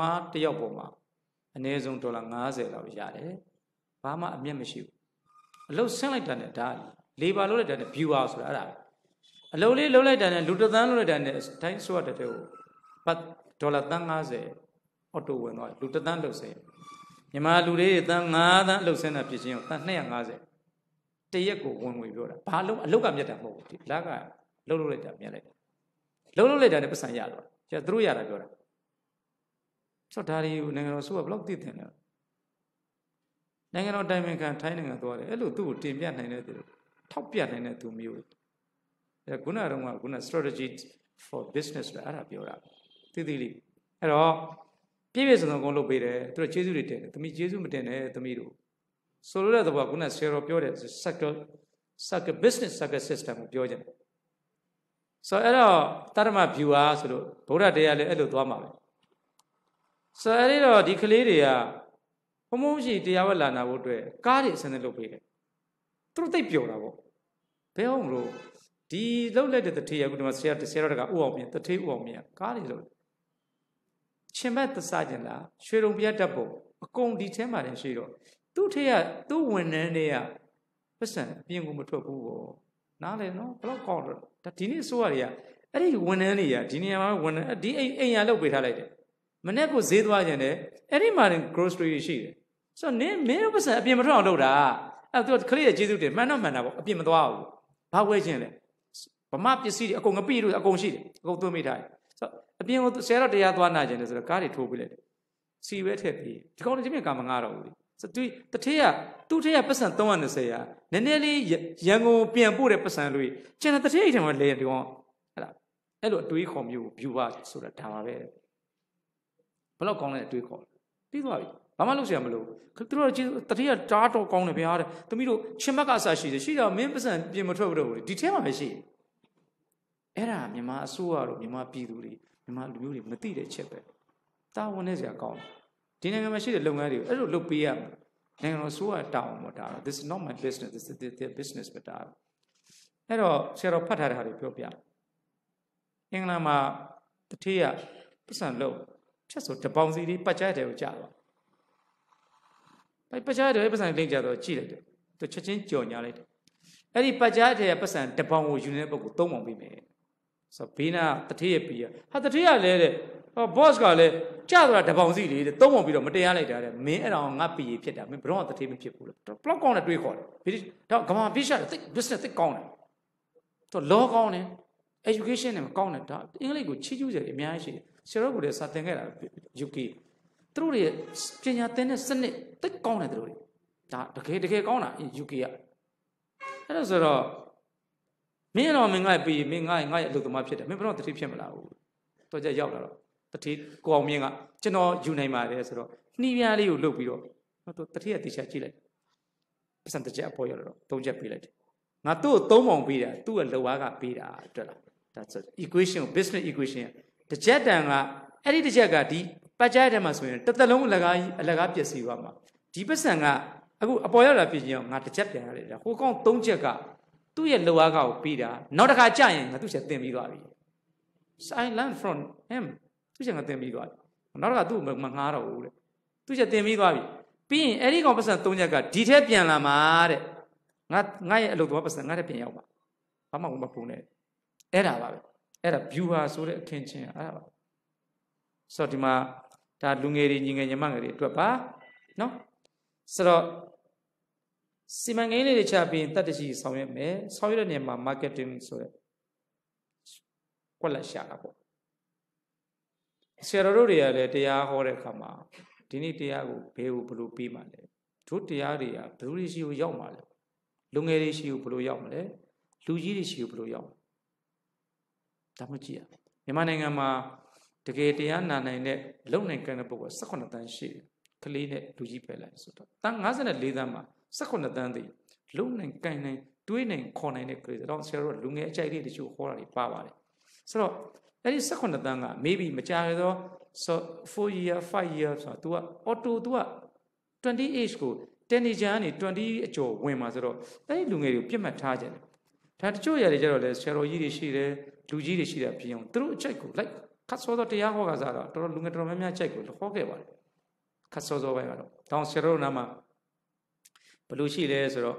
အားတစ်ယောက်ပေါ်မှာအနည်းဆုံးဒေါ်လာ90လောက်ရတယ်ဘာမှအမျက်မရှိဘူးအလုပ်ဆင်းလိုက်တာနဲ့ဒါလေဘာလုပ်လိုက်တာနဲ့ viewer ဆိုတာအဲ့ဒါအလုပ်လေးလုပ်လိုက်တာနဲ့လူတစ်သန်းလုပ်လိုက်တာနဲ့တိုင်းဆိုရတဲ့တဲ့ကိုပတ်ဒေါ်လာသန်း90အော်တိုဝင်သွားလူတစ်သန်းလုပ်စဲမြန်မာလူတွေသန်း9သန်းအလုပ်ဆင်းတာဖြစ်ချင်းကိုသန်း250တရက်ကိုဝင်ငွေပြောတာဘာလုံးအလုတ်ကမြတ်တာမဟုတ်ဘူးဒီလက်ကလှုပ်လှုပ်လိုက်တာမြတ်လိုက်လှုပ်လှုပ်လိုက်တာနဲ့ပတ်စံရတော့ကျသူတို့ရတာပြောတာ ဆိုတော့ဒါတွေကိုနိုင်ငံတော်ဆိုကဘလောက်သိတယ်လဲနိုင်ငံတော်တိုင်ပင်ခံထိုင်းနိုင်ငံသွားတယ်အဲ့လိုသူ့ကိုတင်ပြနိုင်တဲ့သူထောက်ပြနိုင်တဲ့သူမျိုးအဲခုနကတော့ကခုန strategy for business ပဲအဲ့ဒါပြောတာသိသိလေးအဲ့တော့ပြည့်ပြည့်စုံစုံကုန်လုပ်ပေးတယ်သူတို့ကျေးဇူးတွေတင်တယ်သမီးကျေးဇူးမတင်နဲ့သမီးတို့ဆိုလိုတဲ့သဘောကခုနဆရာတော်ပြောတဲ့ circle circle business circle system ကိုပြောကြတယ်ဆိုတော့အဲ့တော့တရမ viewer ဆိုလို့ဗုဒ္ဓတရားလည်းအဲ့လိုသွားမှာပဲ ဆိုတော့အဲ့ဒီတော့ဒီကလေးတွေကဘုံဘုံရှိတရားဝက်လာနာဖို့အတွက်ကားတွေအစင်းနဲ့လုပ်ပေးတယ်သူတို့သိပ်ပျော်တာပေါ့ဘယ်ဟုတ်မလို့ဒီလှုပ်လက်တဲ့တထေးရခုဒီမှာဆရာဆရာတော်ကဥအောင်မြင်တထေးဥအောင်မြင်ကားတွေလို့ရှင်ဘက်သစကျင်လားရွှေရုံပြတ်တတ်ဖို့အကုန်ဒီထဲမှာတင်ရှိတော့သူ့ထေးကသူ့ဝန်ထမ်းတွေကပတ်စံအပြင်ကိုမထွက်ဘူးပေါ့နားလေနော်ဘလောက်ကောင်းတော့ဒါဒီနေ့ဆိုရတွေကအဲ့ဒီဝန်ထမ်းတွေကဒီနေရာမှာဝန်ထမ်းဒီအိမ်အိမ်ရလောက်ပေးထားလိုက်တယ် မနေ့ကဈေးသွားကြတယ်အဲ့ဒီမှာ grocery ရှိတယ်ဆိုတော့နင်းမင်းတို့ပတ်စံအပြင်မထွက်အောင်လုပ်တာအဲ့သူကခလေးရဲ့ကျေးဇူးတင်မှန်တော့မှန်တာပေါ့အပြင်မသွားဘူးဘာဝဲခြင်းလဲဗမာပစ္စည်းတွေအကုန်ငပိတို့အကုန်ရှိတယ်အကုန်သွင်းမိထားတယ်ဆိုတော့အပြင်ကိုဆရာတော်တရားသွားနာခြင်းတယ်ဆိုတော့ကားတွေထိုးပေးလိုက်တယ်စီပဲထည့်ပြီးဒီကောင်တွေချင်းကမငားတော့ဘူးလေဆိုသူတထေးကသူ့ထေးကပတ်စံ320ရာနည်းနည်းလေးရန်ကုန်ပြန်ပို့တဲ့ပတ်စံလို့ကျန်တဲ့တထေးအိမ်ထဲမှာလဲဒီကောင်အဲ့ဒါအဲ့လိုအတွေးခေါ်မျိုး view ပါဆိုတာဒါပါပဲ ဘလောက်ကောင်းလဲအတွေးခေါ်ပြီးသွားပြီဘာမှလုပ်စရာမလိုသူတို့တတိယတားတော်ကောင်းတယ်ဗျာတဲ့သမီးတို့ချင်းဘက်ကဆာရှိတယ်ရှိတာမင်းပစံပြင်မထွက်ဘူးတော့ဒီထဲမှာပဲရှိအဲ့ဒါမြန်မာအစိုးရတို့မြန်မာပြည်သူတွေမြန်မာလူမျိုးတွေမသိတဲ့ချက်ပဲတာဝန်နဲ့စရာကောင်းတယ်ဒီနိုင်ငံမှာရှိတဲ့လုပ်ငန်းတွေကိုအဲ့လိုလုပ်ပေးရမယ်နိုင်ငံတော်အစိုးရတာဝန်ပေါ့ဒါ This is not my business this is their business ပဲဒါအဲ့တော့ဆရာတော်ဖတ်ထားတဲ့ဟာတွေပြောပြအင်္ဂလန်မှာတတိယပစံလို့ ချက်ဆိုတပေါင်းစီလေးပတ်ကြတဲ့ကိုကြာသွားပိုက်ပကြားတယ်ပတ်စံလိမ့်ကြတော့ကြည့်လိုက်တယ်သူချက်ချင်းကြော်ညာလိုက်တယ်အဲ့ဒီပတ်ကြားတဲ့ပတ်စံတပေါင်ကိုယူနေတဲ့ပုဂ္ဂိုလ်သုံးပေါင်ပေးမယ်ဆိုဘေးနာတထေးရပြီးရဟာတထေးရလဲတဲ့ဟော boss ကလည်းကြာတော့တပေါင်စီလေတဲ့သုံးပေါင်ပြီးတော့မတရားလိုက်တာတဲ့မင်းအဲ့တော့ငါပီရဖြစ်တာမင်းဘယ်တော့တထေးမဖြစ်ဘူးလေဘလောက်ကောင်းတဲ့တွေးခေါ်တယ်ဘီတော့ကမာဘိရှာသိ business သိကောင်းတယ်သူလောကောင်းတယ် education နဲ့ကောင်းတယ်ဒါအင်္ဂလိပ်ကိုချီးကျူးကြတယ်အများကြီးရှိတယ် ဆရာတော်ကလည်းစာသင်ခဲ့တာ UK သူတို့ရဲ့ပညာသင်တဲ့စနစ်သိကောင်းတယ်သူတို့တွေဒါတကယ်တကယ်ကောင်းတာ UK ကအဲ့ဒါဆိုတော့မင်းတော့မင်းငါ့ပြီးမင်းငါ့ငါ့ရဲ့အလုပ်သမားဖြစ်တယ်မင်းဘယ်တော့တတိဖြစ်မလားဘူးတော့ကြရောက်လာတော့တတိကိုအောင်မြင့်ကကျွန်တော်ယူနိုင်ပါတယ်ဆိုတော့နှီးပြားလေးကိုလုတ်ပြီးတော့တော့တတိကတေချာကြည့်လိုက်ပတ်စံတစ်ချက်အပေါ်ရောက်တော့သုံးချက်ပေးလိုက်တယ်ငါသူ့ကိုသုံးပုံပေးတာသူ့ရဲ့လောဘကပေးတာတွေ့လားဒါဆို equation business equation တစ်ချက်တန်ကအဲ့ဒီတစ်ချက်ကဒီပတ်ကြားတဲ့မှာဆိုရင်တစ်သက်လုံးအလကားအလကားပျက်စီးသွားမှာဒီပတ်စံကအခုအပေါ်ရောက်လာဖြစ်ချင်းငါတစ်ချက်ပြန်ရတယ်ဟိုကောင်သုံးချက်ကသူ့ရဲ့လောအားကောက်ပြီးတာနောက်တစ်ခါကြာရင်ငါသူ့ချက်တင်ပြီးသွားပြီ so i learn from him သူ့ချက်ငါတင်ပြီးသွားပြီနောက်တစ်ခါသူ့မငားတော့ဘူးတဲ့သူ့ချက်တင်ပြီးသွားပြီပြီးရင်အဲ့ဒီကောင်ပတ်စံသုံးချက်ကဒီထက်ပြန်လာမှာတဲ့ငါငါရဲ့အလုပ်တော်ပတ်စံငါတဲ့ပြန်ရောက်ပါဘာမှမပူနဲ့အဲ့ဒါပါပဲ အဲ့ဒါ viewer ဆိုတဲ့အခင်းချင်းအဲ့ဒါပါဆိုတော့ဒီမှာဒါလူငယ်တွေညီငယ်ညီမငယ်တွေအတွက်ပါနော်ဆိုတော့စီမံကိန်းလေးတွေချပြီးတတ်တရှိဆောင်ရွက်မယ်ဆောင်ရွက်တဲ့နေရာမှာ marketing ဆိုတဲ့ကွက်လက်ရှာတာပေါ့ဆရာတော်တို့တွေကလည်းတရားဟောတဲ့အခါမှာဒီနေ့တရားကိုဘယ်ကိုဘလို့ပြီးမှလဲတို့တရားတွေကဘယ်လိုရှိကိုရောက်မှာလဲလူငယ်တွေရှိကိုဘလို့ရောက်မလဲလူကြီးတွေရှိကိုဘလို့ရောက် ဒါမှကြည့်ရမြန်မာနိုင်ငံမှာတကယ်တရားနာနိုင်တဲ့လုံနိုင်ကံတဲ့ပုဂ္ဂိုလ်18တန်းရှိတယ်ကလေးနဲ့လူကြီးပဲလိုက်ဆိုတော့တန်း54တန်းမှာ18တန်းတည်းလုံနိုင်ကံနိုင်တွေးနိုင်ခေါ်နိုင်တဲ့ကလေးတော့ဆရာတို့လူငယ်အကြိုက်လေးတချို့ခေါ်တာတွေပါပါတယ်ဆိုတော့အဲ့ဒီ18တန်းက maybe မကြာရတော့4 year 5 year ဆိုတော့ तू က auto तू က20 age ကို teenager ကနေ20အကျော်ဝင်มาဆိုတော့အဲ့ဒီလူငယ်တွေကိုပြစ်မှတ်ထားကြတယ်ဒါတချို့ຢာတွေကြတော့လေဆရာတော်ကြီးတွေရှိတယ် လူကြီးတွေရှိတာဖြစ်အောင်သူတို့အချိုက်ကိုလိုက်ခတ်စောသောတရားဟောကစားတော့တော်တော်လူငယ်တော်များများကြိုက်ကိုဟောခဲ့ပါတယ်ခတ်စောစောပဲကတော့တောင်ဆရာတို့နာမှာဘလို့ရှိလဲဆိုတော့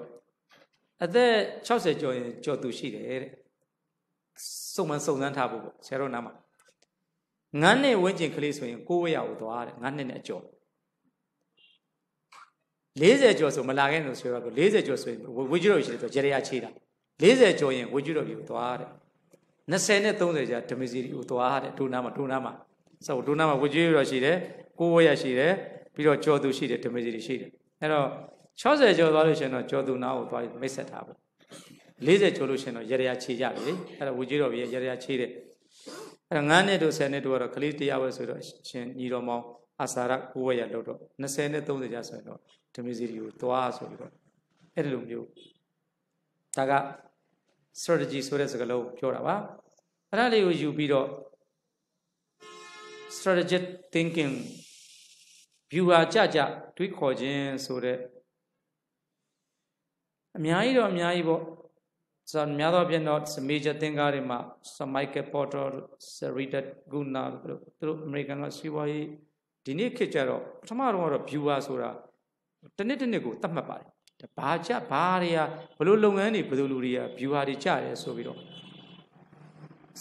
အသက်60ကျော်ရင်ကျော်သူရှိတယ်တဲ့စုံမစုံစမ်းထားဖို့ပေါ့ဆရာတို့နာမှာငန်းနဲ့ဝင်းကျင်ကလေးဆိုရင်ကိုးဝရကိုသွားတယ်ငန်းနဲ့နဲ့အကျော်40ကျော်ဆိုမလာခဲ့လို့ဆိုတော့40ကျော်ဆိုရင်ဝေကျွတော်ရှိတယ်ဆိုကြရရချေးတာ40ကျော်ရင်ဝေကျွတော်ကြီးကိုသွားတယ် 20နဲ့30ကြာဓမစီကိုသွားတယ်ဒုနာမှာဒုနာမှာဆိုဒုနာမှာဝေကျွတော်ရှိတယ်ကိုးဝရရှိတယ်ပြီးတော့ကျော်သူရှိတယ်ဓမစီရှိတယ်အဲ့တော့60ကျော်သွားလို့ရှိရင်တော့ကျော်သူနာကိုသွားမိတ်ဆက်ထားဖို့40ကျော်လို့ရှိရင်တော့ရရချေးကြပြီလေအဲ့တော့ဝေကျွတော်ကြီးရရချေးတယ်အဲ့တော့9နှစ်တို့10နှစ်တို့ကတော့ကလေးတရားပဲဆိုတော့ရှင်ညီတော်မောင်အာစာရကိုဝရလောက်တော့20နဲ့30ကြာဆိုရင်တော့ဓမ္မစီကိုသွားဆိုပြီးတော့အဲ့ဒီလိုမျိုးဒါက strategy ဆိုတဲ့စကားလုံးပြောတာပါအဲ့ဒါလေးကိုယူပြီးတော့ strategic thinking view ဟာကြကြတွေးခေါ်ခြင်းဆိုတဲ့အများကြီးတော့အများကြီးပေါ့ဆိုတော့များသောဖြင့်တော့ major thinker တွေမှာ Michael Porter Sarita Guna တို့သူတို့ American ကစီးပွားရေးဒီနေ့ခေတ်ကျတော့ပထမတော့ကတော့ viewer ဆိုတာတစ်နှစ်တစ်နှစ်ကိုသတ်မှတ်ပါတယ် ဘာကြဘာတွေကဘလို့လုပ်ငန်းတွေဘယ်လိုလူတွေက viewer တွေကြတယ်ဆိုပြီးတော့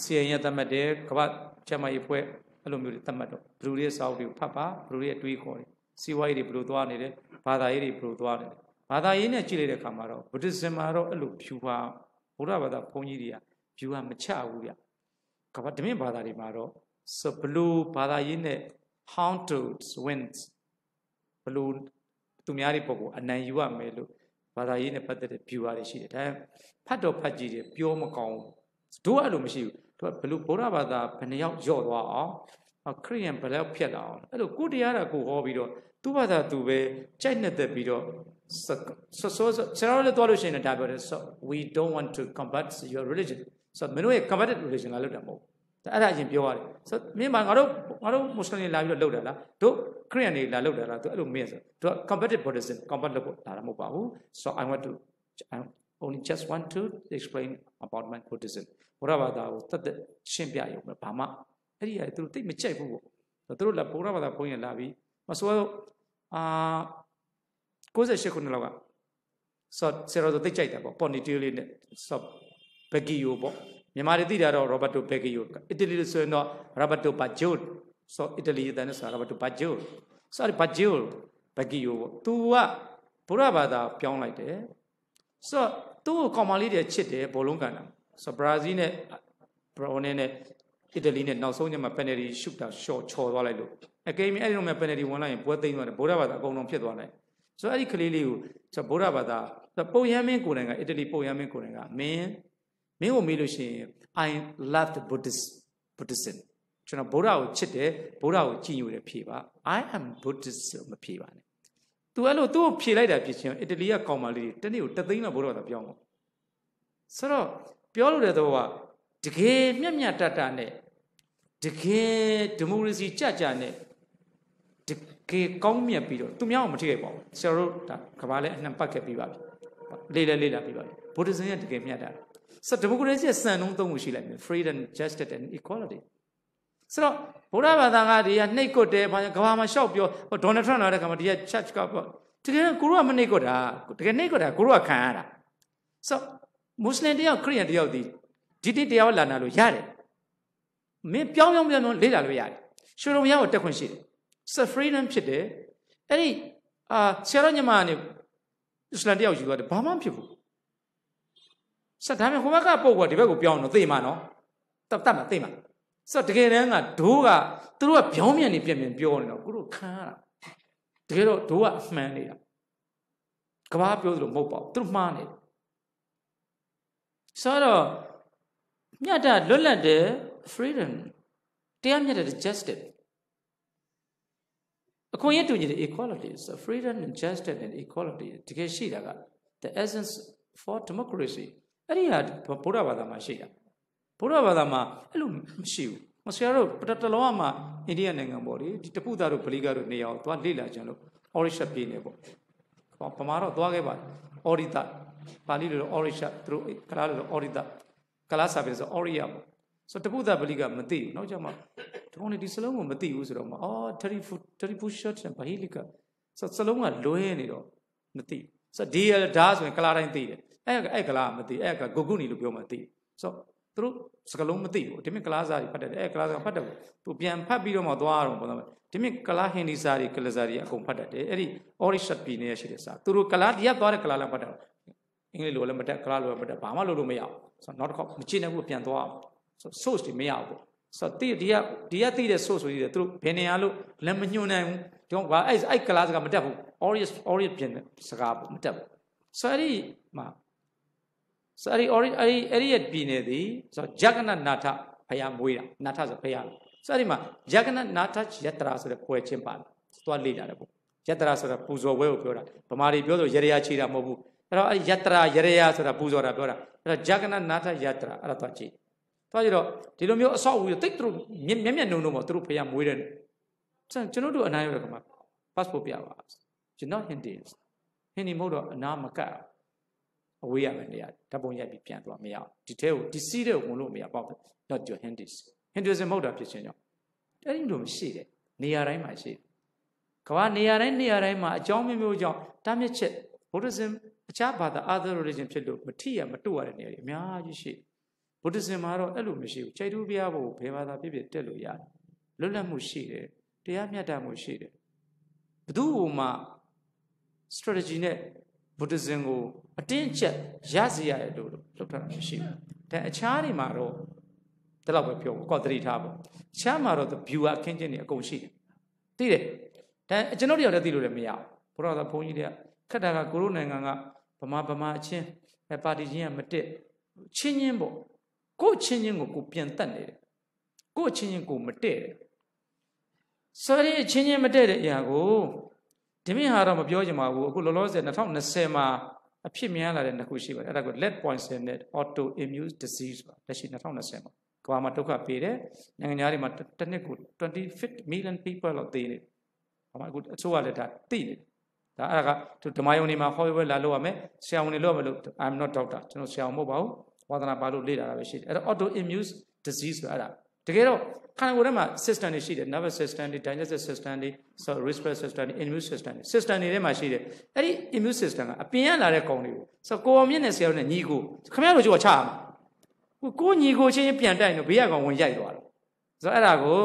စီရင်ရသတ်မှတ်တယ်ကမ္ဘာကျမကြီးဖွဲ့အဲ့လိုမျိုးတွေသတ်မှတ်တော့ဘလူတွေစောက်တွေကိုဖတ်ပါဘလူတွေအတွေးခေါ်တယ်စီဝါရေးတွေဘလို့သွားနေတယ်ဘာသာရေးတွေဘလို့သွားနေတယ်ဘာသာရေးနဲ့ကြည့်လိုက်တဲ့အခါမှာတော့ Buddhism မှာတော့အဲ့လို viewer ဘုရားဘာသာဘုန်းကြီးတွေက viewer မချဘူးဗျကမ္ဘာဓမင်းဘာသာတွေမှာတော့ဆိုဘလူဘာသာရေးနဲ့ how to wins ဘလို့ သူများတွေပုံကိုအနံယူရမယ်လို့ဘာသာရေးနဲ့ပတ်သက်တဲ့ viewer တွေရှိတယ်ဒါဖတ်တော့ဖတ်ကြည့်တယ်ပြောမကောင်းတို့အဲ့လိုမရှိဘူးတို့ဘလို့ဗုဒ္ဓဘာသာဘယ်နှယောက်ယော့သွားအောင်ခရိယန်ဘယ်လောက်ဖြတ်လာအောင်အဲ့လိုကိုတရားတာကိုဟောပြီးတော့သူ့ဘာသာသူပဲကြိုက်နေသက်ပြီးတော့ဆိုဆိုဆရာလည်းတော်လို့ရှိရင်ဒါပြောတယ် so we don't want to combat your religion so မင်းတို့ရဲ့ combated religion လာလို့တာမဟုတ် အဲ့ဒါအရင်ပြောရတယ်ဆိုမင်းမငါတို့ငါတို့မွတ်စလင်တွေလာပြီးတော့လှုပ်တာလားတို့ခရစ်ယာန်တွေလာလှုပ်တာလားသူအဲ့လိုမင်းဆိုတို့ combative buddhism combat လုပ်ဖို့လာတာမဟုတ်ပါဘူး so i want to I only just want to explain about my buddhism ဘုရားဘာသာကိုတတ်တရှင်းပြရုံပဲဘာမှအဲ့ဒီအရာသူတို့တိတ်မကြိုက်ဘူးပေါ့သူတို့လာဘုရားဘာသာဘုန်းကြီးလာပြီးမဆိုအာ68ခုနှစ်လောက်ကဆိုဆရာတော်တိတ်ကြိုက်တာပေါ့ပေါ်နီတီလေးနဲ့ဆိုဘက်ကီယိုပေါ့ မြန်မာတွေသိတာတော့ Roberto Baggio အီတလီလို့ဆိုရင်တော့ Roberto Baggio ဆိုအီတလီတန်းဆို Roberto Baggio ဆိုတော့ Baggio Baggio ပေါ့ तू ကဘုရားဘာသာပြောင်းလိုက်တယ်ဆိုတော့သူ့ကိုကောင်မလေးတွေချစ်တယ်ဘောလုံးကန်တာဆိုဘရာဇီးနဲ့ဘရောနဲနဲ့အီတလီနဲ့နောက်ဆုံးညမှာပယ်နယ်တီရှုတာရှော့ချော်သွားလိုက်လို့အကယ်၍အဲ့ဒီတော့မှပယ်နယ်တီဝင်လိုက်ရင်ပွဲသိမ်းသွားတယ်ဘုရားဘာသာအကုန်လုံးဖြစ်သွားတယ်ဆိုတော့အဲ့ဒီကလေးလေးကိုဆိုဘုရားဘာသာပုံရမ်းမင်းကိုယ်တိုင်ကအီတလီပုံရမ်းမင်းကိုယ်တိုင်ကမင်း မင်းကိုမေးလို့ရှိရင် I love the Buddhist Buddhism ကျွန်တော်ဗုဒ္ဓကိုချစ်တယ်ဗုဒ္ဓကိုကြည်ညိုတယ်ဖြေပါ I am Buddhist မဖြေပါနဲ့ तू အဲ့လိုသူ့ကိုဖြေလိုက်တာဖြစ်ချင်းအီတလီကကောင်မလေးတွေတနေ့ကိုတသိန်းလောက်ဗုဒ္ဓဘာသာပြောင်းတော့ဆိုတော့ပြောလို့တဲ့တော့ကတကယ်မျက်မျက်တတနဲ့တကယ်ဒီမိုကရေစီကြကြနဲ့တကယ်ကောင်းမြတ်ပြီးတော့သူများကိုမထိခိုက်ပါဘူးဆရာတို့ဒါကဘာလဲအနှံပတ်ခဲ့ပြီးပါပြီလေးလေးလေးလာပြီးပါပြီဗုဒ္ဓဇင်ရဲ့တကယ်မြတ်တာ ဆိုတော့ဒီမိုကရေစီရဲ့စံနှုန်းသုံးခုရှိလိုက်မယ် freedom justice and equality ဆိုတော့ဗုဒ္ဓဘာသာကဒီကနှိတ်ကွတ်တယ်ဘာကဘာမှာရှောက်ပြောဒေါ်နယ်ထရန့်လာတဲ့ခါမှာဒီက church ကပေါ့တကယ်ကိုရောကမနှိတ်ကွတ်တာတကယ်နှိတ်ကွတ်တာကိုရောကခံရတာဆိုမွတ်စလင်တယောက်ခရစ်ယာန်တယောက်ဒီဒီတိတရားလာနာလို့ရတယ်မင်းပြောင်းပြောင်းပြောင်းလေးလာလို့ရတယ်ရွှေရုံရကိုတက်ခွင့်ရှိတယ် self freedom ဖြစ်တယ်အဲ့ဒီအာဆရာတော်ညမကနေအစ္စလမ်တယောက်ယူသွားတယ်ဘာမှမဖြစ်ဘူး ဆက်ဒါပေမဲ့ဟိုဘက်ကပုတ်ကဒီဘက်ကိုပြောင်းတော့သိမှာနော်တတ်တတ်မှာသိမှာဆိုတော့တကယ်တမ်းကဒိုးကသူတို့ကပြောင်းမြန်နေပြင်ပြင်ပြောနေတော့ကိုတို့ခံရတာတကယ်တော့ဒိုးကအမှန်နေတာကဘာပြောသလိုမဟုတ်ပါဘူးသူတို့မှားနေတယ်ဆိုတော့မြတ်တာလွတ်လပ်တဲ့ freedom တရားမြတ်တဲ့ justice အခွင့်အရေးတူညီတဲ့ equality so freedom and justice and equality တကယ်ရှိတာက the essence for democracy အဲ့ဒီဟာဗုဒ္ဓဘာသာမှာရှိတာဗုဒ္ဓဘာသာမှာအဲ့လိုမရှိဘူးမဆရာတို့ပတတလောမှာအိန္ဒိယနိုင်ငံပေါ့လေဒီတပုသားတို့ဗလီကားတို့နေအောင်သွားလေ့လာကြလို့ orisha ပြည်နေပေါ့ပမာတော့သွားခဲ့ပါတယ် orita ပါဠိလို orisha သူတို့ကလားလို orita ကလားစာပေဆို oriya ပေါ့ဆိုတော့တပုဒ္ဒပလိကမသိဘူးနောက်ကျမှဒီကောင်လေးဒီစလုံးကိုမသိဘူးဆိုတော့မှအော်30 foot 30 foot shot ဘာဟိလိကဆိုစလုံးကလွဲနေတော့မသိဆိုတော့ဒီဒါဆိုရင်ကလာတိုင်းသိတယ် အဲ့အဲ့ကလာမသိအဲ့ကဂုဂုနီလို့ပြောမှသိဆိုတော့သူတို့စကလုံးမသိဘူးဒီမြင်ကလာစားတွေဖတ်တယ်အဲ့ကလာစားဖတ်တယ်သူပြန်ဖတ်ပြီးတော့မှသွားတော့ပေါ့နော်ဒီမြင်ကလာဟင်ဒီစာတွေကလစာတွေအကုန်ဖတ်တတ်တယ်အဲ့ဒီ orishad ပြည်နယ်ရှိတဲ့စာသူတို့ကလာတရားသွားတဲ့ကလာလည်းဖတ်တယ်အင်္ဂလိပ်လိုလည်းမတတ်ကလာလိုလည်းမတတ်ဘာမှလုပ်လို့မရဘူးဆိုတော့နောက်တစ်ခေါက်မချင်တဲ့ဘူးပြန်သွားဆို source တွေမရဘူးဆိုတော့တိဒီကဒီကတိတဲ့ source ဆိုပြီးတယ်သူတို့ဘယ်နေရာလို့လည်းမညွှန်နိုင်ဘူးဒီကောင်ကအဲ့အဲ့ကလာစကမတတ်ဘူး orient orient ပြင်စကားမတတ်ဘူးဆိုတော့အဲ့ဒီမှာ ဆိုအဲ့ဒီ orient အဲ့ဒီအဲ့ဒီရဲ့ပြည်နေသည်ဆိုတော့ဂျဂနနာထဘုရားမွေးတာနာထဆိုဘုရားဆိုအဲ့ဒီမှာဂျဂနနာထယတရာဆိုတဲ့ပွဲချင်းပါတယ်သွားလေ့လာတယ်ပေါ့ယတရာဆိုတာပူဇော်ပွဲကိုပြောတာဗမာတွေပြောဆိုရရချေတာမဟုတ်ဘူးအဲ့တော့အဲ့ယတရာရရဆိုတာပူဇော်တာပြောတာအဲ့တော့ဂျဂနနာထယတရာအဲ့ဒါသွားကြည့်သွားကြတော့ဒီလိုမျိုးအဆောက်အဦတွေတိတ်သူတို့မျက်မျက်နှုံနှုံပေါ့သူတို့ဖះမွေးတယ်ကျွန်တော်တို့အနားရောက်တော့ကမှာ passport ပြပါကျွန်တော်ဟင်ဒီဟင်ဒီမဟုတ်တော့အနားမကတ် အဝေးရမယ်နေရာဓာတ်ပုံရိုက်ပြီးပြန်သွားမရအောင်ဒီထဲကိုဒီစီးတဲ့ဝင်လို့မရပေါ့ not your hindis hinduism မဟုတ်တာဖြစ်ချင်းကြောင့်အဲ့ဒီလိုမရှိတယ်နေရာတိုင်းမှာရှိတယ်ကမ္ဘာနေရာတိုင်းနေရာတိုင်းမှာအကြောင်းမျိုးမျိုးကြောင့်တားမြစ်ချက် Buddhism အခြားဘာသာ other religion ဖြစ်လို့မထိရမတူရတဲ့နေရာတွေအများကြီးရှိတယ်ဗုဒ္ဓဇင်မှာတော့အဲ့လိုမရှိဘူးချိန်တူဘုရားဘုဘယ်ဘာသာဖြစ်ဖြစ်တက်လို့ရတယ်လွတ်လပ်မှုရှိတယ်တရားမျှတမှုရှိတယ်ဘသူ့ဟိုမှာ strategy နဲ့ ဗုဒ္ဓဇင်ကိုအတင်းကျပ်ရစီရတယ်လို့လုပ်ထားတာမရှိဘူးဒါအခြားတွေမှာတော့ဒီလောက်ပဲပြောဖို့ကောသတိထားဖို့အခြားမှာတော့ view အခင်းချင်းတွေအကုန်ရှိတယ်သိတယ်ဒါကျွန်တော်တို့ရောက်တဲ့သိလို့လည်းမရဘူးဘုရားသာဘုန်းကြီးတွေကခက်တာကကိုရိုနိုင်ငံကဗမာဗမာအချင်းပါတီချင်းကမတက်ချင်းချင်းပေါ့ကို့ချင်းချင်းကိုကိုပြန်တတ်နေတယ်ကို့ချင်းချင်းကိုမတည့်တယ်ဆိုရင်ချင်းချင်းမတည့်တဲ့အရာကို ဒီမြင့်ဟာတော့မပြောချင်ပါဘူးအခုလောလောဆယ်2020မှာအဖြစ်များလာတဲ့နှစ်ခုရှိပါတယ်အဲ့ဒါက lead poison နဲ့ autoimmune disease ပါလက်ရှိ2020မှာကမ္ဘာမှာဒုက္ခပေးတယ်နိုင်ငံသားတွေမှာတစ်နှစ်ကို25 million people လောက်သေနေဘာမှအခုအစိုးရလည်းဒါသိနေဒါအဲ့ဒါကဓမ္မယုံနေမှာဟောဝဲလာလို့ရမယ်ဆရာဝန်တွေလို့မလို့ I'm not doctor ကျွန်တော်ဆရာဝန်မဟုတ်ပါဘူးဝါသနာပါလို့လေ့လာတာပဲရှိတယ်အဲ့တော့ autoimmune disease ဆိုတာအဲ့ဒါ တကယ်တော့ခန္ဓာကိုယ်ထဲမှာ system တွေရှိတယ် nervous system တွေ digestive system တွေ so respiratory system တွေ immune system တွေ system တွေထဲမှာရှိတယ်အဲ့ဒီ immune system ကအပြင်ရလာတဲ့ကောင်တွေကိုဆိုကိုအောင်မြင့်နဲ့ဆရာတို့နဲ့ညီကိုခင်ဗျားတို့ကြိုးချရမှာကိုညီကိုချင်းပြန်တိုက်တော့ဘေးကကောင်ဝင်ရိုက်သွားတော့ဆိုတော့အဲ့ဒါကို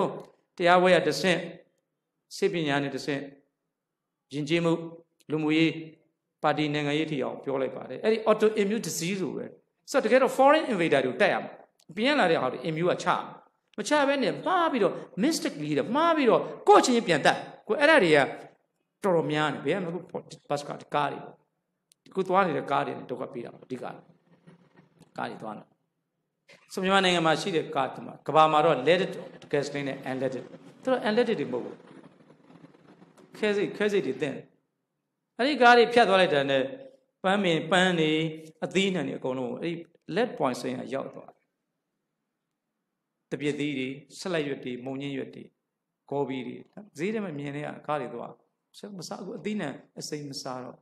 တရားဝဲရတဆင့်စိပညာနဲ့တဆင့်ယဉ်ကျေးမှုလူမှုရေးပါတီနိုင်ငံရေးထီအောင်ပြောလိုက်ပါတယ်အဲ့ဒီ autoimmune disease ဆိုပဲဆိုတော့တကယ်တော့ foreign invader တွေကိုတိုက်ရမှာပြန်လာတဲ့ဟာတွေ immune ကချမ ချဘဲနဲ့မှားပြီးတော့ mistake လေးတွေမှားပြီးတော့ကိုယ့်ချင်းပြန်တက်ကိုအဲ့ဒါတွေကတော်တော်များနေဘယ်မှာခု bus ကကားတွေကိုသွားနေတဲ့ကားတွေဒုက္ခပေးတာအဓိကကားတွေသွားတာဆိုမြန်မာနိုင်ငံမှာရှိတဲ့ကားဒီမှာကဘာမှာတော့ leaded gasoline နဲ့ unleaded သူတို့ unleaded တွေမဟုတ်ဘူးခဲစိတ်ခဲစိတ်တွေတင်အဲ့ဒီကားတွေဖြတ်သွားလိုက်တဲ့နဲ့ပန်းမင်ပန်းနေအသီးနှံတွေအကုန်လုံးအဲ့ဒီ lead point ဆိုရင်ရောက်သွား တပြစ်သီးတွေဆက်လက်ရွက်တွေမုံညင်းရွက်တွေဂေါ်ဘီတွေဈေးထဲမှာမြင်နေရကားတွေသွားမစားဘူးအသီးနှံအစိမ်းမစားတော့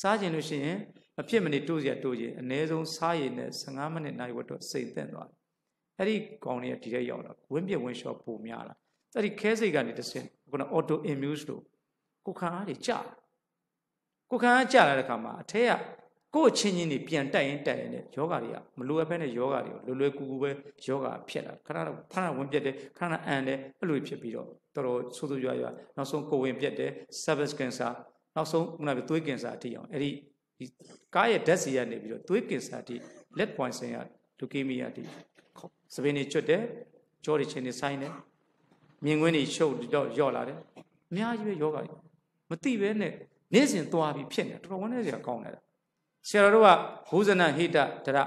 စားကျင်လို့ရှိရင်မဖြစ်မနေတိုးစရာတိုးခြင်းအ ਨੇ ဆုံးစားရည်နဲ့15မိနစ်နိုင်ဝတ်တော့စိတ်သင့်သွားတယ်အဲ့ဒီကောင်တွေကဒီထဲရောက်လာဝင်းပြဝင်းလျှော့ပုံများလာအဲ့ဒီခဲစိတ်ကနေတစ်ဆင့်ခုန auto immune လို့ကိုခံအားတွေကျကိုခံအားကျလာတဲ့ခါမှာအထက်က ကိုယ့်ချင်းချင်းတွေပြန်တက်ရင်တက်ရင်လည်းယောဂတွေကမလိုအပ်ဘဲနဲ့ယောဂတွေကိုလွယ်လွယ်ကူကူပဲယောဂဖြစ်လာခဏတော့ခဏဝင်ပြတ်တယ်ခဏအန်တယ်အဲ့လိုဖြစ်ပြီးတော့တော်တော်ဆိုးဆိုးရွားရွားနောက်ဆုံးကိုဝင်ပြတ်တယ် cervix cancer နောက်ဆုံးခုနကသွေးကင်ဆာအထိအောင်အဲ့ဒီဒီကားရဲ့ဓာတ်စီကနေပြီးတော့သွေးကင်ဆာအထိ lead poison ရ leukemia အထိစပင်းတွေကျွတ်တယ်ကြောတွေချင်းတွေဆိုင်တယ်မြင်ကွင်းတွေရှုပ်တော့ယော့လာတယ်အများကြီးပဲယောဂတွေမသိပဲနဲ့နေ့စဉ်သွားပြီးဖြစ်နေတော်တော်ဝန်းနေစရာကောင်းတယ် ဆရာတော်တို့ကဘုဇနဟိတတရ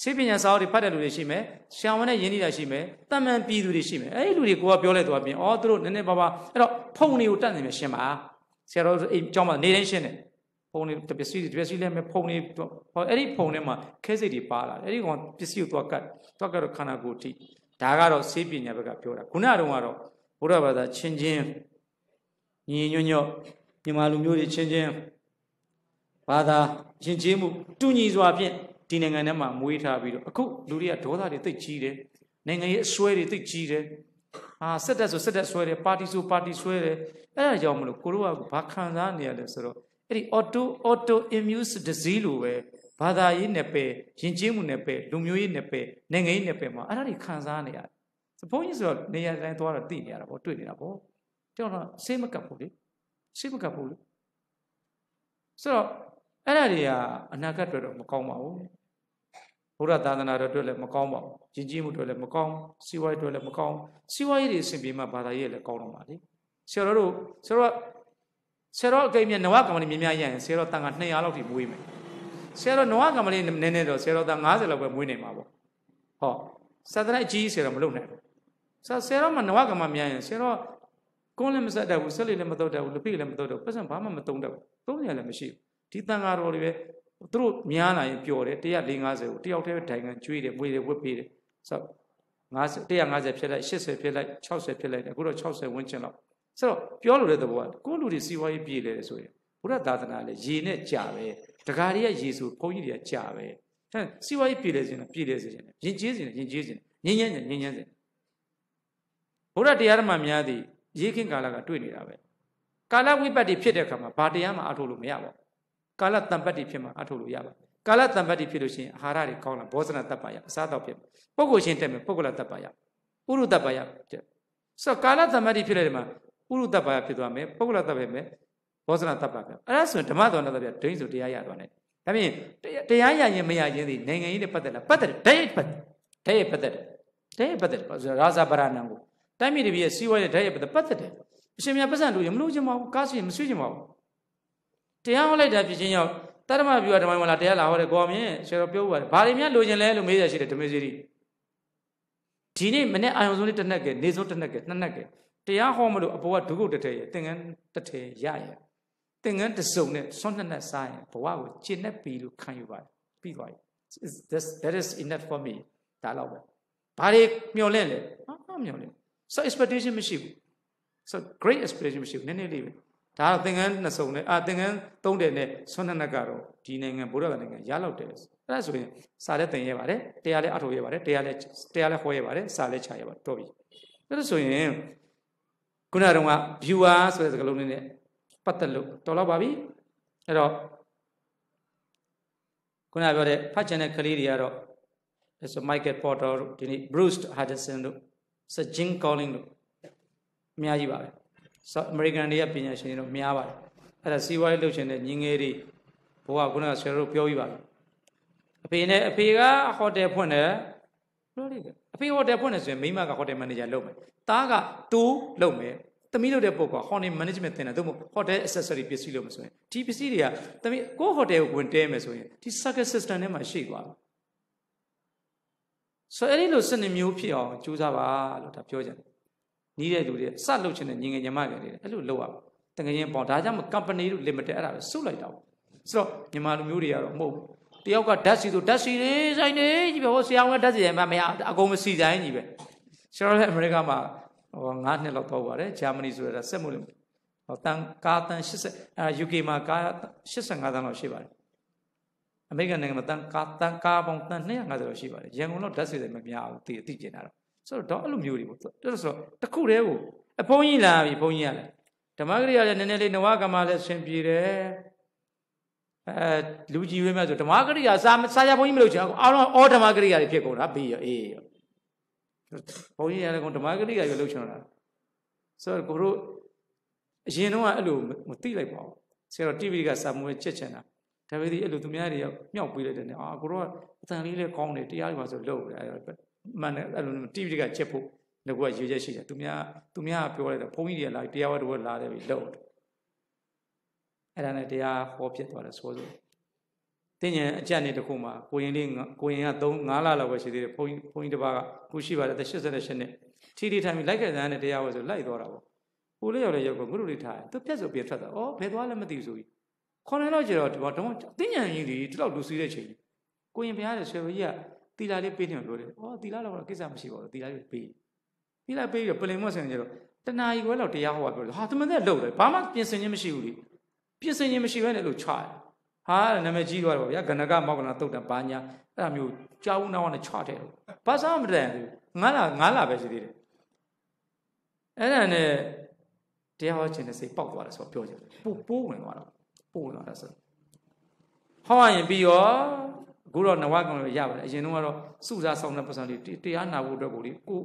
စိပညာစာအုပ်တွေဖတ်တဲ့လူတွေရှိမယ်ရှောင်းဝနဲ့ယဉ်နေတာရှိမယ်တမန်ပြည်သူတွေရှိမယ်အဲ့ဒီလူတွေကိုကပြောလိုက်သွားပြင်အော်သူတို့နည်းနည်းပါးပါအဲ့တော့ဖုံတွေကိုတတ်နေမြရှင်းပါဆရာတော်အိမ်ကျောင်းမှာနေတိုင်းရှင်းတယ်ဖုံတွေတပစ္စည်းတွေတပစ္စည်းလည်းမဖုံတွေဟောအဲ့ဒီဖုံထဲမှာခဲစိတ်တွေပါလာတယ်အဲ့ဒီကောင်ပစ္စည်းကိုသွားကတ်သွားကတော့ခန္ဓာကိုယ်ထိဒါကတော့စေပညာဘက်ကပြောတာခုနကတော့ကတော့ဘုရားဘာသာချင်းချင်းညီညွတ်ညွတ်မြန်မာလူမျိုးတွေချင်းချင်း ဘာသာယဉ်ကျေးမှုတူညီစွာဖြင့်ဒီနိုင်ငံထဲမှာမွေးထားပြီးတော့အခုလူတွေကဒေါသတွေသိပ်ကြီးတယ်နိုင်ငံရေးအစွဲတွေသိကြီးတယ်ဟာစစ်တပ်ဆိုစစ်တပ်ဆွဲတယ်ပါတီဆိုပါတီဆွဲတယ်အဲ့ဒါကြောင့်မလို့ကိုတို့ကဘာခံစားနေရလဲဆိုတော့အဲ့ဒီ auto auto immune disease လို့ပဲဘာသာရေးနဲ့ပဲယဉ်ကျေးမှုနဲ့ပဲလူမျိုးရေးနဲ့ပဲနိုင်ငံရေးနဲ့ပဲမှာအဲ့ဒါတွေခံစားနေရတယ်ဘုန်းကြီးဆိုတော့နေရာတိုင်းသွားတော့သိနေရတာပေါ့တွေ့နေတာပေါ့ကျွန်တော်ဆေးမကပ်ဘူးလေဆေးမကပ်ဘူးလေဆိုတော့ အဲ့ဒါတွေကအနာဂတ်အတွက်တော့မကောင်းပါဘူးဘုရားသာသနာတော်အတွက်လည်းမကောင်းပါဘူးယဉ်ကျေးမှုအတွက်လည်းမကောင်းစီးပွားရေးအတွက်လည်းမကောင်းစီးပွားရေးတွေအဆင်ပြေမှဘာသာရေးလည်းကောင်းတော့ပါလေဆရာတော်တို့ဆရာတော်ဆရာတော်အကိမြနဝကမ္မလေးမြင်များရရင်ဆရာတော်တန်ခါ200လောက်ထိမွေးမယ်ဆရာတော်နဝကမ္မလေးနည်းနည်းတော့ဆရာတော်တန်50လောက်ပဲမွေးနေမှာပေါ့ဟောသဒ္ဒရိုက်ကြီးဆရာတော်မလုပ်နိုင်ဘူးဆရာဆရာတော်မှနဝကမ္မများရင်ဆရာတော်ကုန်းလည်းမဆက်တတ်ဘူးဆက်လေးလည်းမတော့တတ်ဘူးလူပိလည်းမတော့တတ်ဘူးပတ်စံဘာမှမတုံးတတ်ဘူးသုံးရလည်းမရှိဘူး ဒီတန်ခါတော်တွေပဲသူတို့များလာရင်ပျော်တယ်150ကိုတယောက်တည်းထိုင်ခံကျွေးတယ်မွေးတယ်ဝတ်ပေးတယ်ဆို50 150ဖြစ်လိုက်80ဖြစ်လိုက်60ဖြစ်လိုက်အခုတော့60ဝန်းကျင်လောက်ဆိုတော့ပြောလို့တဲ့သဘောကကိုလူတွေစီဝါရေးပြည်လေတယ်ဆိုရင်ဘုရားသာသနာလည်းရေနဲ့ကြာပဲတကားတွေကရေဆိုဘုန်းကြီးတွေကကြာပဲအဲစီဝါရေးပြည်လေခြင်းပြည်လေစေခြင်းယဉ်ကျေးခြင်းယဉ်ကျေးခြင်းငြင်းညံ့ခြင်းငြင်းညံ့ခြင်းဘုရားတရားဓမ္မများသည်ရေးခင်းကာလကတွေ့နေတာပဲကာလဝိပတ်တိဖြစ်တဲ့အခါမှာဘာတရားမှအထုတ်လို့မရပါဘူး ကာလတံပတ်တိဖြစ်မှာအထုတ်လို့ရပါကာလတံပတ်တိဖြစ်လို့ရှိရင်အာဟာရတွေကောင်းလာဘောဇနတတ်ပါရအစားတော့ဖြစ်ပုဂ္ဂိုလ်ချင်းတက်မယ်ပုဂ္ဂလတတ်ပါရဥရုတတ်ပါရတဲ့ဆိုတော့ကာလတံပတ်တိဖြစ်တဲ့မှာဥရုတတ်ပါရဖြစ်သွားမယ်ပုဂ္ဂလတတ်ပဲမယ်ဘောဇနတတ်ပါပဲအဲ့ဒါဆိုရင်ဓမ္မတော်နဲ့တပြဒိန်းဆိုတရားရသွားတယ်ဒါပြင်တရားရရင်မရရင်ဒီနိုင်ငံရေးနဲ့ပတ်သက်လာပတ်သက်တယ်ဒိတ်ပတ်ဒိတ်ပတ်သက်တယ်ဒိတ်ပတ်သက်တယ်ရာဇာပရဏံကိုတိုင်းပြည်တပြည်ရဲ့စီးပွားရေးဒိတ်ပတ်သက်ပတ်သက်တယ်အရှင်မြတ်ပတ်စံလို့ရမလို့ချင်ပါဘူးကားစီမဆွေးချင်ပါဘူး တရားဟောလိုက်တာဖြစ်ချင်းရောက်တရမပြုဓမ္မမလားတရားလာဟောတယ်ကိုမြင်ဆရာတော်ပြောပါတယ်ဘာတွေများလိုချင်လဲလို့မေးရရှိတယ်ဓမ္မစီရီဒီနေ့မနေ့အာယုံဆုံးလေးတစ်နက်ကဲနေဆုံးတစ်နက်ကဲနှစ်နက်ကဲတရားဟောမလို့အပေါ်ကဒုက္ခတထဲရသင်္ကန်းတထဲရရသင်္ကန်းတစုံနဲ့ဆွမ်းနှစ်နက်စားရင်ဘဝကိုကျင့်နေပြီလို့ခံယူပါတယ်ပြီးသွားပြီ this that is enough for me ဒါတော့ပဲဘာတွေမျောလင့်လဲဟာမျောလင့် so expectation မရှိဘူး so great expectation မရှိဘူးနည်းနည်းလေးပဲ ဒါတော့သင်္ကန်းနှစ်စုံနဲ့အာသင်္ကန်းသုံးတယ်နဲ့ဆွမ်းနှစ်နက်ကတော့ဒီနိုင်ငံဘုရားနိုင်ငံရလောက်တယ်အဲ့ဒါဆိုရင်စာလည်းသင်ရပါတယ်တရားလည်းအထောက်ရပါတယ်တရားလည်းတရားလည်းဟောရပါတယ်စာလည်းချရပါတယ်တော့ပြီအဲ့ဒါဆိုရင်ခုနကတော့က viewer ဆိုတဲ့စကားလုံးလေးနဲ့ပတ်သက်လို့တော်တော့ပါပြီအဲ့တော့ခုနပြောတဲ့ဖတ်ချင်တဲ့ကလေးတွေကတော့ဆို Michael Porter တို့ဒီနေ့ Bruce Hudson တို့ Sir Jim Collins တို့အများကြီးပါပဲဆို အမေရိကန်တွေကပညာရှင်တွေတော့များပါတယ်အဲ့ဒါစီးပွားရေးလုပ်ရှင်တဲ့ညီငယ်တွေဘဝခုနကဆရာတို့ပြောပြီးပါပြီအဖေနဲ့အဖေကဟိုတယ်ဖွင့်တယ်လို့လေအဖေဟိုတယ်ဖွင့်တယ်ဆိုရင်မိမကဟိုတယ်မန်နေဂျာလုပ်မယ်တားကတူလုပ်မယ်သမီးလုပ်တဲ့ပုဂ္ဂိုလ်ဟိုတယ်မန်နေဂျမန့်သင်တယ်သို့မဟုတ်ဟိုတယ် accessory ပစ္စည်းလုပ်မယ်ဆိုရင်ဒီပစ္စည်းတွေကသမီးကိုဟိုတယ်ကိုဝင်တဲမယ်ဆိုရင်ဒီ circuit system ထဲမှာရှိသွားပြီဆိုအဲ့ဒီလိုစနစ်မျိုးဖြစ်အောင်ကြိုးစားပါလို့ဒါပြောကြတယ် နီးတဲ့လူတွေစလုပ်ချင်တဲ့ညီငယ်ညီမငယ်တွေအဲ့လိုလုပ်ရအောင်တကယ်ချင်းပေါ့ဒါကြောင့် company တို့ limited အဲ့ဒါပဲစုလိုက်တာပေါ့ဆိုတော့ညီမလူမျိုးတွေကတော့မဟုတ်ဘူးတယောက်ကဓာတ်စီဆိုဓာတ်စီလေးဆိုင်နေကြီးပဲဟိုဆရာဝန်ဓာတ်စီရမှမရအကုန်မစီဆိုင်ကြီးပဲကျွန်တော်လည်းအမေရိကမှာဟို9နှစ်လောက်တော့ပါတယ်ဂျာမနီဆိုရတာစက်မှုလို့ဟောတန်ကာတန်80အဲ UK မှာကာ85တန်းလောက်ရှိပါတယ်အမေရိကန်နိုင်ငံမှာတန်ကာတန်ကာပေါင်းတန်250လောက်ရှိပါတယ်ရန်ကုန်တော့ဓာတ်စီတွေမများဘူးတည်တည်ကျင်တာတော့ ဆိုတော့အဲ့လိုမျိုးတွေပေါ့တော်တော်ဆိုတခုတည်းကိုအဖုံးကြီးလာပြီဘုန်းကြီးရလဲဓမ္မဂရိယလည်းနည်းနည်းလေးနဝကမလည်းဆင်ပြေတယ်အဲလူကြီးရွေးမဲ့ဆိုဓမ္မဂရိယစာစာရဘုန်းကြီးမလို့ချင်အောင်လုံးအောဓမ္မဂရိယတွေဖြစ်ကုန်တာပြီးရအေးဘုန်းကြီးရလည်းကောင်ဓမ္မဂရိယရွေးလို့ချင်တာဆိုတော့ကိုတို့အရင်တော့အဲ့လိုမသိလိုက်ပါဘူးဆရာတော် TV ကစာမွေးချက်ချင်တာဒါပေမဲ့အဲ့လိုသူများတွေမြောက်ပေးလိုက်တယ်နဲ့အာကိုတို့ကအတန်လေးလေးကောင်းတယ်တရားတွေပါဆိုလို့ရတယ် မှန်တယ်အဲ့လို TV ကချက်ဖို့ငါကရွေချက်ရှိတယ်သူများသူများပြောလိုက်တော့ဘုန်းကြီးတွေကလာတရားဝတ်တော်လာတယ်ပြီလို့အဲ့ဒါနဲ့တရားဟောဖြစ်သွားတယ်ဆိုဆိုတင်းញံအကြက်နေတခုမှာကိုရင်လေးကိုရင်က3 5လလောက်ပဲရှိသေးတယ်ဘုန်းကြီးဘုန်းကြီးတစ်ပါးကခုရှိပါတယ်88နှစ်ထီထီထိုင်ပြီးလိုက်ခဲ့တဲ့တရားဝတ်ဆိုလိုက်သွားတာပေါ့ကိုလေးရောက်လေရောက်ကိုငုရုလေးထားတယ်သူပြက်ဆိုပြထွက်တာဩဘယ်သွားလဲမသိဘူးဆိုပြီးခေါင်းလိုက်တော့ကျတော့ဒီမှာတော့တင်းញံကြီးဒီဒီလောက်လူစီးတဲ့ချိန်ကိုရင်ဘုရားရဲ့ဆွေကြီးက တီလာလေးပေးနေလို့ပြောတယ်။အော်တီလာတော့ကိစ္စမရှိပါဘူးတီလာလေးပေး။တီလာပေးပြီးတော့ပလင်မော့ဆင်ကြတော့တနာရီခွဲလောက်တရားဟောပြောတယ်။ဟာသမန်တဲ့လှုပ်တယ်ဘာမှပြင်ဆင်ခြင်းမရှိဘူးလေ။ပြင်ဆင်ခြင်းမရှိဘဲနဲ့လို့ချတယ်။ဟဟာနာမည်ကြီးသွားတယ်ပေါ့ဗျာကနကမောက္ကနာတုတ်တံဘာညာအဲ့ဒါမျိုးကြောင်းနောက်နဲ့ချတဲ့လို့ဘာသာမတန်ဘူးငါးလာငါးလာပဲရှိသေးတယ်အဲ့ဒါနဲ့တရားဟောခြင်းနဲ့စိတ်ပေါက်သွားတယ်ဆိုတော့ပြောကြတယ်ပို့ပိုးဝင်သွားတော့ပိုးဝင်သွားတာဆိုဟောရင်ပြီးရော အခုတော့နဝကောင်လည်းရပါတယ်အရင်တုန်းကတော့စုစားဆောင်တဲ့ပတ်စံလေးတရားနာဖို့အတွက်ကိုလေကို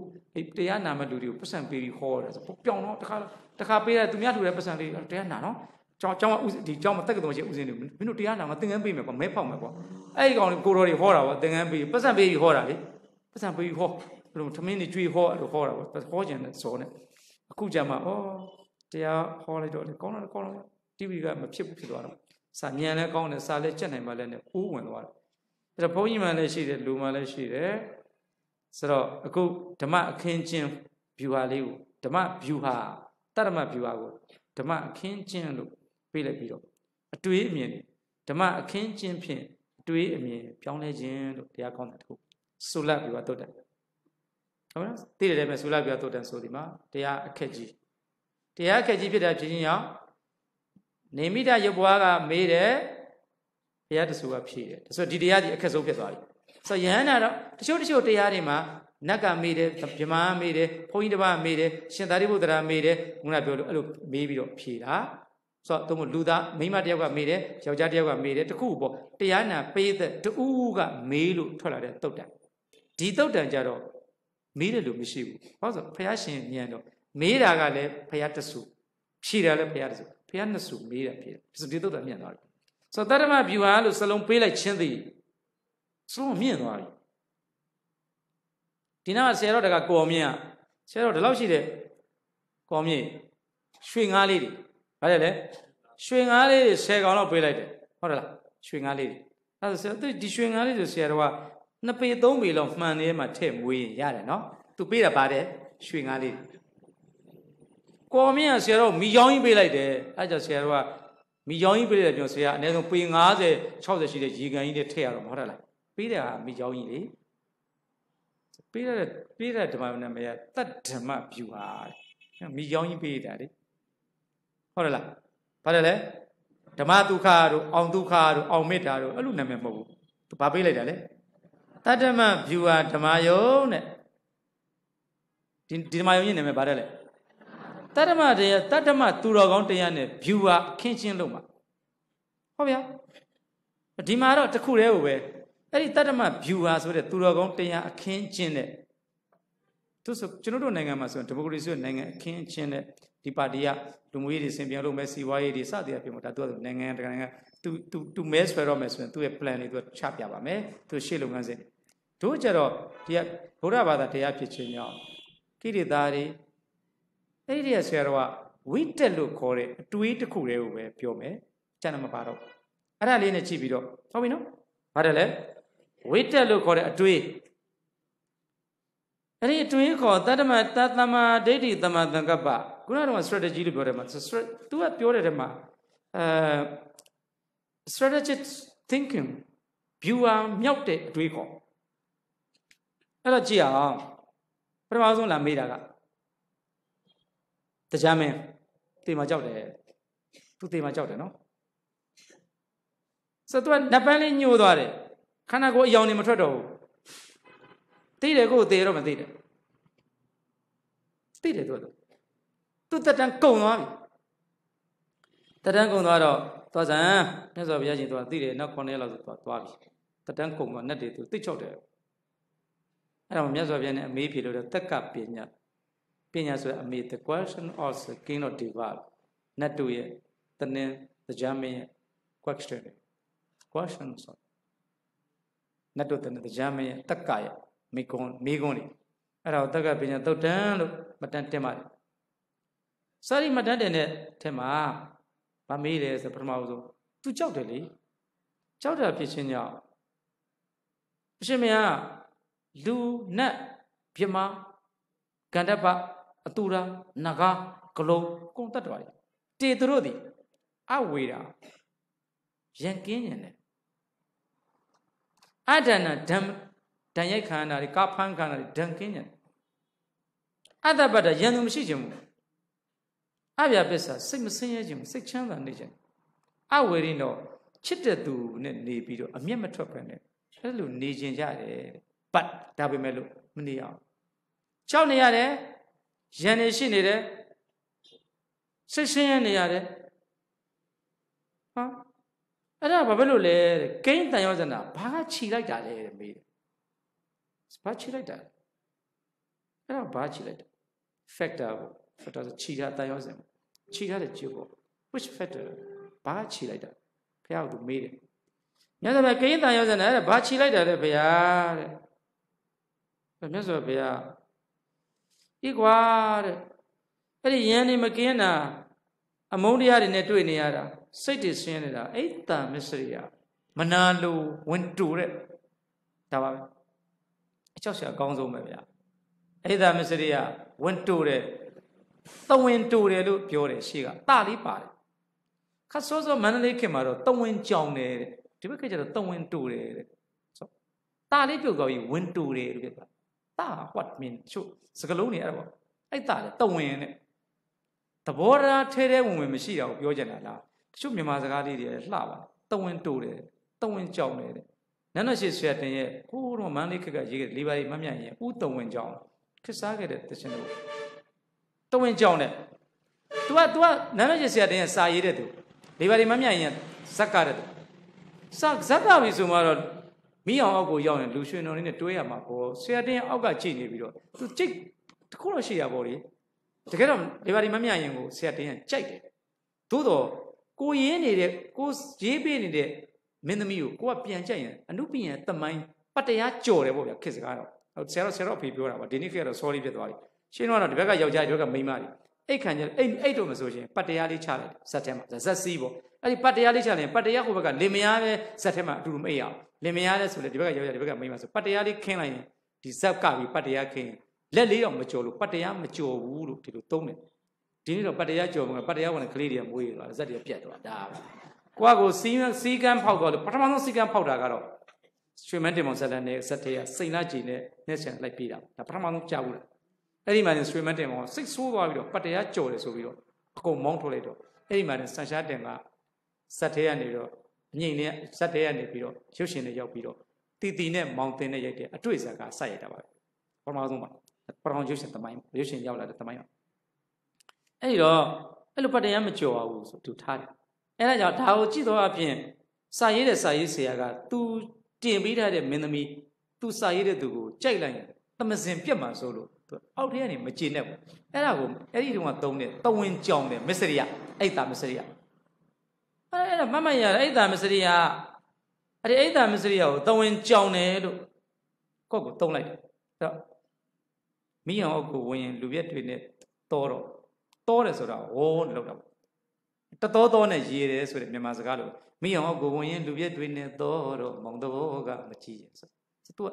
တရားနာမဲ့လူတွေကိုပတ်စံပေးပြီးဟောတယ်ဆိုပြောင်းတော့တခါတခါပေးတဲ့သူများထူတဲ့ပတ်စံလေးတရားနာနော်ကျောင်းကျောင်းဒီကျောင်းမှာတက္ကသိုလ်ရှိဦးစင်းတွေမင်းတို့တရားနာမှာသင်ငန်းပေးမယ်ကွာမဲဖောက်မယ်ကွာအဲ့ဒီကောင်ကိုတော်တွေဟောတာပေါ့သင်ငန်းပေးပတ်စံပေးပြီးဟောတာလေပတ်စံပေးပြီးဟောဘယ်လိုထမင်းတွေကျွေးဟောအဲ့လိုဟောတာပေါ့ဟောကျင်တဲ့စောနဲ့အခုကြမှာဩတရားဟောလိုက်တော့လေကောင်းတယ်ကောင်းတယ် TV ကမဖြစ်ဘူးဖြစ်သွားတော့စာမြန်လဲကောင်းတယ်စာလဲကြက်နိုင်ပါလဲနဲ့ဦးဝင်သွားတယ် အဲ့တော့ဘုန်းကြီးမှလည်းရှိတယ်လူမှလည်းရှိတယ်ဆိုတော့အခုဓမ္မအခင်းချင်း view ဟာလေးကိုဓမ္မ view ဟာတရမ view ဟာကိုဓမ္မအခင်းချင်းလို့ပြေးလိုက်ပြီးတော့အတွေးအမြင်ဓမ္မအခင်းချင်းဖြင့်အတွေးအမြင်ပြောင်းလဲခြင်းလို့တရားကောင်းတာတခုဆိုလပ်ပြီးတော့တုတ်တယ်ဟုတ်လားသိတယ်ပဲဆိုလပ်ပြီးတော့တုတ်တယ်ဆိုဒီမှာတရားအခက်ကြီးတရားအခက်ကြီးဖြစ်တာဖြစ်ချင်းရောက်နေမိတရုပ်ဘွားကမေးတယ် ဘုရားတဆူကဖြေတယ်ဆိုဒီတရားဒီအခက်ဆုံးဖြစ်သွားပြီဆိုရဟန္တာတော့တချို့တချို့တရားတွေမှာနတ်ကမေးတယ်ဗြမာမေးတယ်ဘုန်းကြီးတစ်ပါးမေးတယ်ရှင်သာရိပုတ္တရာမေးတယ်ခုနပြောလို့အဲ့လိုမေးပြီးတော့ဖြေတာဆိုတော့သူမလူသားမိန်းမတယောက်ကမေးတယ်ယောက်ျားတယောက်ကမေးတယ်တခုပေါ့တရားနာပေးတဲ့တူကမေးလို့ထွက်လာတဲ့တုတ်တန်ဒီတုတ်တန်ကြတော့မေးတယ်လို့မရှိဘူးဘာလို့ဆိုဘုရားရှင်မြန်တော့မေးတာကလည်းဘုရားတဆူဖြေတာလည်းဘုရားတဆူဘုရားနှစ်ဆူမေးတာဖြေတယ်ဆိုဒီတုတ်တန်မြန်သွားတယ် ဆိုတော့တတ္တမဗျူဟာလို့စလုံးပေးလိုက်ခြင်းသည်စလုံးမြင့်သွားပြီဒီနာဆရာတော်တကကော်မြင့်ဆရာတော်ဒီလောက်ရှိတဲ့ကော်မြင့်ရွှေငါးလေးတွေဘာလဲလဲရွှေငါးလေးတွေ10ကောင်လောက်ပေးလိုက်တယ်ဟုတ်တယ်လားရွှေငါးလေးတွေအဲဒါဆရာဒီရွှေငါးလေးဆိုဆရာတော်ကနှစ်ပေသုံးပေလောက်မှန်နေမှထည့်မွေးရင်ရတယ်နော်သူပေးတာပါတယ်ရွှေငါးလေးကော်မြင့်ဆရာတော်မိယောင်းကြီးပေးလိုက်တယ်အဲကြောင့်ဆရာတော်က မိယောင်းကြီးပေးတယ်ပြောဆရာအနည်းဆုံးပေ90 60ရှိတဲ့ရေကန်ကြီးတွေထည့်ရတော့မဟုတ်လားပေးတယ်ဟာမိယောင်းကြီးလေပေးတဲ့ပေးတဲ့ဓမ္မနာမည်ကတတ်ဓမ္မဖြူဟာမိယောင်းကြီးပေးတာလေဟုတ်တယ်လားဘာလဲလဲဓမ္မဒုက္ခတို့အောင်ဒုက္ခတို့အောင်မေတ္တာတို့အဲ့လိုနာမည်မဟုတ်ဘူးသူဘာပေးလိုက်တာလဲတတ္တမဖြူဟာဓမ္မယုံတဲ့ဒီဒီဓမ္မယုံရဲ့နာမည်ဘာတဲ့လဲ တတ္တမတရားတတ္တမသူတော်ကောင်းတရားနဲ့ဖြူဟာခင်းချင်းလုံးမှာဟုတ်ဗျာဒီမှာတော့တခုတည်းကိုပဲအဲ့ဒီတတ္တမ view ဟာဆိုတဲ့သူတော်ကောင်းတရားအခင်းချင်းတဲ့သူဆိုကျွန်တော်တို့နိုင်ငံမှာဆိုရင်ဒီမိုကရေစီနိုင်ငံအခင်းချင်းတဲ့ဒီပါတီကလူမျိုးရေးတွေစင်ပြန်လို့မဲ့စီဝါရေးတွေစသည်အဖြစ်မှာဒါသူကနိုင်ငံတကာနိုင်ငံသူသူသူမဲဆွဲတော့မယ်ဆိုရင်သူ့ရဲ့ plan တွေသူချပြပါမယ်သူရှေ့လုပ်ငန်းစဉ်တို့ကြတော့ဒီကဗုဒ္ဓဘာသာတရားဖြစ်ခြင်းကြောင့်ကိရိတာတွေ အဲ့ဒီဆရာတော်ကဝိတက်လို့ခေါ်တဲ့အတွေးတစ်ခုတည်းကိုပဲပြောမယ်ကျန်တယ်မပါတော့အဲ့ဒါလေးနဲ့ကြည့်ပြီးတော့ဟုတ်ပြီနော်ဘာတယ်လဲဝိတက်လို့ခေါ်တဲ့အတွေးအဲ့ဒီအတွေးခေါ်တတ္တမတသမဒိဋ္ဌိသမသင်္ကပ္ပခုနကတော့ strategy လို့ပြောတယ်မှာ तू ကပြောတဲ့ထဲမှာအဲ strategic thinking viewer မြောက်တဲ့အတွေးခေါ်အဲ့တော့ကြည့်အောင်ပထမဆုံးလာမေးတာက တရားမင်းတေမှာကြောက်တယ်သူတေမှာကြောက်တယ်နော်ဆိုတော့ तू ကနပန်းလေးညှိုးသွားတယ်ခန္ဓာကိုယ်အယောင်နေမထွက်တော့ဘူးသိတယ်ကိုယ်သေတော့မသိတယ်သိတယ်သူကသူတက်တန်းကုံသွားပြီတက်တန်းကုံသွားတော့သွားစံမြတ်စွာဘုရားရှင်သူကသိတယ်နောက်9ရက်လောက်ဆိုသွားသွားပြီတက်တန်းကုံသွားနတ်တွေသူသိချောက်တယ်အဲ့တော့မြတ်စွာဘုရားနဲ့အမေးဖြေလို့တက်ကပညာ ပညာဆိုအမေ the question of the king of diva နတ်တို့ရဲ့တနင်တရားမင်းရဲ့ question question ဆိုနတ်တို့တဏ္ဍကြားမရဲ့တက္ကရဲ့မိကွန်းမိကွန်းနေအဲ့ဒါကိုတက္ကပညာသုတ်တန်လို့မတန်တင်ပါတယ်စာရီမတန်တင်တဲ့ထဲမှာဗမေးတယ်ဆိုပထမဆုံးသူကြောက်တယ်လေကြောက်တာဖြစ်ချင်းကြောင့်အရှင်မယားလူနတ်ပြမကန္တပ အတူရာနဂါကလုံးကုန်တတ်တော်ရတေသူတို့သည်အဝေတာရန်ကင်းညင်တယ်အဒဏဓမ္မဒဏ်ရိုက်ခံရတာတွေကဖန်းခံရတာတွေဒဏ်ကင်းညာအတ္တပတ္တရန်သူမရှိခြင်းဘူးအဗျာပစ္စာစိတ်မဆင်းရဲခြင်းစိတ်ချမ်းသာနေခြင်းအဝေရင်တော့ချစ်တဲ့သူနဲ့နေပြီးတော့အမျက်မထွက်ဘဲနဲ့အဲ့လိုနေခြင်းကြတယ်ပတ်ဒါပေမဲ့လို့မနေအောင်ကြောက်နေရတယ် ရန်နေရှိနေတယ်စိတ်ဆင်းရဲနေရတယ်ဟာအဲ့ဒါဘာဖြစ်လို့လဲတဲ့ကိန်းတန်ရောဇနာဘာကခြိလိုက်တာလဲတဲ့မေးတယ်ဘာခြိလိုက်တာအဲ့ဒါဘာခြိလိုက်တာ factor ကို factor ဆိုခြိတာတန်ရောဇင်ခြိထားတဲ့ကျုပ်ပေါ့ which factor ဘာခြိလိုက်တာဘုရားကသူမေးတယ်မြတ်စွာဘုရားကိန်းတန်ရောဇနာအဲ့ဒါဘာခြိလိုက်တာလဲဘုရားတဲ့မြတ်စွာဘုရား ဤကွာတဲ့အဲ့ဒီယန္နေမကင်းတာအမုန်းတရားတွေနဲ့တွေ့နေရတာစိတ်တွေဆင်းနေတာအိတ်တံမစ္စရိယမနာလိုဝင်တူတဲ့ဒါပါပဲအချောက်ရှာအကောင်းဆုံးပဲဗျာအိတ်တံမစ္စရိယဝင်တူတဲ့သဝင်တူတယ်လို့ပြောတယ်ရှေ့ကတလေးပါတယ်ခတ်စောစောမန္တလေးခင်မှာတော့သဝင်ကြောင်တယ်တဲ့ဒီဘက်ကကျတော့သဝင်တူတယ်တဲ့ဆိုတလေးပြုတ်ကောပြီးဝင်တူတယ်လို့ပြောတာ တာ what mean ချို့စကလုံးနေအဲ့ဒါပေါ့အဲ့တာလေသဝင်တဲ့သဘောထားထဲထဲဝင်ဝင်မရှိတာကိုပြောချင်တာလားတချို့မြန်မာစကားလေးတွေလှပါတဝင်းတိုးတယ်တဝင်းကြောင်တယ်တဲ့နန်းတော်ရှိဆရာတင်ရဲ့ဟိုးတော့မန်းလေးခက်ကရေးခဲ့လေးပါးလေးမမြတ်ရင်ဥတဝင်းကြောင်ခစ်စားခဲ့တဲ့တခြင်းတို့တဝင်းကြောင်တဲ့ तू က तू ကနန်းတော်ရှိဆရာတင်ရဲ့စာရေးတဲ့သူလေးပါးလေးမမြတ်ရင်ဇက်ကတဲ့သူဇက်ဇက်ကပြီဆိုမှတော့ မိအောင်အောက်ကိုရောက်ရင်လူရွှေတော်လေးနဲ့တွဲရမှာပေါ့ဆရာတင်အောက်ကကြည့်နေပြီးတော့ तू ကြိတ်တခုတော့ရှိရပေါ့လေတကယ်တော့လေးပါးလေးမမြတ်ရင်ကိုဆရာတင်ကကြိုက်တယ်သို့တော့ကိုရင်းနေတဲ့ကိုရေးပေးနေတဲ့မင်းသမီးကိုကိုကပြန်ကြိုက်ရင်အနုပညာတမိုင်းပတ္တရားကြော်တယ်ပေါ့ဗျာခစ်စကားတော့ဆရာတော့ဆရာတော့အဖေပြောတာပါဒီနေ့ခေတ်ကတော့ sorry ဖြစ်သွားပြီရှင်းတော့ဒီဘက်ကယောက်ျားဒီဘက်ကမိန်းမတွေအိတ်ခံကြအိတ်အိတ်တော့မဆိုရှင်ပတ္တရားလေးချလိုက်ဇက်ထဲမှာဇက်စီးပေါ့အဲ့ဒီပတ္တရားလေးချလိုက်ပတ္တရားဟိုဘက်ကလင်မယားပဲဇက်ထဲမှာအတူတူမအိတ်အောင် လင်မယားလဲဆိုလေဒီဘက်ကယောက်ျားဒီဘက်ကမိန်းမဆိုပတ္တရားလေးခင်းလိုက်ရင်ဒီဇက်ကပြီးပတ္တရားခင်းလက်လေးတော့မကြော်လို့ပတ္တရားမကြော်ဘူးလို့ဒီလိုသုံးတယ်ဒီနေ့တော့ပတ္တရားကြော်မှာပတ္တရားဝင်ကလေးတွေကမွေးသွားဇက်တွေပြတ်သွားဒါပဲကိုကကိုစီးစီးကန်းဖောက်သွားလို့ပထမဆုံးစီးကန်းဖောက်တာကတော့ရွှေမန်းတင်မောင်ဇက်လန်နဲ့ဇက်ထဲကစိန်လာကြည်နဲ့နဲ့ဆန်လိုက်ပြေးတာဒါပထမဆုံးကြားဘူးလားအဲ့ဒီမှာရွှေမန်းတင်မောင်စိတ်ဆိုးသွားပြီးတော့ပတ္တရားကြော်တယ်ဆိုပြီးတော့အကုန်မောင်းထုတ်လိုက်တော့အဲ့ဒီမှာဆန်ရှားတင်ကဇက်ထဲကနေတော့ အငိမ့်နဲ့ဇက်ထဲကနေပြီးတော့ရုပ်ရှင်နဲ့ရောက်ပြီးတော့တီတီနဲ့မောင်တင်နဲ့ရိုက်တဲ့အတွေ့အကြုံကစိုက်ရတာပါပထမဆုံးပါပထမရုပ်ရှင်သမိုင်းရုပ်ရှင်ရောက်လာတဲ့သမိုင်းပါအဲ့ဒီတော့အဲ့လိုပတ္တရားမကြော်ဘူးဆိုသူထားတယ်အဲ့ဒါကြောင့်ဒါကိုကြည့်တော့အပြင်စာရေးတဲ့စာရေးဆရာက तू တင်ပေးထားတဲ့မင်းသမီး तू စာရေးတဲ့သူကိုကြိုက်လိုက်ရင်သမစင်ပြက်မှာဆိုလို့သူအောက်ထဲကနေမကျေနပ်ဘူးအဲ့ဒါကိုအဲ့ဒီတုန်းကသုံးတဲ့တဝင်းကြောင်တဲ့မစ္စရိယအိတ်တာမစ္စရိယ အဲ့အဲ့ဒါမမရအိတ်တာမစ္စရိယအဲ့ဒီအိတ်တာမစ္စရိယကိုတဝင်းကြောင်တယ်လို့ကိုယ့်ကိုသုံးလိုက်တယ်အဲ့တော့မိအောင်အောက်ကိုဝင်ရင်လူပြက်တွေနဲ့တောတော့တောတယ်ဆိုတာဝေါ်လို့လောက်တာတတော်တော်နဲ့ရေတယ်ဆိုတဲ့မြန်မာစကားလိုမိအောင်အောက်ကိုဝင်ရင်လူပြက်တွေနဲ့တော်တော့မောင်တော်ကမကြည့်ရင်ဆိုသူက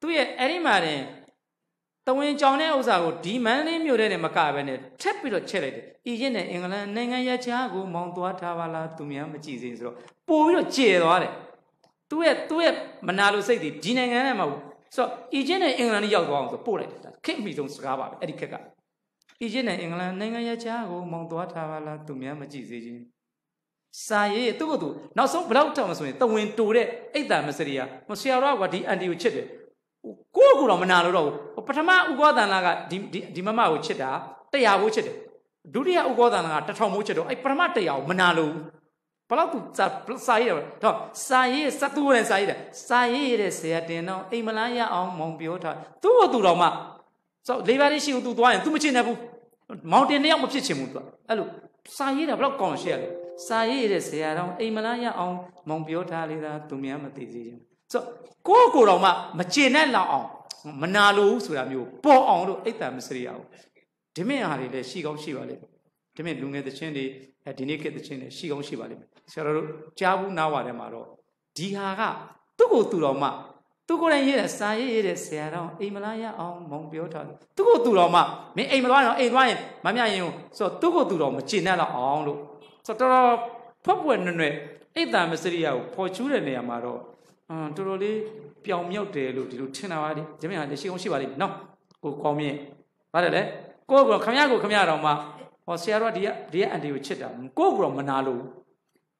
သူရဲ့အဲ့ဒီမှာတင် တဝင်းကြောင်တဲ့ဥစ္စာကိုဒီမန်းလေးမြို့ထဲနဲ့မကပဲနဲ့ထက်ပြီးတော့ချက်လိုက်တယ်။အီဂျစ်နဲ့အင်္ဂလန်နိုင်ငံရချားကိုမောင်းသွားထားပါလားသူများမကြည့်စေဆိုတော့ပို့ပြီးတော့ကျေသွားတယ်။သူ့ရဲ့သူ့ရဲ့မနာလိုစိတ်တွေဒီနိုင်ငံနဲ့မဟုတ်ဆိုတော့အီဂျစ်နဲ့အင်္ဂလန်ကြီးရောက်သွားအောင်ဆိုပို့လိုက်တယ်။ခက်မိဆုံးစကားပါပဲအဲ့ဒီခက်ကအီဂျစ်နဲ့အင်္ဂလန်နိုင်ငံရချားကိုမောင်းသွားထားပါလားသူများမကြည့်စေခြင်းစာရေးသူ့ကိုယ်သူနောက်ဆုံးဘလောက်တောင်ဆိုရင်တဝင်းတူတဲ့အိတ်တာမစရိယာမဆရာတော်ကဒီအန်တီကိုချစ်တယ် ကိုယ့်ကိုယ်တော့မနာလို့တော့ဘူးပထမဥကောသန္နာကဒီဒီမမကိုချစ်တာတရားကိုချစ်တယ်ဒုတိယဥကောသန္နာကတထောင်မိုးချစ်တော့အဲ့ပထမတရားကိုမနာလို့ဘလောက်သူစာစာရေးတယ်တော့စာရေးစတူနဲ့စာရေးတယ်စာရေးတဲ့ဆရာတင်တော့အိမ်မလားရအောင်မောင်ပြောထားသူ့ကိုသူတော်မှဆိုလေးပါးလေးရှိကိုသူသွားရင် तू မချစ်နေဘူးမောင်တင်တယောက်မဖြစ်ချင်ဘူး तू အဲ့လိုစာရေးတာဘလောက်ကောင်းရှက်ရလဲစာရေးတဲ့ဆရာတော်အိမ်မလားရအောင်မောင်ပြောထားလေသာသူများမသိစေချင် ဆိုကိုယ့်ကိုယ်တော်မှမကျေနပ်လောက်အောင်မနာလို့ဆိုတာမျိုးပေါ်အောင်လို့အိတ်တံမစရိယအောင်ဒီမင်းဟာတွေလည်းရှိကောင်းရှိပါလိမ့်မယ်ဒီမင်းလူငယ်သချင်းတွေဒီနေ့ခေတ်သချင်းတွေရှိကောင်းရှိပါလိမ့်မယ်ဆရာတော်တို့ကြားဘူးနားပါတယ်မှာတော့ဒီဟာကသူ့ကိုသူတော်မှသူကိုယ်တိုင်ရေးတဲ့စာရေးရေးတဲ့ဆရာတော်အိမ်မလာရအောင်မောင်ပြောထားသူကိုသူတော်မှမင်းအိမ်မသွားတော့အိမ်သွားရင်မမြရင်ဆိုတော့သူကိုသူတော်မကျေနပ်တော့အောင်လို့ဆိုတော့တော်တော်ဖွက်ပွက်နွယ်နွယ်အိတ်တံမစရိယကိုပေါ်ချူးတဲ့နေရာမှာတော့ အမ်တော်တော်လေးပြောင်မြောက်တယ်လို့ဒီလိုထင်တာပါလေဒီမြင်ဟာလက်ရှိအောင်ရှိပါလိမ့်မယ်နော်ကိုကောင်းမြင့်ပါတယ်လေကိုကခမရကိုခမရတော်မှဟောဆရာတော်ဒီကဒီကအန်တီကိုချစ်တာကိုကတော့မနာလို့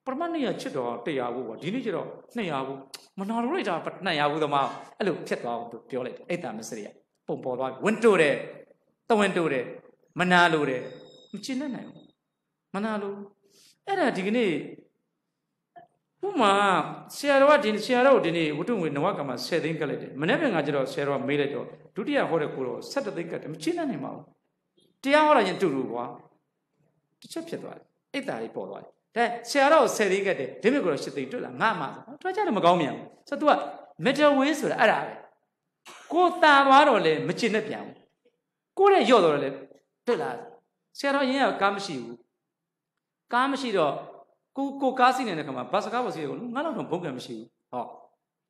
ပပရမတ်နေ့ကချစ်တော်100ဘူးပေါ့ဒီနေ့ကျတော့200ဘူးမနာလို့လိုက်တာ200ဘူးသမားအဲ့လိုဖြစ်သွားအောင်သူပြောလိုက်တယ်အိတ်တာမစရိယပုံပေါ်သွားဝင်းတိုးတယ်တဝင်းတိုးတယ်မနာလို့တယ်မချင်နိုင်ဘူးမနာလို့အဲ့ဒါဒီကနေ့ ဥမာဆရာတော်ကဒီဆရာတော်ဒီနေ့ဝတ္ထုငွေနဝကမှာ10သိန်းကတ်လိုက်တယ်မနေ့ကငါကျတော့ဆရာတော်ကမေးလိုက်တော့ဒုတိယဟောတဲ့ကိုတော့17သိန်းကတ်တယ်မချင်နိုင်ပါဘူးတရားဟောတာချင်းတူတူကွာတစ်ချက်ဖြစ်သွားတယ်အိတ်တာလေးပေါ်သွားတယ်ဒါဆရာတော်10သိန်းကတ်တယ်ဒီမြစ်ကိုတော့10သိန်းတွေ့လာငါမှဆိုတော့ကြတယ်မကောင်းမြန်ဘူးဆိုတော့ तू က metal way ဆိုတာအဲ့ဒါပဲကိုတာသွားတော့လေမချင်နဲ့ပြန်ဘူးကိုတဲ့ရော့တော့လေတွေ့လားဆရာတော်ရင်းကကားမရှိဘူးကားမရှိတော့ ကိုကိုကားစီးနေတဲ့ခါမှာဘတ်စကားပေါ်စီးတယ်ကိုငါတော့တော့ဘုံကံမရှိဘူးဟော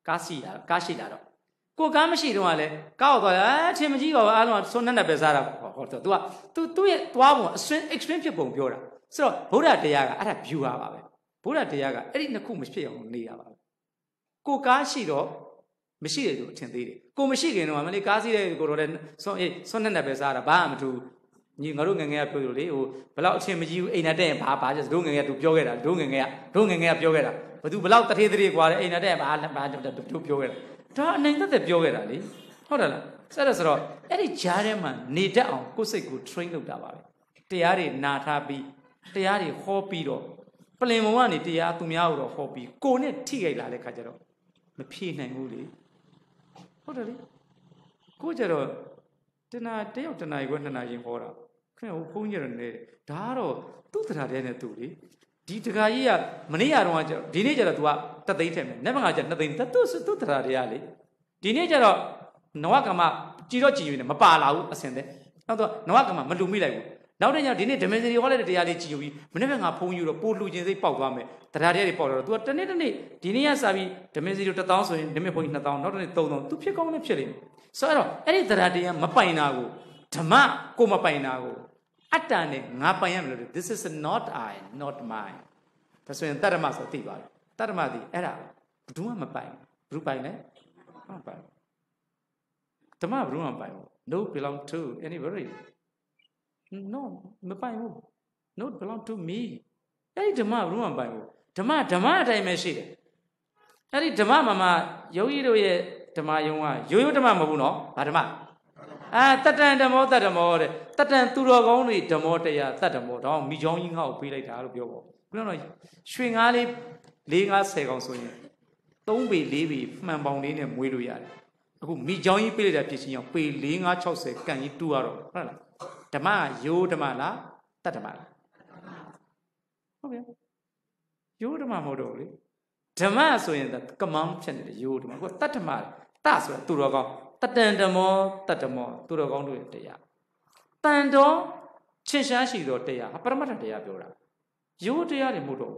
ကားစီးတာကားရှိတာတော့ကိုကားမရှိတော့လေကားတော့သွားတယ်အထင်မကြီးပါဘူးအားလုံးကဆွန်းနဲ့ပဲစားတာဟောဟောတော့ तू က तू သူ့ရဲ့သွားပုံအစွန်း extreme ဖြစ်ပုံပြောတာဆိုတော့ဗုဒ္ဓတရားကအဲ့ဒါ view ပါပဲဗုဒ္ဓတရားကအဲ့ဒီနှစ်ခုမဖြစ်အောင်နေတာပါပဲကိုကားရှိတော့မရှိတယ်လို့အထင်သေးတယ်ကိုမရှိခင်တော့မလေးကားစီးတဲ့ကိုတော့လည်းဆွန်းအေးဆွန်းနဲ့ပဲစားတာဘာမှမထူး ညီငါတို့ငငယ်ကပြောလို့လေဟိုဘလောက်အချင်းမကြီးဘူးအိမ်နဲ့တဲ့ရင်ဘာဘာကျတို့ငငယ်ကသူပြောခဲ့တာတို့ငငယ်ကတို့ငငယ်ကပြောခဲ့တာဘသူဘလောက်တထေးတထေးกว่าလဲအိမ်နဲ့တဲ့ဘာဘာတို့ပြောခဲ့တာဒါအနိုင်သက်သက်ပြောခဲ့တာလေဟုတ်တယ်လားဆက်ရဆိုတော့အဲ့ဒီကြားထဲမှာနေတတ်အောင်ကိုယ်စိတ်ကို train လုပ်တာပါပဲတရားတွေနာထားပြီးတရားတွေဟောပြီးတော့ပလင်ဘုံကနေတရားသူများကိုတော့ဟောပြီးကိုနဲ့ထိခိုက်လာတဲ့ခါကျတော့မဖြေနိုင်ဘူးလေဟုတ်တယ်လေကိုကျတော့တနာတယောက်တနာရီခွဲနှစ်နာရီဟောတာ ခင်ဗျဘုန်းကြီးရနေဒါကတော့သူ့တရားတဲ့နဲ့သူလေဒီတခါကြီးကမနေ့ကတော့ကျဒီနေ့ကျတော့ तू ကတသိန်းထည့်မယ်နေ့မှကကျနှစ်သိန်းသူ့သူ့တရားတရားလေဒီနေ့ကျတော့နဝကမကြည်တော့ကြည်နေမပါလာဘူးအစင်တဲ့နောက်တော့နဝကမမလူမိလိုက်ဘူးနောက်တဲ့ညဒီနေ့ဓမ္မစရီဟောလိုက်တဲ့တရားလေးကြည်ယူပြီးမနေ့ကငါဖုံးယူတော့ပိုလူချင်းစိတ်ပေါက်သွားမယ်တရားတရားတွေပေါက်တော့ तू ကတနေ့တနေ့ဒီနေ့ကစပြီးဓမ္မစရီ1000ဆိုရင်ဓမ္မဖုံးကြီး2000နောက်တစ်နေ့3000 तू ဖြစ်ကောင်းလည်းဖြစ်လိမ့်မယ်ဆိုတော့အဲ့ဒီတရားတရားမပိုင်တာကိုဓမ္မကိုမပိုင်တာကို အတ္တနဲ့ငါပိုင်ရမလို့ this is not i not mine ဒါဆိုရင်တတ္တမဆိုသိပါတယ်တတ္တမဒီအဲ့ဒါဘယ်သူမှမပိုင်ဘူးပိုင်လဲမပိုင်ဓမ္မဘယ်သူမှမပိုင်ဘူး no belong to anybody no မပိုင်ဘူး no belong to me အဲ့ဒီဓမ္မဘယ်သူမှမပိုင်ဘူးဓမ္မဓမ္မအတိုင်းပဲရှိတယ်အဲ့ဒီဓမ္မမှာမှာယောဂီတို့ရဲ့ဓမ္မယုံကရိုးရိုးဓမ္မမဟုတ်ဘူးနော်ဗာဓမ္မ အာတတန်ဓမ္မောတတ္တမောတဲ့တတန်သူတော်ကောင်းတွေဓမ္မောတရားတတ္တမောတော့မိချောင်းကြီးငါ့ကိုပေးလိုက်တာလို့ပြောပေါ့ဘယ်လိုတော့ရွှေငါးလေး၄၅၀ကောင်ဆိုရင်၃ပေ၄ပေမှန်ပေါင်လေးနဲ့မွေးလို့ရတယ်အခုမိချောင်းကြီးပေးလိုက်တာဖြစ်ချင်းအောင်ပေ၄၅60ကန်ကြီးတူရတော့ဟုတ်လားဓမ္မရိုးဓမ္မလားတတ္တမလားဟုတ်ဗျာရိုးဓမ္မမဟုတ်တော့လေဓမ္မဆိုရင်ကမန်းဖြစ်နေတယ်ရိုးဓမ္မကိုတတ္တမတဆိုတာသူတော်ကောင်း တတန်ဓမ္မောတတ္တမောသူတော်ကောင်းတို့ရဲ့တရားတန်တော်ချစ်ရှားရှိသောတရားပရမတ္ထတရားပြောတာရိုးတရားတွေမဟုတ်တော့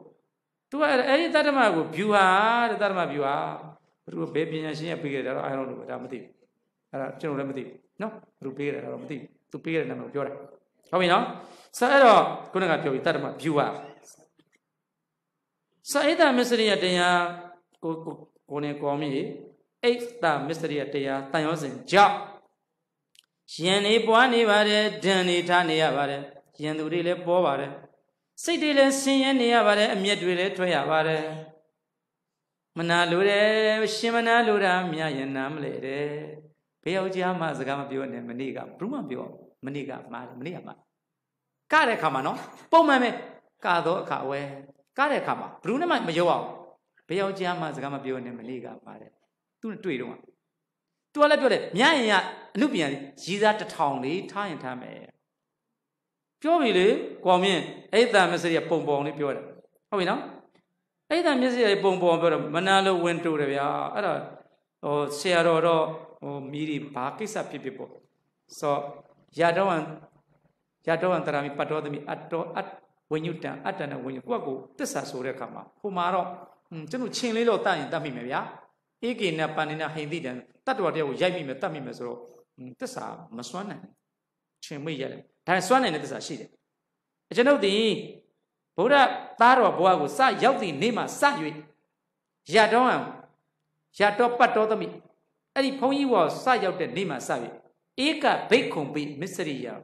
သူကအဲ့ဒီတတ္တမကို view ဟာတဲ့တတ္တမ view ဟာဘယ်လိုဘယ်ပညာရှင်ရပေးခဲ့တယ်တော့အဲလိုလို့ဒါမသိဘူးအဲ့ဒါကျွန်တော်လည်းမသိဘူးနော်ဘယ်လိုပေးခဲ့တယ်တော့မသိဘူးသူပေးခဲ့တဲ့နာမည်ကိုပြောတာဟုတ်ပြီနော်ဆိုအဲ့တော့ခုနကပြောပြီးတတ္တမ view ဟာစာဣဒ္ဓမစ္စရိယတရားကိုကိုကိုနေကောမီ အိတ်တာမစ္စရိယတရားတန်ရောစဉ်ကြောင့်ယင်နေပွားနေပါတယ်ဒဏ်နေထားနေရပါတယ်ယင်သူတွေလည်းပေါ်ပါတယ်စိတ်တွေလည်းဆင်းရဲနေရပါတယ်အမျက်တွေလည်းထွက်ရပါတယ်မနာလိုတယ်ရှင်မနာလိုတာမြရင်နာမလဲတဲ့ဘေးယောက်ျားမှစကားမပြောနဲ့မနေ့ကဘုမပြောမနေ့ကမှားတယ်မနေ့ကမှားကတဲ့ခါမှာနော်ပုံမှန်ပဲကတော့အခါဝဲကတဲ့ခါမှာဘယ်သူမှမရောအောင်ဘေးယောက်ျားမှစကားမပြောနဲ့မနေ့ကမှားတယ် သူနဲ့တွေ့တော့သူကလည်းပြောတယ်မြရင်ကအမှုပြန်ရီးစားတစ်ထောင်လေးထားရင်ထားမယ်ပြောပြီလေကွန်မြင့်အိတ်တမစရိယပုံပုံလေးပြောတယ်ဟုတ်ပြီနော်အိတ်တမစရိယပုံပုံပြောတော့မနာလို့ဝင်တူတယ်ဗျာအဲ့ဒါဟိုဆရာတော်တော့ဟိုမိဒီဘာကိစ္စဖြစ်ဖြစ်ပေါ့ဆိုရတော်ဝံရတော်ဝံတရာမီပတ်တော်သမီးအတ်တော်အတ်ဝိညုတံအတ္တနဲ့ဝိညုကိုယ့်ကိုတစ္ဆာဆိုတဲ့အခါမှာဟိုမှာတော့ကျွန်တော်ချင်းလေးတော့တတ်ရင်တတ်မိမယ်ဗျာ ဧကေနပန္နိနဟိန္တိတံတတ္တဝတယောက်ကိုရိုက်မိမယ်တတ်မိမယ်ဆိုတော့တစ္ဆာမစွမ်းနိုင်ချင်းမိတ်ရတယ်ဒါစွမ်းနိုင်တဲ့တစ္ဆာရှိတယ်အကျွန်ုပ်သည်ဗုဒ္ဓသားတော်ဘဝကိုစရောက်သည့်နေ့မှစ၍ရတော်ဟံရတော်ပတ်တော်သမီးအဲ့ဒီဘုန်းကြီးဘဝစရောက်တဲ့နေ့မှစ၍ဧကဘိတ်ခုံပိမစ္စရိယဘ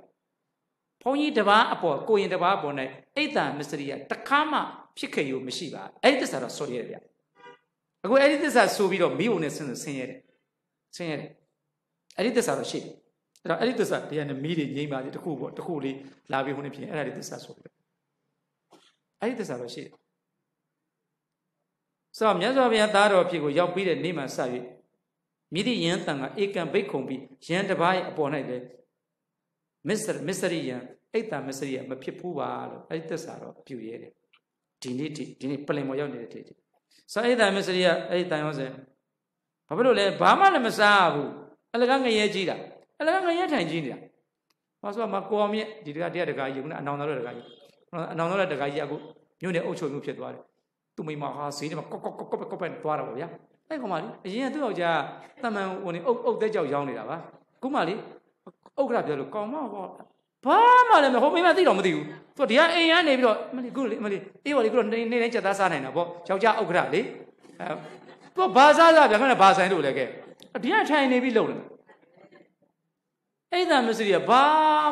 ဘုန်းကြီးတပါးအပေါ်ကိုရင်တပါးအပေါ်၌အိတ်တံမစ္စရိယတခါမှဖြစ်ခဲ့ယူမရှိပါအဲ့ဒီသစ္စာတော့ဆိုရတယ်ဗျ အခုအဲ့ဒီသစ္စာဆိုပြီးတော့မိဘုံနဲ့ဆင်းဆင်းရတယ်ဆင်းရတယ်အဲ့ဒီသစ္စာတော့ရှိတယ်အဲ့တော့အဲ့ဒီသစ္စာတရားနဲ့မိတွေငြိမ့်ပါလေတခုပေါ့တခုလေးလာပြီးဟိုနေဖြစ်အဲ့ဒါဒီသစ္စာဆိုပြီးအဲ့ဒီသစ္စာတော့ရှိတယ်ဆိုတော့မြတ်စွာဘုရားသားတော်ဖြစ်ကိုရောက်ပြီးတဲ့နေ့မှစ၍မိသည့်ယံတန်ကဧကံဘိတ်ခုံပြီးယံတစ်ပါးရဲ့အပေါ်၌လည်းမစ္စမစ္စရိယံအိတ်တမစ္စရိယမဖြစ်ဘူးပါလို့အဲ့ဒီသစ္စာတော့ပြုရဲတယ်ဒီနေ့ဒီဒီနေ့ပလင်ပေါ်ရောက်နေတဲ့ထိ ဆိုအိတ်တမစ္စရိယအဲ့ဒီတန်ရောစင်ဘာဖြစ်လို့လဲဘာမှလည်းမစားဘူးအလကားငရဲကြီးတာအလကားငရဲထိုင်ကြီးနေတာဘာဆိုမှကိုအောင်မြင့်ဒီတကတရားတကာကြီးကအနောင်တော်တကာကြီးအနောင်တော်တကာကြီးအခုမြို့နယ်အုပ်ချုပ်မှုဖြစ်သွားတယ်သူမိမဟာဈေးထဲမှာကော့ကော့ကော့ကော့ကော့ပဲသွားတာပေါ့ဗျာအဲ့ကောင်မလေးအရင်ကသူ့ယောက်ျားတမန်ဝင်အုပ်အုပ်သက်ကြောက်ရောင်းနေတာပါခုမှလေးဥက္ကရာပြောလို့ကောင်မဟော ဘာမှလည်းမဟုတ်မိမသိတော့မသိဘူးသူကဒီကအိမ်ကနေပြီးတော့မလေးခုလေမလေးအေးပါလေခုတော့နေနေတိုင်းချက်သားစားနိုင်တာပေါ့ယောက်ျားဥက္ကရာလေအဲသူကဘာစားစားဗျာခဏဘာဆိုင်လို့လဲကဲဒီကထိုင်နေပြီးလုံတယ်အဲ့ဒါမစရိယဘာ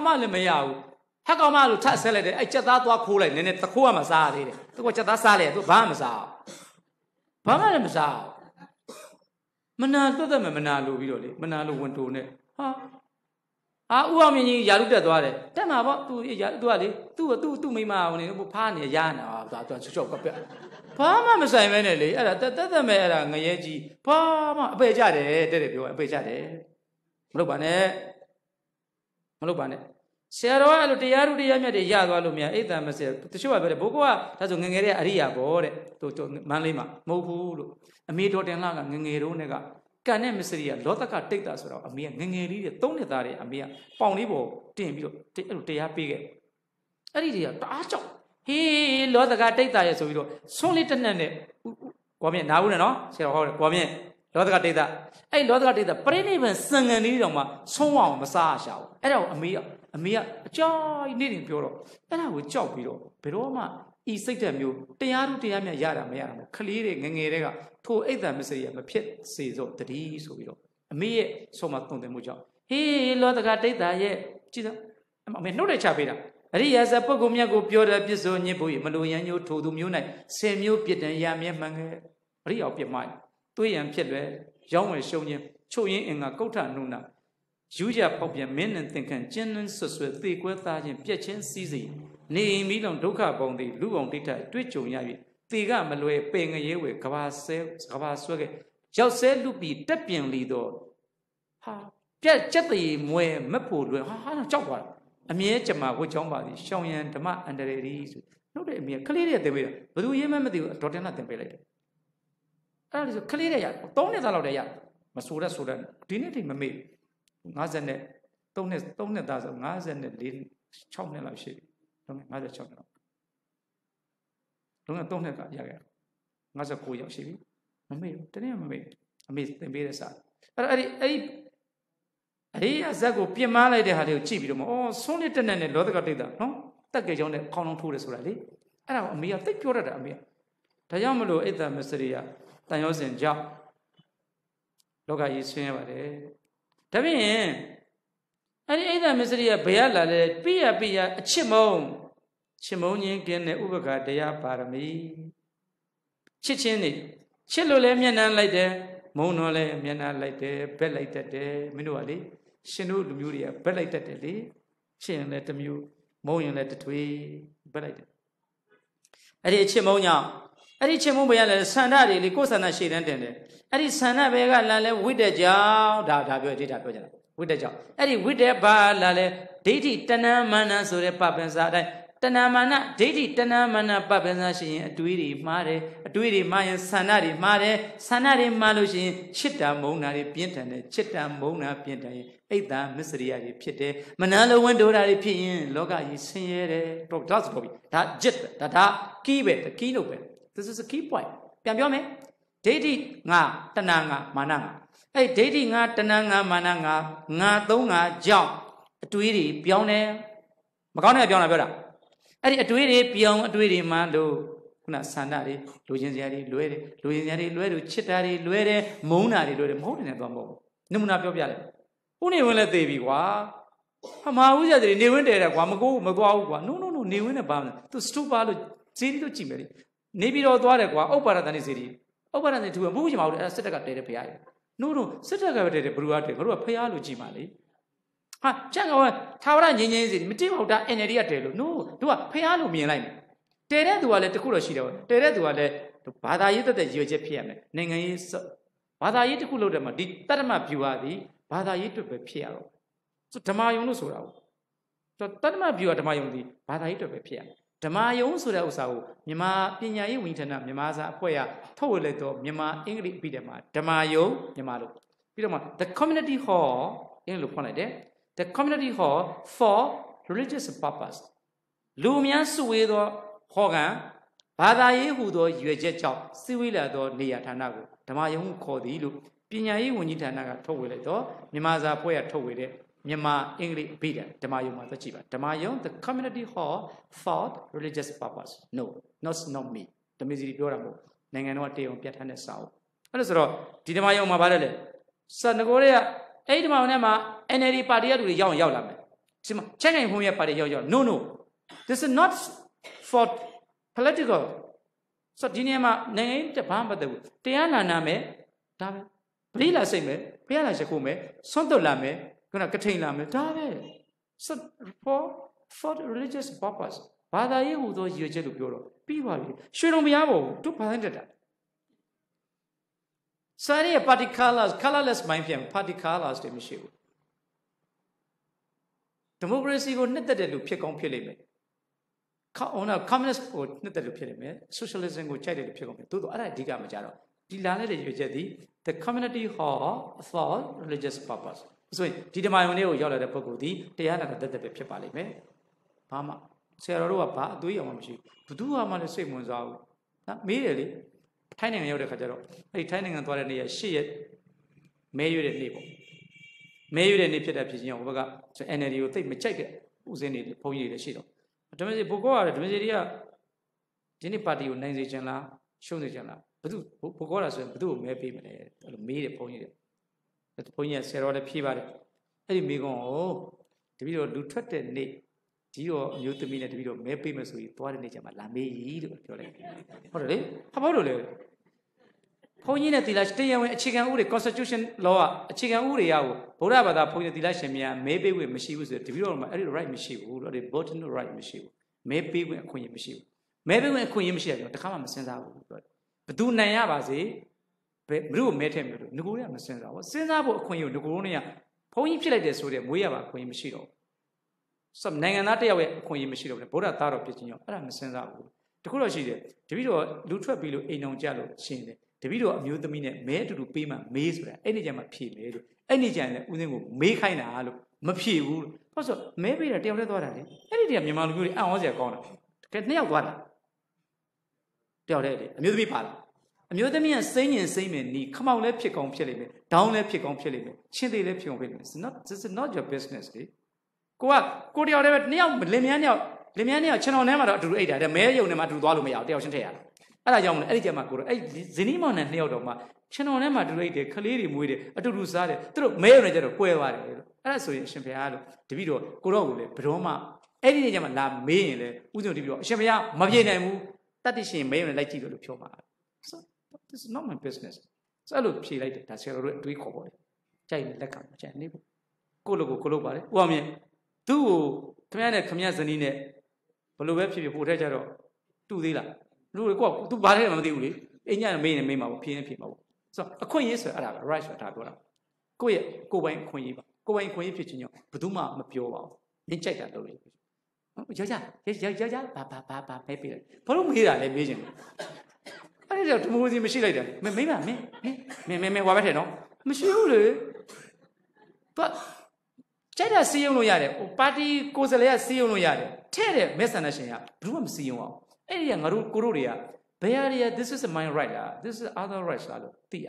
မှလည်းမရဘူးဟက်ကောင်မလို့ထပ်ဆက်လိုက်တယ်အဲ့ချက်သားသွားခိုးလိုက်နည်းနည်းတခိုးကမစားသေးတယ်သူကချက်သားစားလိုက်သူဘာမှမစားဘာမှလည်းမစားမနာတွတ်သက်မနာလို့ပြီးတော့လေမနာလို့ဝန်တိုနဲ့ဟာ အာဥအောင်မြင့်ကြီးယာလူတက်သွားတယ်တက်မှာပေါ့သူယာသူကလေသူ့သူ့သူ့မိမဝင်နေဖားနေရနာသွားသွားချောချောကပြက်ဘာမှမဆိုင်ပဲနဲ့လေအဲ့ဒါတက်တက်မဲ့အဲ့ဒါငရဲကြီးဘာမှအပေကြတယ်တဲ့တဲ့ပြောအပေကြတယ်မလုပ်ပါနဲ့မလုပ်ပါနဲ့ဆရာတော်ကအဲ့လိုတရားဥတရားမြတ်တွေရသွားလို့မြတ်အိတ်တံမစဲတချို့ကပြောတယ်ဘိုးကဒါဆိုငငယ်တဲ့အရိယာဘောတဲ့သူမန်းလေးမှာမဟုတ်ဘူးလို့အမေတော်တင်လာကငငယ်တုန်းက ကံနဲ့မစ္စရိယလောတကတိတ်တာဆိုတော့အမေကငငယ်လေးတွေသုံးနှစ်သားတွေအမေကပေါင်လေးပေါ်တင်ပြီးတော့အဲ့လိုတရားပေးခဲ့အဲ့ဒီတွေကတအားကြောက်ဟေးလောတကတိတ်တာရဲ့ဆိုပြီးတော့ဆွန်းလေးတစ်နက်နဲ့ကွာမြင့်နားဘူးနဲ့နော်ဆရာတော်ဟောတယ်ကွာမြင့်လောတကတိတ်တာအဲ့လောတကတိတ်တာပရိနိဗ္ဗာန်စံငံလေးတောင်မှဆုံးအောင်မစားရှာဘူးအဲ့ဒါကိုအမေကအမေကအကြာကြီးနေနေပြောတော့အဲ့ဒါကိုကြောက်ပြီးတော့ဘယ်တော့မှ ဤစိတ်ဓာတ်မျိုးတရားသူတရားမြတ်ရတာမရတာမခလေးတွေငငယ်တွေကထိုအိတ်တံမစရိယမဖြစ်စေစို့တတိဆိုပြီးတော့အမေရဲ့ဆုံးမသွန်သင်မှုကြောင့်ဟေးလောတကတိတ်တာရဲ့ကြည့်တော့အမေနှုတ်တဲ့ချပေးတာအရိယာစပုဂ္ဂိုလ်မြတ်ကိုပြောတဲ့ပြစ္ဆောညစ်ဖို့မလိုရန်ညို့ထိုသူမျိုး၌ဆယ်မျိုးပြစ်ဒဏ်ရမျက်မှန်ခဲ့အရိယာပြစ်မိုက်တွေးရန်ဖြစ်လွယ်ရောင်းဝယ်ရှုံးခြင်းချုပ်ရင်းအင်္ဂါကုဋ္ဌနုနာယူကြဖောက်ပြန်မင်းနဲ့သင်္ကန်ကျင်းနှင်းဆွဆွဲသေကွဲသားခြင်းပြက်ချင်းစည်းစိမ် နေမီလုံးဒုက္ခပုံသည်လူပုံတိဋ္ဌတွေ့ကြုံရ၍သေကမလွယ်ပင်ငရဲဝေကဘာဆဲကဘာဆွဲခဲ့ရောက်ဆဲလူပြီးတက်ပြင်လီတော့ဟာပြက်ကြက်တည်မွဲမက်ဖို့လွယ်ဟာဟာကြောက်သွားတာအမြဲကြမှာဝတ်ချောင်းပါသည်ရှောင်းရန်ဓမ္မအန္တရာယ်ဒီဆိုနှုတ်တဲ့အမြဲကလေးတွေတင်ပေးတာဘယ်သူရေးမှမသိဘူးဒေါ်တင်လာတင်ပေးလိုက်တယ်အဲ့ဒါဆိုကလေးတွေရသုံးနှစ်သားလောက်တည်းရမဆိုတဲ့ဆိုတဲ့ဒီနေ့ထိမမေ့50နဲ့3နှစ်3နှစ်သားဆို54 6နှစ်လောက်ရှိပြီ လုံး56နှစ်လောက်လုံး3နှစ်ကရခဲ့59ရောက်ရှိပြီမမေ့ဘူးတနေ့မမေ့အမေသင်ပေးတဲ့စာအဲ့အဲ့ဒီအဲ့ဒီအရိယာဇက်ကိုပြင်မလိုက်တဲ့ဟာလေးကိုကြည့်ပြီးတော့အော်ဆုံးလေးတက်နဲ့နဲ့လောကတိတ်တာနော်တက်ကြကြောင်းနဲ့ခေါင်းလုံးထိုးတယ်ဆိုတာလေအဲ့ဒါကိုအမေကသိပြောတတ်တာအမေကဒါကြောင့်မလို့အိတ်တမစရိယတန်ရောစင်ကြောင့်လောကကြီးဆင်းရပါတယ်ဒါဖြင့် အဲ့ဒီအိဒါမစ္စရိယဘယ်ရလာလဲပိယပိယအချစ်မုံချစ်မုံချင်းကင်းတဲ့ဥပက္ခတရားပါရမီချစ်ချင်းနေချစ်လို့လဲမျက်နှာလိုက်တယ်မုံတော့လဲမျက်နှာလိုက်တယ်ဘက်လိုက်တတ်တယ်မင်းတို့ကလေရှင်တို့လူမျိုးတွေကဘက်လိုက်တတ်တယ်လေချစ်ရင်လည်းတစ်မျိုးမုံရင်လည်းတစ်ထွေးဘက်လိုက်တယ်အဲ့ဒီအချစ်မုံကြောင့်အဲ့ဒီချစ်မုံဘယ်ရလဲဆန္ဒတွေလေကိုယ်ဆန္ဒရှေ့တန်းတင်တယ်အဲ့ဒီဆန္ဒဘယ်ကလာလဲဝိတ္တကြောင့်ဒါဒါပြောဒိဋ္ဌပြောကြတာ ဝိတ္တကြောင့်အဲ့ဒီဝိတ္တဘာလာလဲဒိဋ္ဌိတဏ္ဍမာနဆိုတဲ့ပပင်စာအတိုင်းတဏ္ဍမာနဒိဋ္ဌိတဏ္ဍမာနပပင်စာရှိရင်အတွေးတွေမှားတယ်အတွေးတွေမှားရင်ဆန္ဒတွေမှားတယ်ဆန္ဒတွေမှားလို့ရှိရင်ချစ်တာမုန်းတာတွေပြင်းထန်တယ်ချစ်တာမုန်းတာပြင်းထန်ရင်အိတ်တာမစ္စရိယတွေဖြစ်တယ်မနာလိုဝန်တိုးတာတွေဖြစ်ရင်လောကကြီးဆင်းရဲတယ်တော့ဒါဆိုတော့ပြီဒါဂျစ်ဒါဒါကီးပဲကီးလို့ပဲ this is a key point ပြန်ပြောမယ်ဒိဋ္ဌိငါတဏငါမာနငါ အဲ့ဒိဋ္ဌိငါတဏငါမာနငါငါသုံးငါကြောင့်အတွေးတွေပြောင်းတယ်မကောင်းတဲ့ပြောင်းတာပြောတာအဲ့ဒီအတွေးတွေပြောင်းအတွေးတွေမှလို့ခုနဆန္ဒတွေလူချင်းစရာတွေလွဲတယ်လူချင်းစရာတွေလွဲတယ်ချစ်တာတွေလွဲတယ်မုန်းတာတွေလွဲတယ်မဟုတ်တယ်နဲ့တော့မဟုတ်ဘူးနမူနာပြောပြလိုက်ဦးနေဝင်လည်းသေပြီကွာဟာမဦးကြတယ်နေဝင်းတဲတယ်ကွာမကိုမသွားဘူးကွာ no no no နေဝင်းနဲ့ပါမလား तू စတူပါလို့ဈေးလို့ကြည့်မယ်လေနေပြီးတော့သွားတယ်ကွာဥပ္ပါဒတန်နေဈေးဒီဥပ္ပါဒတန်သူကမဟုတ်ချင်ပါဘူးအဲ့ဒါစစ်တပ်ကတဲတယ်ဖရားရ no no စစ်တပ်ကပဲတဲတယ်ဘလူကတဲငါတို့ကဖရားလို့ကြည့်ပါလေဟာချက်ကထာဝရငင်းငင်းစီမတိမဟုတ်တာ NLD ကတဲလို့ no တို့ကဖရားလို့မြင်လိုက်မယ်တဲတဲ့သူကလည်းတခုတော့ရှိတယ်တဲတဲ့သူကလည်းဘာသာရေးတက်တဲ့ရွေချက်ဖြစ်ရမယ်နိုင်ငံရေးဘာသာရေးတခုလို့တယ်မှာဒီတတ္တမဖြူပါသည်ဘာသာရေးအတွက်ပဲဖြစ်ရတော့ဆိုဓမ္မယုံလို့ဆိုတာကိုဆိုတတ္တမဖြူကဓမ္မယုံသည်ဘာသာရေးအတွက်ပဲဖြစ်ရမယ် ဓမ္မယုံဆိုတဲ့ဥစ္စာကိုမြန်မာပညာရေးဝန်ထမ်းမြန်မာစာအဖွဲ့ကထုတ်ဝေလိုက်တော့မြန်မာအင်္ဂလိပ်ပြီးတယ်မှာဓမ္မယုံမြန်မာလို့ပြီးတော့မှ the community hall အင်းလို့ဖွင့်လိုက်တယ် the community hall for religious purpose လူများစုဝေးသောဟောကန်ဘာသာရေးဟူသောရွယ်ချက်ကြောင့်စီဝေးလာသောနေရာဌာနကိုဓမ္မယုံခေါ်သည်လို့ပညာရေးဝန်ကြီးဌာနကထုတ်ဝေလိုက်တော့မြန်မာစာဖွဲ့ကထုတ်ဝေတဲ့ မြန်မာအင်္ဂလိပ်ဗိဒံဓမ္မယုံမှာသွားကြည့်ပါဓမ္မယုံ the community hall for religious purpose no not not me ဓမ္မစီပြောတာမဟုတ်နိုင်ငံတော်ကတေအောင်ပြတ်ထန်းတဲ့စာအုပ်အဲ့လိုဆိုတော့ဒီဓမ္မယုံမှာပါတယ်လေစနကိုတွေကအဲ့ဒီဓမ္မယုံထဲမှာ NLD ပါတီရလူတွေရောက်အောင်ရောက်လာမယ်ဒီမှာချက်ငိုင်ဖုံးရဲ့ပါတီရောက်ရောက် no no this is not for political ဆိုဒီနေရာမှာနိုင်ငံရေးတဘာမှမတတ်ဘူးတရားနာနာမယ်ဒါပဲပရိလာစိတ်မယ်ဖះလာရှခုမယ်ဆွတ်တော်လာမယ် ခုနကထိန်လာမယ်ဒါပဲ so for for religious purpose ဘာသာရေးဟူသောရည်ရွယ်ချက်လို့ပြောတော့ပြီးပါပြီရွှေလုံးမရပါဘူးသူဘာသာတက်တာစာရီ party colors colorless mind ပြန် party colors တွေမရှိဘူးဒီမိုကရေစီကိုနှစ်သက်တဲ့လူဖြစ်ကောင်းဖြစ်လိမ့်မယ်ဟိုနော် communist ကိုနှစ်သက်လို့ဖြစ်နေမယ် socialism ကိုကြိုက်တယ်လို့ဖြစ်ကုန်မယ်သို့တော့အဲ့ဒါအဓိကမကြတော့ဒီလာတဲ့ရွေချက်ဒီ the community hall for religious purpose ဆိုရင်ဒီဓမ္မယုံလေးကိုရောက်လာတဲ့ပုဂ္ဂိုလ်ဒီတရားနာတဲ့တက်ပဲဖြစ်ပါလိမ့်မယ်ဘာမှဆရာတော်တို့ကဘာအသွေးရောင်မှမရှိဘူးဘသူမှလည်းစိတ်ဝင်စားဘူးနော်မေးတယ်လေထိုင်းနိုင်ငံရောက်တဲ့ခါကျတော့အဲ့ဒီထိုင်းနိုင်ငံသွားတဲ့နေ့ရ၈ရက်မဲရွေးတဲ့နေ့ပေါ့မဲရွေးတဲ့နေ့ဖြစ်တဲ့ဖြစ်ချင်းဟိုဘက်က NLD ကိုတိတ်မကြိုက်တဲ့ဦးစင်းတွေဘုန်းကြီးတွေလည်းရှိတော့ဓမ္မစီဘုကောကဓမ္မစီတွေကဒီနေ့ပါတီကိုနိုင်စေချင်လားရှုံးစေချင်လားဘသူဘုကောတာဆိုရင်ဘသူ့ကိုမဲပေးမလဲအဲ့လိုမေးတယ်ဘုန်းကြီးတွေ ဘုန်းကြီးကဆယ်တော်လည်းဖြေးပါတယ်အဲ့ဒီမိကုံကိုတပည့်တော်လူထွက်တဲ့နေ့ဒီတော့အမျိုးသမီးနဲ့တပည့်တော်မဲပေးမယ်ဆိုရင်သွားတဲ့နေ့ကျမှလာမေးကြီးလို့ပြောလိုက်ဟုတ်တယ်လေဟာဘာလို့လဲဘုန်းကြီးနဲ့သီလတရားဝင်အခြေခံဥပဒေ constitution law ကအခြေခံဥပဒေရကိုဗုဒ္ဓဘာသာဘုန်းကြီးသီလရှင်များမဲပေးခွင့်မရှိဘူးဆိုတော့တပည့်တော်မှာအဲ့ဒီ right မရှိဘူးလို့အဲ့ဒီ voting right မရှိဘူးမဲပေးခွင့်အခွင့်အရေးမရှိဘူးမဲပေးခွင့်အခွင့်အရေးမရှိရတော့တခါမှမစင်စားဘူးပြောတယ်ဘသူနိုင်ရပါစေ ဘယ်ဘလို့မဲထည့်မယ်လို့ငကိုရမစင်စားဘူးစဉ်းစားဖို့အခွင့်အရေးကိုငကိုနဲ့ကဘုန်းကြီးဖြစ်လိုက်တယ်ဆိုတဲ့မွေးရပါအခွင့်အရေးမရှိတော့ဘူးဆိုနိုင်ငံသားတယောက်ရဲ့အခွင့်အရေးမရှိတော့ဘူးဗုဒ္ဓသားတော်ဖြစ်ခြင်းကြောင့်အဲ့ဒါမစင်စားဘူးတခုတော့ရှိတယ်တပည့်တော်လူထွက်ပြီးလို့အိမ်အောင်ကြလို့ရှင်းတယ်တပည့်တော်အမျိုးသမီးနဲ့မဲအတူတူပေးမှမေးဆိုတာအဲ့ဒီကြမှာဖြေမယ်လို့အဲ့ဒီကြရင်လည်းဦးစင်းကိုမေးခိုင်းတာလို့မဖြေဘူးလို့ဘာလို့ဆိုမဲပေးတာတယောက်တည်းသွားတာလေအဲ့ဒီတည်းကမြန်မာလူမျိုးတွေအံ့ဩစရာကောင်းတာတကယ်နှစ်ယောက်သွားတာတယောက်တည်းလေအမျိုးသမီးပါလား အမျိုးသမီးကစိမ့်ရင်စိမ့်မယ်နီခမောက်လည်းဖြစ်ကောင်းဖြစ်လိမ့်မယ်ဒေါင်းလည်းဖြစ်ကောင်းဖြစ်လိမ့်မယ်ချင်းသေးလည်းဖြစ်ကောင်းဖြစ်လိမ့်မယ် it's not this is not your business လေကိုကကိုတယောက်တည်းပဲနှစ်ယောက်လင်မယားနှစ်ယောက်လင်မယားနှစ်ယောက်ခြံတော်ထဲမှာတော့အတူတူအိတ်တာတဲ့မဲယုံထဲမှာအတူတူသွားလို့မရဘူးတယောက်ချင်းထည့်ရတာအဲ့ဒါကြောင့်မလို့အဲ့ဒီကျမှကိုတော့အဲ့ဇနီးမောင်နဲ့နှစ်ယောက်တော့မှခြံတော်ထဲမှာတူအိတ်တယ်ခလေးတွေမွေးတယ်အတူတူစားတယ်သူတို့မဲယုံနဲ့ကျတော့ကွဲသွားတယ်လို့အဲ့ဒါဆိုရင်အရှင်ဘုရားလို့တပည့်တော်ကိုတော့ကိုလေဘတော်မှအဲ့ဒီနေ့ကျမှလာမေးရင်လေဥစဉ်တပည့်တော်အရှင်ဘုရားမပြေနိုင်ဘူးတတ်တိရှင်မဲယုံနဲ့လိုက်ကြည့်လို့လို့ပြောပါ so this is not my business ဆိုအဲ့လိုဖြေလိုက်တယ်ဒါဆရာတော်တို့အတွေးခေါ်ပေါ်တယ်ကြိုက်လက်ခံမကြိုက်နေဘူးကိုလိုကိုကိုလိုပါလေဥအောင်မြင်သူ့ကိုခမရနဲ့ခမရဇနီးနဲ့ဘလို့ပဲဖြစ်ဖြစ်ဟိုထက်ကြတော့တူသေးလားလူတွေကိုက तू ဘာလဲမှမသိဘူးလေအိမ်ညမေးနေမေးမှာပေါ့ဖြေနေဖြေမှာပေါ့ဆိုတော့အခွင့်အရေးဆိုအဲ့ဒါက right ဆိုတာပြောတာကိုယ့်ရဲ့ကိုယ်ပိုင်အခွင့်အရေးပါကိုယ်ပိုင်အခွင့်အရေးဖြစ်ခြင်းကြောင့်ဘယ်သူမှမပြောပါဘူးမင်းကြိုက်တာလုပ်လို့ရကြရရရဘာဘာဘာဘာပဲပြေးတယ်ဘာလို့မေးတာလဲမေးခြင်း အဲ့ဒီတော့ဒီမိုကရေစီမရှိလိုက်တယ်မင်းမင်းမမင်းမင်းမင်းမင်းဝါပဲထဲနော်မရှိဘူးလေသူကြိုက်တာစီးရုံလို့ရတယ်ဟိုပါတီကိုယ်စားလှယ်ကစီးရုံလို့ရတယ်ထဲ့တဲ့မဲဆန္ဒရှင်ကဘယ်သူမှမစီးရုံအောင်အဲ့ဒီကငါတို့ကိုတို့တွေကဘယ်ဟာတွေက this is my right လား this is other rights လားလို့သိရ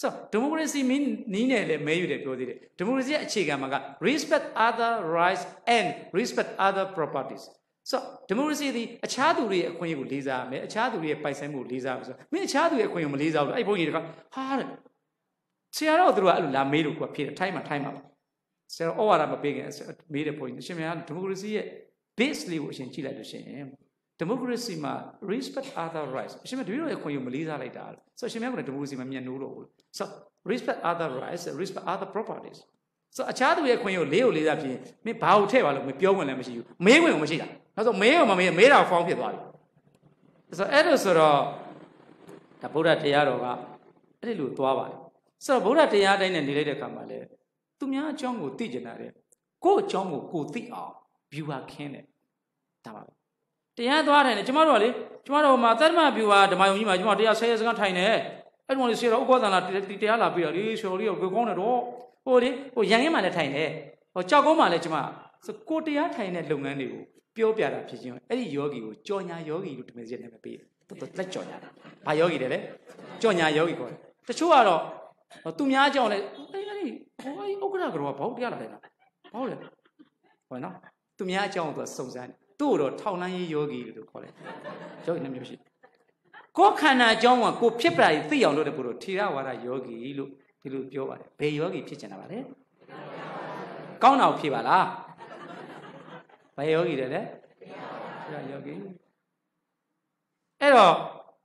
ဆိုဒီမိုကရေစီမင်းနီးနယ်လည်းမဲယူတယ်ပြောသေးတယ်ဒီမိုကရေစီအခြေခံမှာက respect other rights and respect other properties ဆိုဒီမိုကရေစီဒီအခြားသူတွေရဲ့အခွင့်အရေးကိုလေးစားရမယ်အခြားသူတွေရဲ့ပိုင်ဆိုင်မှုကိုလေးစားရမယ်ဆိုမင်းအခြားသူရဲ့အခွင့်အရေးကိုမလေးစားဘူးအဲ့ဘုန်းကြီးတွေကဟာတဲ့ဆရာတော်တို့ကအဲ့လိုလာမေးလို့ကိုကဖြေတယ်ထိုင်းမှာထိုင်းမှာဆရာဩဝါဒမပေးခင်မေးတဲ့ဘုန်းကြီးအရှင်မြတ်ဒီမိုကရေစီရဲ့ base လေးကိုအရှင်ကြည့်လိုက်လို့ရှိရင်ဒီမိုကရေစီမှာ respect other rights အရှင်မြတ်တပည့်တော်ရဲ့ခွင့်ရမလေးစားလိုက်တာဆိုအရှင်မြတ်ကဒီမိုကရေစီမှာမျက်နှိုးတော့ဘူး so respect other rights respect other properties ဆိုအခြားသူရဲ့ခွင့်ရလေးကိုလေးစားဖြစ်မင်းဘာကိုထည့်ပါလို့မပြောဝင်လည်းမရှိဘူးမေးဝင်ကိုမရှိတာ နောက်ဆိုမေးကိုမမေးမေးတာဖောင်းဖြစ်သွားပြီဆိုအဲ့လိုဆိုတော့ဒါဗုဒ္ဓတရားတော်ကအဲ့ဒီလိုသွားပါတယ်ဆိုတော့ဗုဒ္ဓတရားတိုင်းနဲ့နေလိုက်တဲ့အခါမှာလေသူများအကြောင်းကိုသိကျင်တာတဲ့ကိုယ့်အကြောင်းကိုကိုသိအောင် viewer ခင်းတယ်ဒါပါပဲတရားသွားတယ်ကျမတို့ကလေကျမတို့မှာသတ္တမ viewer ဓမ္မယုံကြီးမှာကျမတို့တရားဆယ်ရစကန်ထိုင်နေအဲ့ဒီမှာလေဆေတော်ဥက္ကောသံလာတရားလာပြီးတော့ဒီဆေတော်လေးကိုကောင်းတယ်တော့ဟိုလေဟိုရန်ရင်းမှာလည်းထိုင်နေဟိုကြောက်ကုန်းမှာလည်းကျမကိုတရားထိုင်တဲ့လုပ်ငန်းတွေကို ပြောပြတာဖြစ်ချင်းအဲ့ဒီယောဂီကိုကြော်ညာယောဂီလို့ဒီမစီနဲ့ပဲပေးတယ်တော်တော်လက်ကြော်ညာတာဘာယောဂီလဲလဲကြော်ညာယောဂီခေါ်တယ်တချို့ကတော့သူများကြောင့်လဲအဲ့ဒီဟိုဥက္ကဋ္ဌကတော့ဘောက်တရားလာတယ်လားဘောက်လေဟောနော်သူများအကြောင်းကိုသူစုံစမ်းတယ်သူ့တော့ထောက်လန်းရေးယောဂီလို့ခေါ်တယ်ယောဂီနှမျိုးရှိကိုယ်ခန္ဓာအကြောင်းကကိုဖြစ်ပြတာသိအောင်လုပ်တဲ့ပုဂ္ဂိုလ်ထေရဝါဒယောဂီလို့ဒီလိုပြောပါတယ်ဘယ်ယောဂီဖြစ်ကျင်တာပါလဲကောင်းတာကိုဖြေပါလား ဘယ်ယောဂီလဲလဲထေရယောဂီအဲ့တော့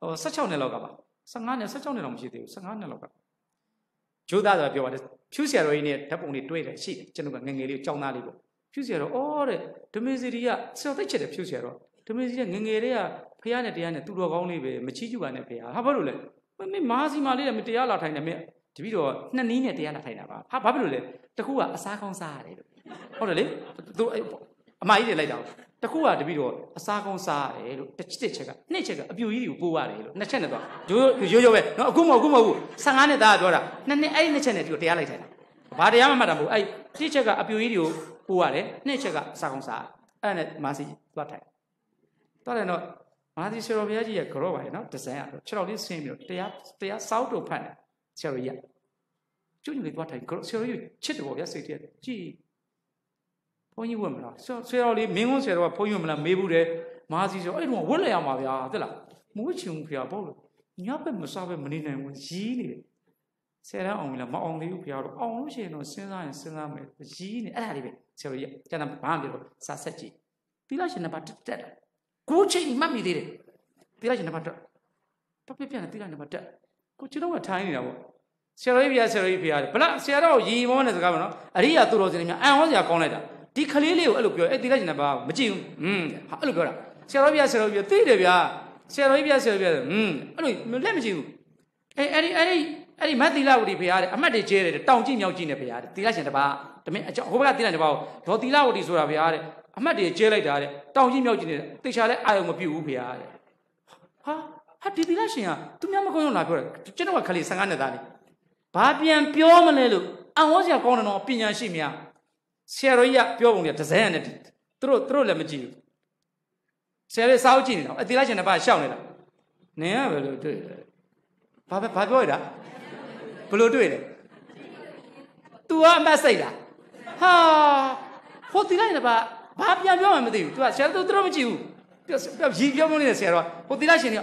ဟို16နှစ်လောက်ကပါ15နှစ်16နှစ်လောက်မရှိသေးဘူး15နှစ်လောက်ကဂျိုးသားဆိုတာပြောပါတယ်ဖြူဆရာတော်ကြီးနဲ့ဓာတ်ပုံတွေတွေ့တယ်ရှိတယ်ကျွန်တော်ကငငယ်လေးကြောင်းသားလေးပေါ့ဖြူဆရာတော်အော်တဲ့ဓမေစီရီကဆရာသိချက်တယ်ဖြူဆရာတော်ဓမေစီကငငယ်လေးကဖះနဲ့တရားနဲ့သူတော်ကောင်းလေးပဲမချီးကျူပါနဲ့ဖះဟာဘာလို့လဲမင်းမာစီမာလေးနဲ့မတရားလာထိုင်တယ်မင်းတပည့်တော်နှစ်နည်းနဲ့တရားလာထိုင်တာပါဟာဘာဖြစ်လို့လဲတခုကအစားကောင်းစားရတယ်လို့ဟုတ်တယ်လေသူ အမကြီးတွေလိုက်တာတခုကတပည့်တော်အစားကောင်းစားရတယ်လို့တစ်ချက်ချက်ကနှစ်ချက်ကအပြူကြီးတွေကိုပိုးရတယ်လို့နှစ်ချက်နဲ့တော့ရိုးရိုးရိုးပဲနော်အခုမဟုတ်အခုမဟုတ်ဘူး15နှစ်သားကပြောတာနှစ်နှစ်အဲ့ဒီနှစ်ချက်နဲ့ဒီကိုတရားလိုက်ထိုင်တာဘာတရားမှမှတ်တာမဟုတ်အဲ့တစ်ချက်ကအပြူကြီးတွေကိုပိုးရတယ်နှစ်ချက်ကအစားကောင်းစားအဲ့နဲ့မာစီသွားထိုင်သွားတယ်တော့မာစီဆရာတော်ဘုရားကြီးရဲ့ကြော့ပါရဲ့နော်ဒီဇိုင်းကတော့ခြေတော်လေးဆင်းပြီးတော့တရားတရားစောက်တို့ဖတ်တယ်ဆရာတော်ကြီးကကျွညူလေးသွားထိုင်ကြော့ဆရာတော်ကြီးချစ်တယ်ပေါ့ဗျာစိတ်ထဲကြည်ဘု န်းကြီးဝတ်မလားဆရာတော်လေးမင်းကုန်းဆရာတော်ကဘုန်းကြီးဝတ်မလားမေးဘူးတယ်မာစီဆိုအဲ့ဒီတော့ဝတ်လဲရမှာဗျာသိလားမဝတ်ချင်ဘူးဗျာပေါ့လို့ညဘက်မစားဘက်မနေနိုင်ဘူးရီးနေတယ်ဆယ်တန်းအောင်ပြီလားမအောင်သေးဘူးဖေတော့အောင်လို့ရှိရင်တော့စဉ်းစားရင်စဉ်းစားမယ်ရီးနေအဲ့ဒါလေးပဲဆရာကြီးကျန်တာဘာမှမပြောစာဆက်ကြည့်သီလရှင်နှစ်ပါးတက်တက်လာကိုချိန်မှတ်မိသေးတယ်သီလရှင်နှစ်ပါးတက်ပပပြန်သီလနှစ်ပါးတက်ကိုကျွန်တော်ကထိုင်းနေတာပေါ့ဆရာတော်ကြီးပြဆရာတော်ကြီးဖေရတယ်ဗလားဆရာတော်ရီမောနဲ့စကားမနော်အရိယာသူတော်စင်များအံ့ဩစရာကောင်းလိုက်တာ ဒီကလေးလေးကိုအဲ့လိုပြောအဲ့သီလရှင်နှစ်ပါးမကြည့်ဘူးอืมဟာအဲ့လိုပြောတာဆရာတော်ပြဆရာတော်ပြသိတယ်ဗျာဆရာတော်ကြီးပြဆရာတော်ပြอืมအဲ့လိုလက်မကြည့်ဘူးအဲအဲ့ဒီအဲ့ဒီအဲ့ဒီမတ်သီလဝတီဘုရားတဲ့အမှတ်တွေကျဲတယ်တောင်ကြည့်မြောက်ကြည့်နေဘုရားတဲ့သီလရှင်တစ်ပါးတမင်အကြောဟိုဘက်ကသီလတစ်ပါးကိုဒေါ်သီလဝတီဆိုတာဘုရားတဲ့အမှတ်တွေကျဲလိုက်တာတဲ့တောင်ကြည့်မြောက်ကြည့်နေတေချာလဲအာယုံမပြုတ်ဘူးဘုရားတဲ့ဟာဟာဒီသီလရှင်ကသူများမကောင်းအောင်လာပြောတယ်ကျွန်တော်ကခလေး15နှစ်သားလေးဘာပြန်ပြောမလဲလို့အံ့ဩစရာကောင်းတယ်တော့ပညာရှိများ ဆရာတော်ကြီးကပြောပုံကဒဇိုင်းနဲ့သူတို့သူတို့လည်းမကြည့်ဘူးဆရာလေးစောက်ကြည့်နေတာအသီလရှင်တစ်ပါးရှောက်နေတာနင်ကဘယ်လိုတွေ့လဲဘာပဲဘာပြောရတာဘယ်လိုတွေ့လဲ तू ကအမတ်စိတ်လားဟာဟိုသီလရှင်တစ်ပါးဘာပြန်ပြောမှမသိဘူး तू ကဆရာတို့သူတို့မကြည့်ဘူးပြောရီပြောမလို့နေဆရာတော်ဟိုသီလရှင်က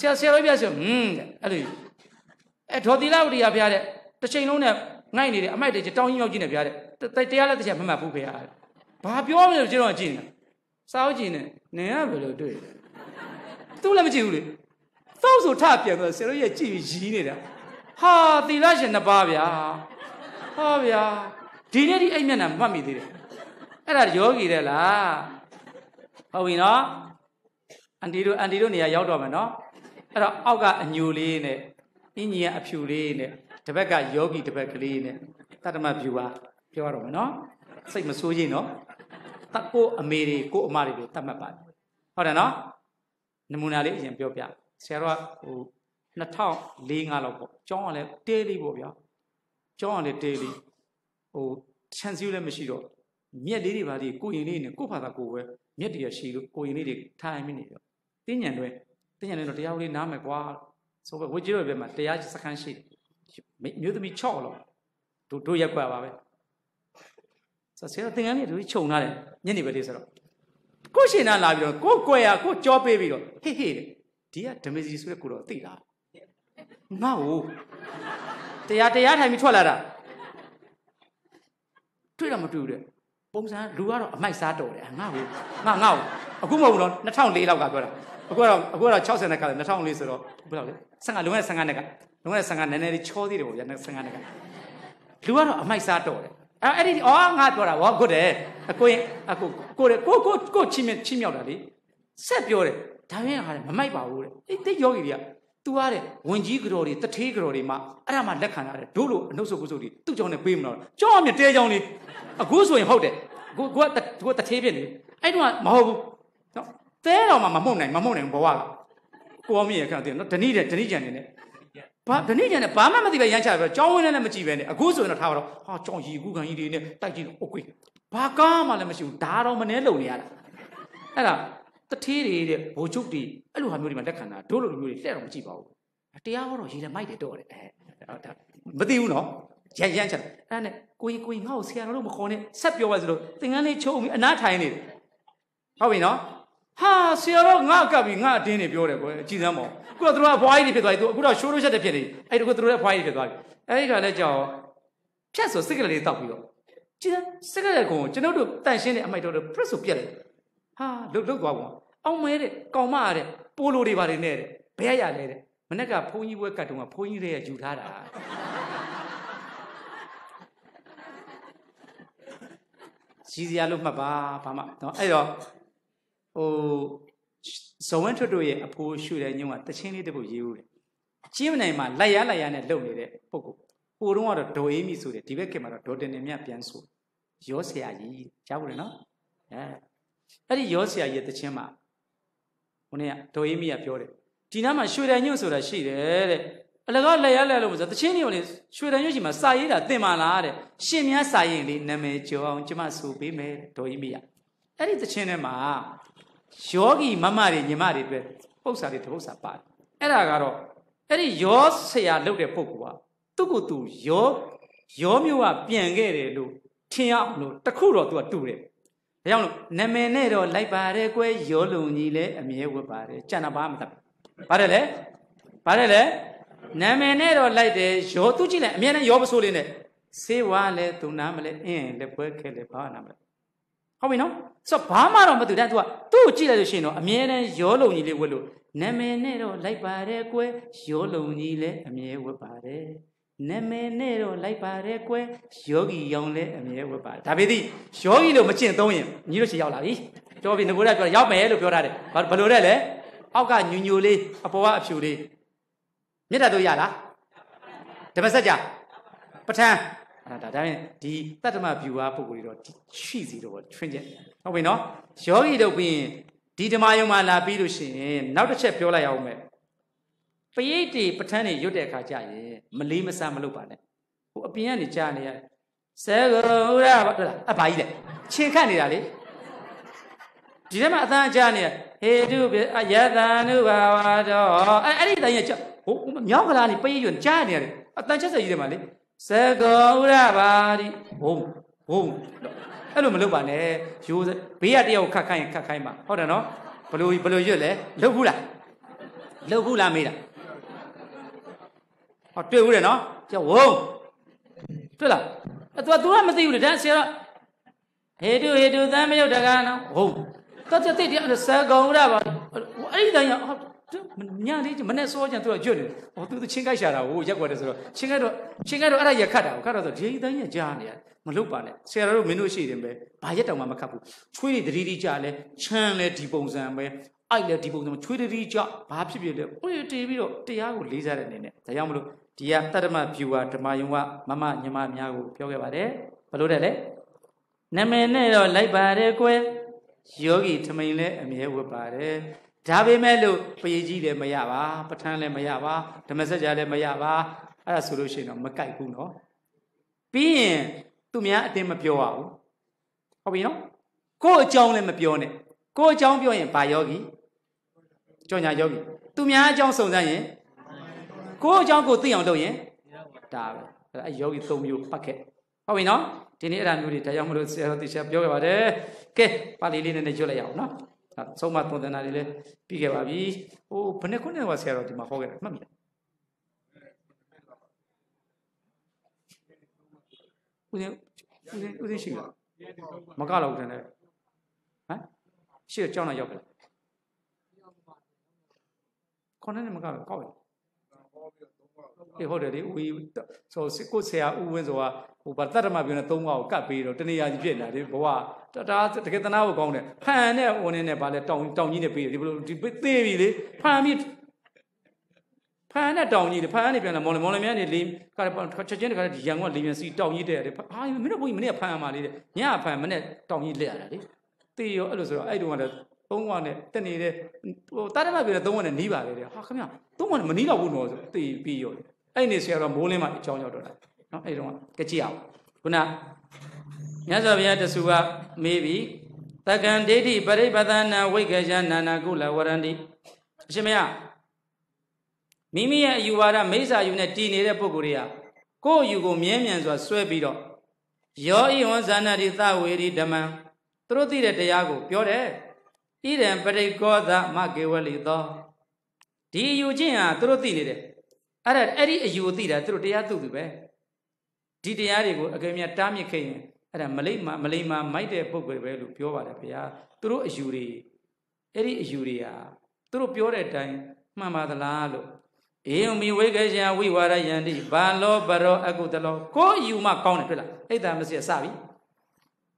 ဆရာဆရာတော်ပြဆိုဟွန်းအဲ့လိုအဲဒေါ်သီလဝတီရဖျားတဲ့တစ်ချိန်လုံးနဲ့ငိုက်နေတယ်အမိုက်တွေတောင်းကြီးရောက်ကြီးနေဖျားတဲ့ တရားလက်တစ်ချက်မမှတ်ဘူးဖျားဘာပြောမလဲကျွန်တော်ကြည့်နေစာအုပ်ကြည့်နေနင်ကဘယ်လိုတွေ့လဲသူလည်းမကြည့်ဘူးလေသောက်ဆိုထပြန်တော့ဆရာတို့ရဲ့ကြည့်ပြီးရီးနေတာဟာသီလရှင်နှစ်ပါးဗျာဟောဗျာဒီနေ့ဒီအိမ်မျက်နှာမှတ်မိသေးတယ်အဲ့ဒါယောဂီတဲ့လားဟုတ်ပြီနော်အန်တီတို့အန်တီတို့နေရာရောက်တော့မယ်နော်အဲ့တော့အောက်ကအညိုလေးနဲ့အင်းကြီးကအဖြူလေးနဲ့တစ်ဘက်ကယောဂီတစ်ဘက်ကလေးနဲ့တတ္တမဖြူပါ ပြောရတော့မယ်နော်စိတ်မဆိုးချင်းနော်တကိုအမေတွေကိုအမတွေကိုတတ်မှတ်ပါတယ်ဟုတ်တယ်နော်နမူနာလေးအရင်ပြောပြဆရာတော်ကဟို2004 5လောက်ပေါ့ကျောင်းကလည်းတေးလေးပေါ့ဗျာကျောင်းကလည်းတေးလေးဟိုချန်စီလည်းမရှိတော့မြက်လေးတွေပါလေးကိုရင်လေးနဲ့ကိုဖာသာကိုပဲမြက်တရရှိလို့ကိုရင်လေးတွေထိုင်မိနေတော့တင်းညံတွေတင်းညံတွေတော့တရားလေးနားမယ်ကွာဆိုပဲဝေကြီးတို့ပြမှာတရားစခန်းရှိတယ်မျိုးသမီး6လောက်တို့တို့ရက်ကွာပါပဲ ဆိုဆရာသင်္ကန်းလေးတို့ခြုံထားတယ်ညနေပဲလေးဆိုတော့ကိုရှင်နာလာပြီးတော့ကိုကွယ်ရကိုကြောပေးပြီးတော့ဟေ့ဟေ့တဲ့ဒီကဓမစီဆိုတဲ့ကိုတော့သိလားငါ့ကိုတရားတရားထိုင်ပြီးထွက်လာတာတွေ့တော့မတွေ့ဘူးတဲ့ပုံစံလူကတော့အမိုက်စားတော်တယ်ငါ့ကိုငါငါ့ကိုအခုမဟုတ်ဘူးတော့2004လောက်ကပြောတာအခုကတော့အခုကတော့60နဲ့က2004ဆိုတော့ဘယ်လောက်လဲ15လုံးဝ15နဲ့ကလုံးဝ15နည်းနည်းလေးချောသေးတယ်ပေါ့ဗျာ15နဲ့ကလူကတော့အမိုက်စားတော်တယ် အဲ့အဲ့ဒီအော်ငါပြောတာဟော good တယ်အကိုရင်အကိုကိုကိုကိုကိုချင်းမြချင်းမြောက်တာလေဆက်ပြောတယ်ဒါပေမဲ့ဟာမမိုက်ပါဘူးတဲ့အေးတိတ်ယောဂီတွေက तू ရတဲ့ဝင်ကြီးကြော်တွေတထေးကြော်တွေမှအဲ့ဒါမှလက်ခံရတယ်တို့လိုအနှုတ်ဆုပ်ကုဆုပ်တွေသူ့ကြောင့်နဲ့ပေးမလို့ကြောင်းအမြတဲကြောင်းလေးအခုဆိုရင်ဟုတ်တယ်ကိုကိုကကိုတထေးဖြစ်နေအဲ့တော့မဟုတ်ဘူးနော်သဲတော်မှမမှုန်နိုင်မမှုန်နိုင်ဘဝကကိုအောင်မြင့်ရခန့်တည်းနော်ဓဏိတဲ့ဓဏိကြံနေနဲ့ ဘာဒီနေ့ကျန်တယ်ဘာမှမသိပဲရမ်းချပဲကြောင်းဝင်းလည်းမကြည့်ပဲနဲ့အခုဆိုရင်တော့ထားပါတော့ဟာကြောင်းရီကူခံကြီးတွေနဲ့တိုက်ကြည့်တော့ဟုတ်ကွေဘာကားမှလည်းမရှိဘူးဒါတော့မနှဲလုံနေရတာအဲ့ဒါတထေးတွေတဲ့ဘိုလ်ချုပ်တွေအဲ့လိုဟာမျိုးတွေမှာလက်ခံတာတို့လိုလူမျိုးတွေလက်တော့မကြည့်ပါဘူးတရားဟောတော့ရေလည်းမိုက်တယ်တော့တယ်အဲဟုတ်တာမသိဘူးနော်ရမ်းရမ်းချတယ်အဲ့ဒါနဲ့ကိုကြီးကိုကြီးငါ့ကိုဆရာတော်တို့မခေါ်နဲ့ဆက်ပြောပါဆိုလို့သင်္ကန်းလေးချုံပြီးအနားထိုင်နေတယ်ဟုတ်ပြီနော် ဟာဆရာတော်ငါကပ်ပြီးငါအတင်းနေပြောတယ်ကွယ်ကြည်စမ်းပေါ့ခုတော့သူတို့ကဘွားကြီးတွေဖြစ်သွားပြီသူအခုတော့ရှိုးလို့ချက်တဲ့ဖြစ်နေအဲ့ဒါကသူတို့ရဲ့ဘွားကြီးတွေဖြစ်သွားပြီအဲ့ဒီကလည်းကြောက်ဖြတ်ဆိုစိတ်ကလေးလေးတောက်ပြီးတော့ကြည်စမ်းစိတ်ကလေးကိုကျွန်တော်တို့တန်ရှင်းတဲ့အမိုက်တော်တို့ press ဆိုပြက်လိုက်ဟာလုတ်လုတ်သွားကွာအောင်မဲတဲ့ကောင်မရတဲ့ပိုလိုတွေပါတယ်နဲ့တဲ့ဘယ်ရရလဲတဲ့မနေ့ကဘုန်းကြီးဘွဲကတ်တုံးကဘုန်းကြီးတွေကယူထားတာစီစရာလို့မှတ်ပါဘာမှเนาะအဲ့တော့ ဟိုဇဝန်းထွတ်တို့ရဲ့အဖိုးရှုတဲ့ညုံကတချင်းလေးတစ်ပုတ်ရေးဦးတယ်ကျင်းမနိုင်မှာလိုက်ရလိုက်ရနဲ့လုံနေတဲ့ပုဂ္ဂိုလ်ဟိုတုန်းကတော့ဒေါ်အေးမိဆိုတယ်ဒီဘက်ခင်မှာတော့ဒေါ်တင်နေမြပြန်ဆိုရောဆရာကြီးကြားဘူးလေနော်အဲအဲ့ဒီရောဆရာကြီးရဲ့တချင်းမှာဟိုနေ့ကဒေါ်အေးမိကပြောတယ်ဒီနားမှာရွှေတန်ညွန့်ဆိုတာရှိတယ်တဲ့အလကားလက်ရလက်လို့မဆိုတချင်းနေလေရွှေတန်ညွန့်ရှိမှာစာရေးတာသင်ပါလားတဲ့ရှင်များစာရင်လေးနာမည်ကျော်အောင်ကျမဆိုပေးမယ်ဒေါ်အေးမိကအဲ့ဒီတချင်းထဲမှာ ယောဂီမမတွေညီမတွေအတွက်ပု္ပ္ပစာတွေတပု္ပ္ပစာပါတယ်အဲ့ဒါကတော့အဲ့ဒီယောဆရာလုပ်တဲ့ပုဂ္ဂိုလ်ကသူ့ကိုယ်သူယောယောမျိုးကပြန်ခဲ့တယ်လို့ထင်အောင်လို့တခုတော့သူကတူတယ်ဒါကြောင့်လို့နမည်နဲ့တော့လိုက်ပါတယ်ကွယ်ရောလုံကြီးလည်းအမြဲဝတ်ပါတယ်ကြံတာပါမတတ်ပါတယ်လေပါတယ်လေနာမည်နဲ့တော့လိုက်တယ်ရောသူကြည့်လိုက်အမြဲတမ်းရောပစိုးလေးနဲ့စေဝါလဲသူနာမလဲအင်းလက်ပွဲခဲလဲဘာနာမလဲ ဟုတ်ပြီနော်ဆိုတော့ဘာမှတော့မတူတဲ့သူကသူ့ကိုကြည့်လိုက်လို့ရှိရင်တော့အမြဲတမ်းရောလုံကြီးလေးဝတ်လို့နာမည်နဲ့တော့လိုက်ပါတယ်ကွယ်ရောလုံကြီးလည်းအမြဲဝတ်ပါတယ်နာမည်နဲ့တော့လိုက်ပါတယ်ကွယ်ယောဂီရောင်လည်းအမြဲဝတ်ပါတယ်ဒါပေသည်ယောဂီလို့မကျင့်သုံးရင်ညီတို့ရှိရောက်လာပြီတော်ပြီငကိုရပြောရောက်မယ်လို့ပြောထားတယ်ဘယ်လိုလဲလဲအောက်ကညူညူလေးအပေါ်ကအဖြူလေးမြတ်တတ်တို့ရလားဓမ္မစကြာပဋ္ဌာန်း အဲ့ဒါဒါဖြင့်ဒီတတ္တမဗျူဟာပုဂ္ဂိုလ်တွေတော့ရှိစီတော့ထွင်းချက်ဟုတ်ပြီနော်ယောဂီတို့ပြီးရင်ဒီဓမ္မယုံမှာလာပြီးလို့ရှိရင်နောက်တစ်ချက်ပြောလိုက်အောင်မယ်ပရိတ်တွေပဋ္ဌာန်းတွေရွတ်တဲ့အခါကျရင်မလေးမဆန်းမလုပ်ပါနဲ့ဟိုအပြင်ကနေကြားနေရဆဲကိုရပါဟုတ်လားအဘာကြီးလေခြင်ခတ်နေတာလေဒီထဲမှာအသံကြားနေဟေတုယတန်နုဘာဝတောအဲ့အဲ့ဒီတိုင်းရဟိုမြောက်ကလာနေပရိတ်ရွတ်ကြားနေရတယ်အတန်ချက်ဆက်ကြီးတယ်မှာလေ သကောဥရပါတိဘုံဘုံအဲ့လိုမလုပ်ပါနဲ့ရိုးဘေးကတယောက်ခတ်ခိုင်းခတ်ခိုင်းပါဟုတ်တယ်နော်ဘလို့ဘလို့ရွတ်လဲလှုပ်ဘူးလားလှုပ်ဘူးလားမေးတာဟောတွေ့ဘူးတယ်နော်ကျဝုံတွေ့လားအဲ့ तू က तू ကမသိဘူးလေဒါဆရာဟေတုဟေတုသံမယုတ်တကားနော်ဟုတ်တော့တဲ့တဲ့သကောဥရပါအဲ့ဒီတိုင်းဟော ညလေးမနဲ့စောကြံသူကကျွတ်တယ်ဟောသူသူချင်းကိုက်ရှာတာဟိုရက်ွက်တယ်ဆိုတော့ချင်းကိုက်တော့ချင်းကိုက်တော့အဲ့ဒါရက်ခတ်တာကိုခတ်တော့ဆိုဒီတိုင်းရကြားနေရမလုပ်ပါနဲ့ဆရာတော်တို့မင်းတို့ရှိတယ်ပဲဘာရက်တောင်မှမခတ်ဘူးချွေးတွေတတိတိကြလဲချမ်းလဲဒီပုံစံပဲအိုက်လဲဒီပုံစံချွေးတတိကြဘာဖြစ်ဖြစ်လဲဥရတေးပြီးတော့တရားကိုလေးစားတဲ့အနေနဲ့ဒါကြောင့်မလို့ဒီကတတ္တမဖြူဝဓမ္မယုံဝမမညမများကိုပြောခဲ့ပါတယ်ဘလို့တဲ့လဲနာမည်နဲ့တော့လိုက်ပါတယ်ကွယ်ယောဂီထမိန်လဲအမြဲဝတ်ပါတယ် ဒါပေမဲ့လို့ပရိကြီးလည်းမရပါပဋ္ဌာန်းလည်းမရပါဓမ္မစကြာလည်းမရပါအဲ့ဒါဆိုလို့ရှိရင်တော့မကြိုက်ဘူးနော်ပြီးရင်သူများအတင်းမပြောရဘူးဟုတ်ပြီနော်ကိုယ့်အကြောင်းလည်းမပြောနဲ့ကိုယ့်အကြောင်းပြောရင်ဘာယောဂီကြောညာယောဂီသူများအကြောင်းစုံစမ်းရင်ကိုယ့်အကြောင်းကိုသိအောင်လုပ်ရင်ဒါပဲအဲ့ယောဂီ၃မျိုးပတ်ခဲ့ဟုတ်ပြီနော်ဒီနေ့အဲ့ဒါမျိုးတွေဒါကြောင့်မလို့ဆရာတော်တိကျပြောခဲ့ပါတယ်ကဲပါဠိလေးနဲ့ရွတ်လိုက်ရအောင်နော် ဆုံးမသွန်သင်တာတွေလည်းပြီးခဲ့ပါပြီဟိုဘယ်နှစ်ခုနဲ့ကဆရာတော်ဒီမှာဟောခဲ့တာမှတ်မိလားဦးဇင်းဦးစင်းဦးစင်းရှိလားမကတော့ထင်တယ်ဟမ်ရှေ့ကြောင်းလာရောက်ပြီခေါင်းနဲ့မကတော့ကောက်ရ အေးဟုတ်တယ်လေဦးဆိုစစ်ကိုဆရာဦးဝင်းဆိုတာဟိုဗတ္တမပြောနေသုံးပါးကိုကတ်ပေးတော့တနေရာကြီးဖြစ်နေတာဒီဘဝဒါတကယ်တနာကိုကောင်းတယ်ဖန်နဲ့ဝင်နေပါလေတောင်တောင်ကြီးနဲ့ပေးတယ်ဒီဘလိုဒီသေးပြီလေဖန်ပြီးဖန်နဲ့တောင်ကြီးလေဖန်နဲ့ပြန်လာမော်လမော်လမြန်နေလေးကချက်ချင်းတခါရန်ကလေးမြန်စီတောင်ကြီးတဲ့တယ်ဟာမင်းတို့ဘုန်းကြီးမနေ့ဖန်มาလေးတဲ့ညဖန်မနေ့တောင်ကြီးလက်ရတာလေတေးရောအဲ့လိုဆိုတော့အဲ့တုန်းကလည်းသုံးဝနဲ့တက်နေတဲ့ဟိုတာရမပြောတဲ့သုံးဝနဲ့နီးပါလေတဲ့ဟာခင်ဗျသုံးဝနဲ့မနီးတော့ဘူးနော်ဆိုတေးပြီးရော အဲ့နေဆရာတော်မိုးလင်းမှအကြောင်းရောက်တော့တာနော်အဲ့တုန်းကကြည့်အောင်ခုနမြတ်စွာဘုရားတဆူကမေးပြီးတက္ကံဒိဋ္ဌိပရိပဒနာဝိကေယနာနာကုလဝရန္တိအရှင်မယမိမိရဲ့အယူဝါဒမိစ္ဆာယူနဲ့တည်နေတဲ့ပုဂ္ဂိုလ်တွေကကိုယ့်အယူကိုမြဲမြံစွာဆွဲပြီးတော့ယောဤဝဇာနာတိသဝေရီဓမ္မံသူတို့သိတဲ့တရားကိုပြောတယ်ဣရံပရိကောသမကေဝလိသောဒီအယူချင်းဟာသူတို့သိနေတယ် အဲ့ဒါအဲ့ဒီအယူကိုသိတာသူတို့တရားသူ့သူပဲဒီတရားတွေကိုအကယ်၍တားမြစ်ခဲ့ရင်အဲ့ဒါမလိမ္မာမလိမ္မာမိုက်တဲ့ပုဂ္ဂိုလ်ပဲလို့ပြောပါတယ်ဗျာသူတို့အယူတွေအဲ့ဒီအယူတွေဟာသူတို့ပြောတဲ့အတိုင်းမှန်ပါသလားလို့အေယံမီဝိကေရှံဝိဝါရယန္တိဘာလောပရောအကုတလောကိုယူမှကောင်းတယ်တွေ့လားအိတ်တာမစီစပြီ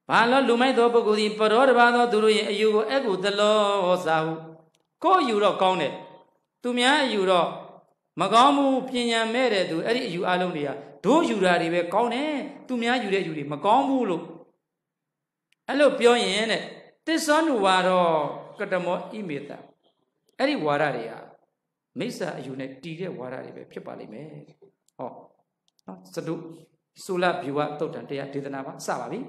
ဘာလောလူမိုက်သောပုဂ္ဂိုလ်သည်ပရောတပါသောသူတို့ရဲ့အယူကိုအကုတလောစာဟုကိုယူတော့ကောင်းတယ်သူများအယူတော့ မကောင်းဘူးပညာမဲ့တဲ့သူအဲ့ဒီအယူအလုံးတွေကတို့ယူတာတွေပဲကောင်းတယ်သူများယူတဲ့ယူတွေမကောင်းဘူးလို့အဲ့လိုပြောရင်တဲ့သစ္စာနုဝါရောကတမောဣမေတအဲ့ဒီဝါဒတွေဟာမိစ္ဆာအယူနဲ့တည်တဲ့ဝါဒတွေပဲဖြစ်ပါလိမ့်မယ်ဟောနော်စတုသုလဘီဝတုတ်တန်တရားဒေသနာပါစပါပြီ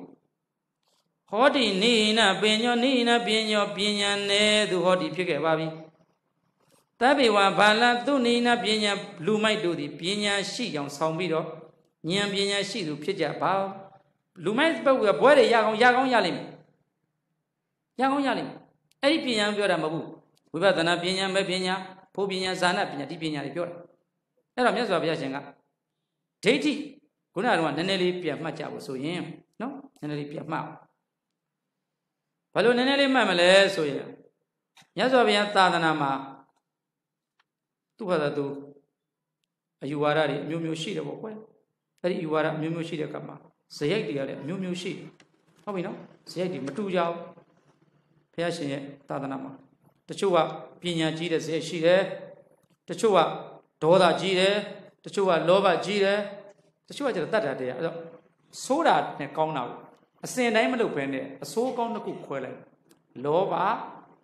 ဟောတိနိနပညောနိနပညောပညာနဲ့သူဟောတိဖြစ်ခဲ့ပါပြီ တဗေဝဘာလသူနိနပညာလူမိုက်တို့သည်ပညာရှိကြောင်ဆောင်ပြီးတော့ဉာဏ်ပညာရှိသူဖြစ်ကြပါလူမိုက်ပုဂ္ဂိုလ်ဘွဲတွေရကောင်းရကောင်းရလိမ့်မယ်ရကောင်းရလိမ့်မယ်အဲ့ဒီပညာပြောတာမဟုတ်ဘူးဝိပဿနာပညာမဲ့ပညာဖို့ပညာဇာနာပညာဒီပညာတွေပြောတာအဲ့တော့မြတ်စွာဘုရားရှင်ကဒိဋ္ဌိခုနကတော့နည်းနည်းလေးပြန်မှတ်ကြဖို့ဆိုရင်နော်နည်းနည်းလေးပြန်မှတ်ဘာလို့နည်းနည်းလေးမှတ်မလဲဆိုရင်မြတ်စွာဘုရားသာသနာမှာ သူ့ဘာသာသူအယူဝါဒတွေအမျိုးမျိုးရှိတယ်ပေါ့ကွယ်အဲ့ဒီအယူဝါဒအမျိုးမျိုးရှိတဲ့ကမှာဇယိုက်တွေကလည်းအမျိုးမျိုးရှိတယ်ဟုတ်ပြီနော်ဇယိုက်တွေမတူကြဘူးဘုရားရှင်ရဲ့သာသနာမှာတချို့ကပညာကြီးတဲ့ဇယိုက်ရှိတယ်တချို့ကဒေါသကြီးတယ်တချို့ကလောဘကြီးတယ်တချို့ကကျတော့တတ်တာတရားအဲ့တော့ဆိုးတာနဲ့ကောင်းတာကိုအစဉ်တိုင်းမလုပ်ဘဲနဲ့အဆိုးကောင်းတစ်ခုခွဲလိုက်လောဘ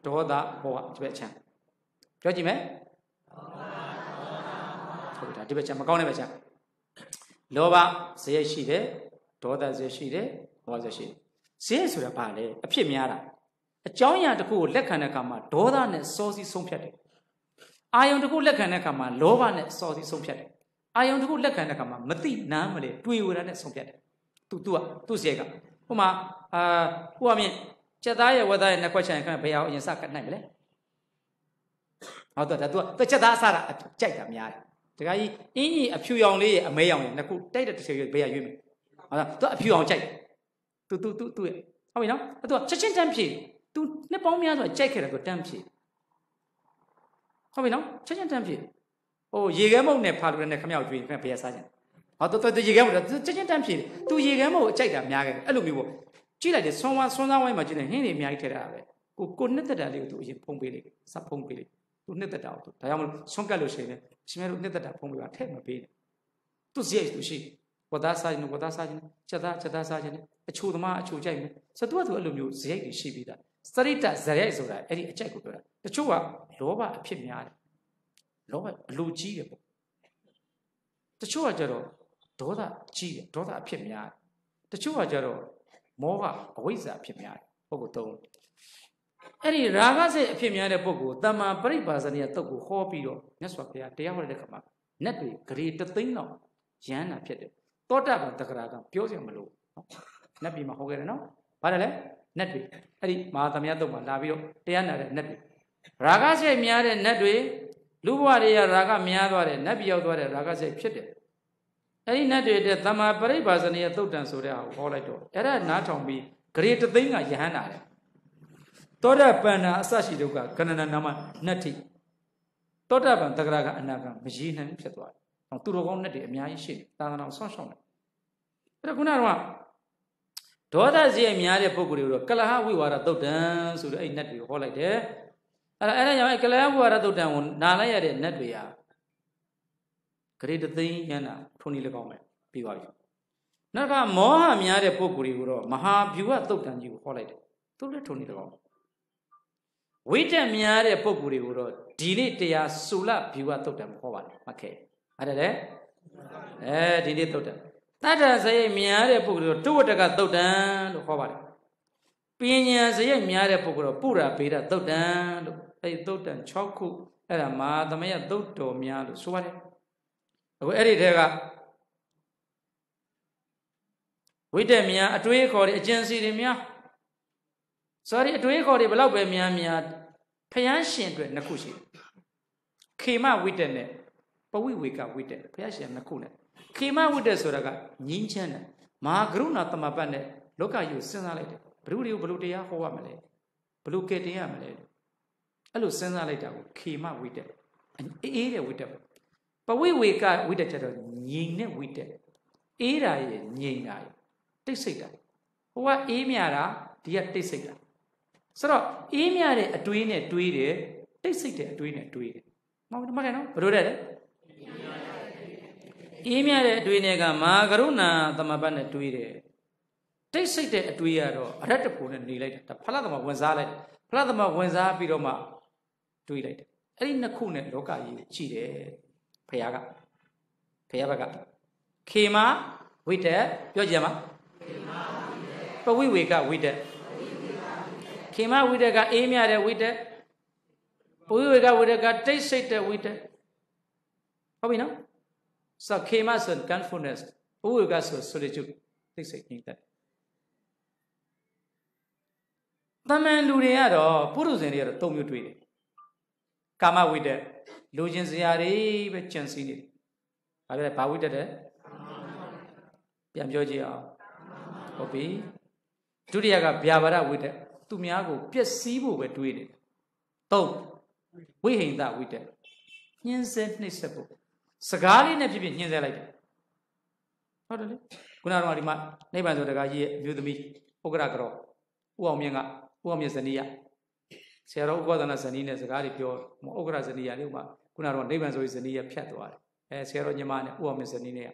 ဒေါသဘောကဒီဘက်ချမ်းပြောကြည့်မယ် ဟုတ်ဒါဒီဘက်ချမ်းမကောင်းတဲ့ဘက်ချမ်းလောဘဇယိုက်ရှိတယ်ဒေါသဇယိုက်ရှိတယ်ဘောဇယိုက်ရှိတယ်ဇယိုက်ဆိုတာဘာလဲအဖြစ်များတာအကြောင်းအရာတစ်ခုကိုလက်ခံတဲ့အခါမှာဒေါသနဲ့စောစီးဆုံးဖြတ်တယ်အာယုံတစ်ခုလက်ခံတဲ့အခါမှာလောဘနဲ့စောစီးဆုံးဖြတ်တယ်အာယုံတစ်ခုလက်ခံတဲ့အခါမှာမသိနားမလဲတွေးဝရနဲ့ဆုံးဖြတ်တယ်သူသူကသူ့ဇယိုက်ကဟိုမှာအာဟိုအမြင်စက်သားရဲ့ဝက်သားရဲ့နှစ်ခွက်ချင်ခန့်ဘယ်အောင်အရင်စကတ်နိုင်မလဲဟုတ်တော့ဒါသူကသူစက်သားအစားတာကြိုက်တာများတယ် တခါကြီးအင်းကြီးအဖြူရောင်လေးရဲ့အမဲရောင်ရဲ့နှစ်ခုတိုက်တဲ့တစ်ချေဘယ်ရရွေးမလဲဟုတ်လားသူအဖြူအောင်ကြိုက်သူသူသူသူရဲ့ဟုတ်ပြီနော်သူကချက်ချင်းတန်းဖြည့်သူနှစ်ပေါင်းများစွာကြိုက်ခဲ့တယ်သူတန်းဖြည့်ဟုတ်ပြီနော်ချက်ချင်းတန်းဖြည့်ဟိုရေခဲမုတ်နဲ့ဖာလူနဲ့ခမောက်ကျွေးခင်ဘယ်ရစားကြဟောသူသူရေခဲမုတ်ချက်ချင်းတန်းဖြည့်သူရေခဲမုတ်အကြိုက်တာများခဲ့တယ်အဲ့လိုမျိုးပေါ့ကြည့်လိုက်တယ်ဆွမ်းဝါဆွမ်းစားဝိုင်းမှာကြည့်လိုက်ဟင်းတွေအများကြီးထည့်တာပဲကိုကိုနှစ်သက်တာလေးကိုသူအရင်ဖုံးပေးလိုက်စပ်ဖုံးပေးလိုက် သူနှစ်သက်တာကိုသူဒါကြောင့်မလို့ဆွမ်းကတ်လို့ရှိရင်ရှင်မဲတို့နှစ်သက်တာဖုံးပေးပါထည့်မပေးနဲ့သူစရိုက်သူရှိဝတ်သားစားခြင်းဝတ်သားစားခြင်းချက်သားချက်သားစားခြင်းအချိုသမားအချိုကြိုက်မယ်ဆိုတော့သူကသူအဲ့လိုမျိုးစရိုက်တွေရှိပြီးသားစရိတဇရိုက်ဆိုတာအဲ့ဒီအကြိုက်ကိုပြောတာတချို့ကလောဘအဖြစ်များတယ်လောဘအလိုကြီးတယ်ပေါ့တချို့ကကြတော့ဒေါသကြီးတယ်ဒေါသအဖြစ်များတယ်တချို့ကကြတော့မောဟအဝိဇ္ဇာအဖြစ်များတယ်ပုဂ္ဂိုလ်သုံး အဲ့ဒီရာဂစိတ်အဖြစ်များတဲ့ပုဂ္ဂိုလ်တမ္မာပရိပါဇဏီယတုတ်ကိုဟောပြီးတော့မြတ်စွာဘုရားတရားဟောတဲ့ခါမှာနတ်တွေဂရေတသိန်းလောက်ရမ်းတာဖြစ်တယ်တောတာပံတက္ကရာကပြောစရာမလိုနော်နတ်ပြည်မှာဟောခဲ့တယ်နော်ဘာလဲလဲနတ်တွေအဲ့ဒီမဟာသမယတုတ်မှာလာပြီးတော့တရားနာတဲ့နတ်တွေရာဂစိတ်များတဲ့နတ်တွေလူဘဝတွေကရာဂများသွားတယ်နတ်ပြည်ရောက်သွားတဲ့ရာဂစိတ်ဖြစ်တယ်အဲ့ဒီနတ်တွေတဲ့သမ္မာပရိပါဇနီယသုတ်တန်ဆိုတဲ့ဟာကိုဟောလိုက်တော့အဲ့ဒါနားထောင်ပြီးဂရေတသိန်းကယဟန္တာတယ် သောတာပန္နာအစရှိဒုက္ခကဏဏနာမနတ္ထိသောတာပန်တဂရကအနာကမရည်နိုင်ဖြစ်သွားတယ်။ဟောသူတော်ကောင်းနဲ့တွေအများကြီးရှိတယ်။သာသနာဆောင်းရှောင်းတယ်။အဲ့တော့ခုနကတော့ဒေါသစရိုက်များတဲ့ပုဂ္ဂိုလ်တွေတော့ကလဟဝိဝါဒသုတ်တံဆိုတဲ့အဲ့နတ်တွေကိုဟောလိုက်တယ်။အဲ့ဒါအဲ့ဒါကြောင့်အဲ့ကလဟဝိဝါဒသုတ်တံကိုနာလိုက်ရတဲ့နတ်တွေဟာဂရေတသိန်းရန်တာထုံနေ၎င်းပဲပြီးပါပြီ။နောက်ကမောဟများတဲ့ပုဂ္ဂိုလ်တွေကိုတော့မဟာဗျူဟသုတ်တံကြီးကိုဟောလိုက်တယ်။သူလည်းထုံနေ၎င်း ဝိတ္တများတဲ့ပုဂ္ဂိုလ်တွေကိုတော့ဒီနေ့တရားဆူလဗျူဟသုတ်တံဟောပါတယ်မှတ်ခဲ့။အဲ့ဒါလေအဲဒီနေ့သုတ်တံတတ္တစရိတ်များတဲ့ပုဂ္ဂိုလ်တို့တုဝတ္တကသုတ်တံလို့ခေါ်ပါတယ်ပညာစရိတ်များတဲ့ပုဂ္ဂိုလ်တို့ပုရာဗေဒသုတ်တံလို့အဲဒီသုတ်တံ6ခုအဲ့ဒါမာသမယသုတ်တော်များလို့ဆိုပါတယ်အခုအဲ့ဒီထဲကဝိတ္တများအတွေးခေါ်တဲ့အကျဉ်းစီတွေများ sorry အတွေးခေါ်တွေဘလောက်ပဲများများဖျားရှင်အတွက်နှစ်ခုရှိတယ်ခေမဝိတ္တနဲ့ပဝိဝေကဝိတ္တဖျားရှင်နှစ်ခုနဲ့ခေမဝိတ္တဆိုတာကငင်းချမ်းတယ်မဟာကရုဏာတမပတ်နဲ့လောကကြီးကိုစဉ်းစားလိုက်တယ်ဘ누구တွေကိုဘလို့တရားဟောရမလဲဘလို့ကဲတင်ရမလဲအဲ့လိုစဉ်းစားလိုက်တာကိုခေမဝိတ္တအေးတဲ့ဝိတ္တပဝိဝေကဝိတ္တကျတော့ငြိမ်တဲ့ဝိတ္တအေးတာရဲ့ငြိမ်တာရဲ့တိတ်ဆိတ်တာဟိုကအေးမြတာဒီကတိတ်ဆိတ်တာ ဆိုတော့အေးမြတဲ့အတွေးနဲ့တွေးတယ်တိတ်ဆိတ်တဲ့အတွေးနဲ့တွေးတယ်မဟုတ်မဟုတ်နော်ဘယ်လိုလဲအေးမြတဲ့အတွေးနဲ့ကမာကရုဏာသမပတ်နဲ့တွေးတယ်တိတ်ဆိတ်တဲ့အတွေးကတော့အရတ္တဖို့နဲ့နေလိုက်တာဖလားသမဝင်စားလိုက်ဖလားသမဝင်စားပြီးတော့မှတွေးလိုက်တယ်အဲ့ဒီနှစ်ခုနဲ့လောကကြီးကြည့်တယ်ဖခင်ကဖခင်ဘက်ကခေမဝိတ္တပြောကြမှာပဝိဝေကဝိတ္တ ခေမဝိတ္တကအေးမြတဲ့ဝိတ္တပဝိဝေကဝိတ္တကတိတ်ဆိတ်တဲ့ဝိတ္တဟုတ်ပြီနော်ဆိုခေမဆို confidence ပဝိဝေကဆို solitude တိတ်ဆိတ်နေတဲ့တမန်လူတွေကတော့ပုရုဇဉ်တွေကတော့သုံးမျိုးတွေ့တယ်ကာမဝိတ္တလူချင်းစရာတွေပဲကြံစည်နေတယ်ဘာပြောလဲဘာဝိတ္တတဲ့ပြန်ပြောကြည့်အောင်ဟုတ်ပြီဒုတိယကဗျာပါဒဝိတ္တ သူများကိုပျက်စီးဖို့ပဲတွေးနေတယ်သုံးဝိဟိန္ဒဝိတ္တညှင်းဆဲနှိပ်စက်ဖို့စကားလေးနဲ့ဖြစ်ဖြစ်ညှင်းဆဲလိုက်တယ်ဟုတ်တယ်လေခုနကတော့ဒီမှာနိဗ္ဗာန်ဆိုတကားကြီးရဲ့အမျိုးသမီးဥက္ကရကတော့ဥအောင်မြင့်ကဥအောင်မြင့်ဇနီးရဆရာတော်ဥပဒနာဇနီးနဲ့စကားတွေပြောဥက္ကရဇနီးရလေးဥမှာခုနကတော့နိဗ္ဗာန်ဆိုရင်ဇနီးရဖြတ်သွားတယ်အဲဆရာတော်ညီမနဲ့ဥအောင်မြင့်ဇနီးနဲ့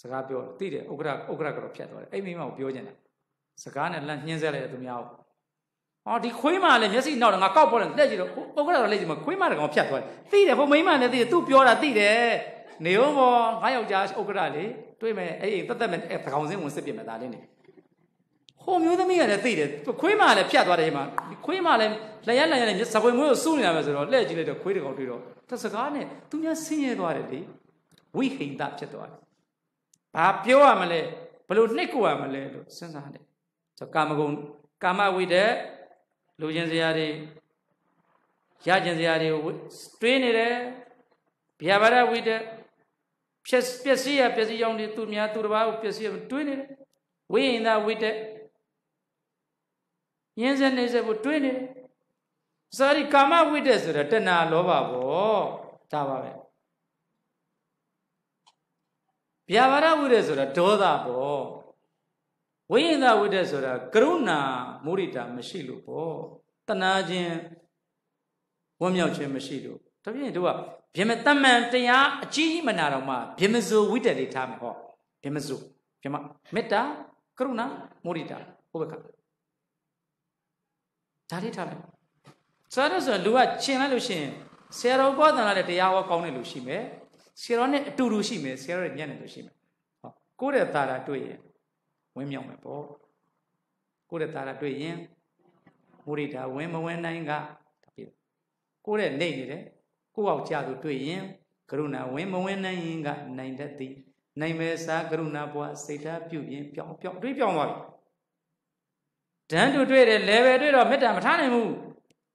စကားပြောသိတယ်ဥက္ကရဥက္ကရကတော့ဖြတ်သွားတယ်အဲ့မိမကိုပြောနေတာ စကားနဲ့လန့်ညှင်းဆဲလိုက်တဲ့သူများကိုဟောဒီခွေးမလည်းမျက်စိနောက်တော့ငါကောက်ပေါ်တယ်လက်ကြည့်တော့ဥက္ကရတော့လက်ကြည့်မှာခွေးမတကောင်ဖြတ်သွားတယ်သိတယ်ဘုံမိမလည်းသိတယ်သူပြောတာသိတယ်နေဦးဘောငါယောက်ျားဥက္ကရလေတွေးမယ်အဲ့တတ်တတ်မဲ့တကောင်စင်းဝင်စစ်ပြမယ်ဒါလေးနေဟိုမျိုးသမီးကလည်းသိတယ်ခွေးမလည်းဖြတ်သွားတယ်ဒီမှာခွေးမလည်းလျက်လျက်နဲ့စပွင့်မွေးကိုစူးနေတာပဲဆိုတော့လက်ကြည့်လိုက်တော့ခွေးတကောင်တွေ့တော့တစကားနဲ့သူများဆင်းရဲသွားတယ်လေဝိဟိန္ဒဖြစ်သွားတယ်ဘာပြောရမလဲဘလို့နှိပ်ကိုရမလဲလို့စဉ်းစားတယ် ဆိုကာမဂုဏ်ကာမဝိတ္တလူချင်းစရာတွေရချင်းစရာတွေတွေးနေတယ်ဗျာပါဒဝိတ္တဖြစ်ပျက်စီးရပျက်စီးကြောင်းတွေသူများသူတစ်ပါးကိုပျက်စီးတွေးနေတယ်ဝိဟိန္ဒဝိတ္တညင်းစက်နေစက်ကိုတွေးနေတယ်စာရီကာမဝိတ္တဆိုတော့တဏှာလောဘပေါ့ဒါပါပဲဗျာပါဒဝိတ္တဆိုတာဒေါသပေါ့ ဝိညာဏဝိတ္တဆိုတာကရုဏာမုရိတာမရှိလို့ပေါ့တဏှာခြင်းဝမ်းမြောက်ခြင်းမရှိလို့ဒါဖြင့်တို့ကဗြဟ္မတမန်တရားအကြီးကြီးမနာတော့မှဗြဟ္မဇုဝိတ္တလေးထားမယ်ဟောဗြဟ္မဇုဗြဟ္မမေတ္တာကရုဏာမုရိတာဥပက္ခဒါလေးထားလိုက်ဆိုတော့ဆိုလူကရှင်းလိုက်လို့ရှိရင်ဆရာတော်ဘောတန်လာတဲ့တရားဟောကောင်းတဲ့လူရှိမယ်ဆရာတော်နဲ့အတူတူရှိမယ်ဆရာတော်ရဲ့ညံ့တဲ့လူရှိမယ်ဟောကိုယ့်ရဲ့သားတာတွေ့ရင် ဝင်းမြောက်မယ်ပေါ့ကိုယ့်ရဲ့သားတာတွေ့ရင်မုရိတာဝင်းမဝင်းနိုင်ကကိုယ့်ရဲ့နေနေတယ်ကိုယ့်အောင်ကြာသူတွေ့ရင်ကရုဏာဝင်းမဝင်းနိုင်ရင်ကနိုင်တတ်သည်နိုင်မဲ့စားကရုဏာဘွားစိတ်ထားပြုပြင်ပြောင်းပြောင်းတွေးပြောင်းသွားပြီတန်းတူတွေ့တယ် level တွေ့တော့မေတ္တာမထားနိုင်ဘူး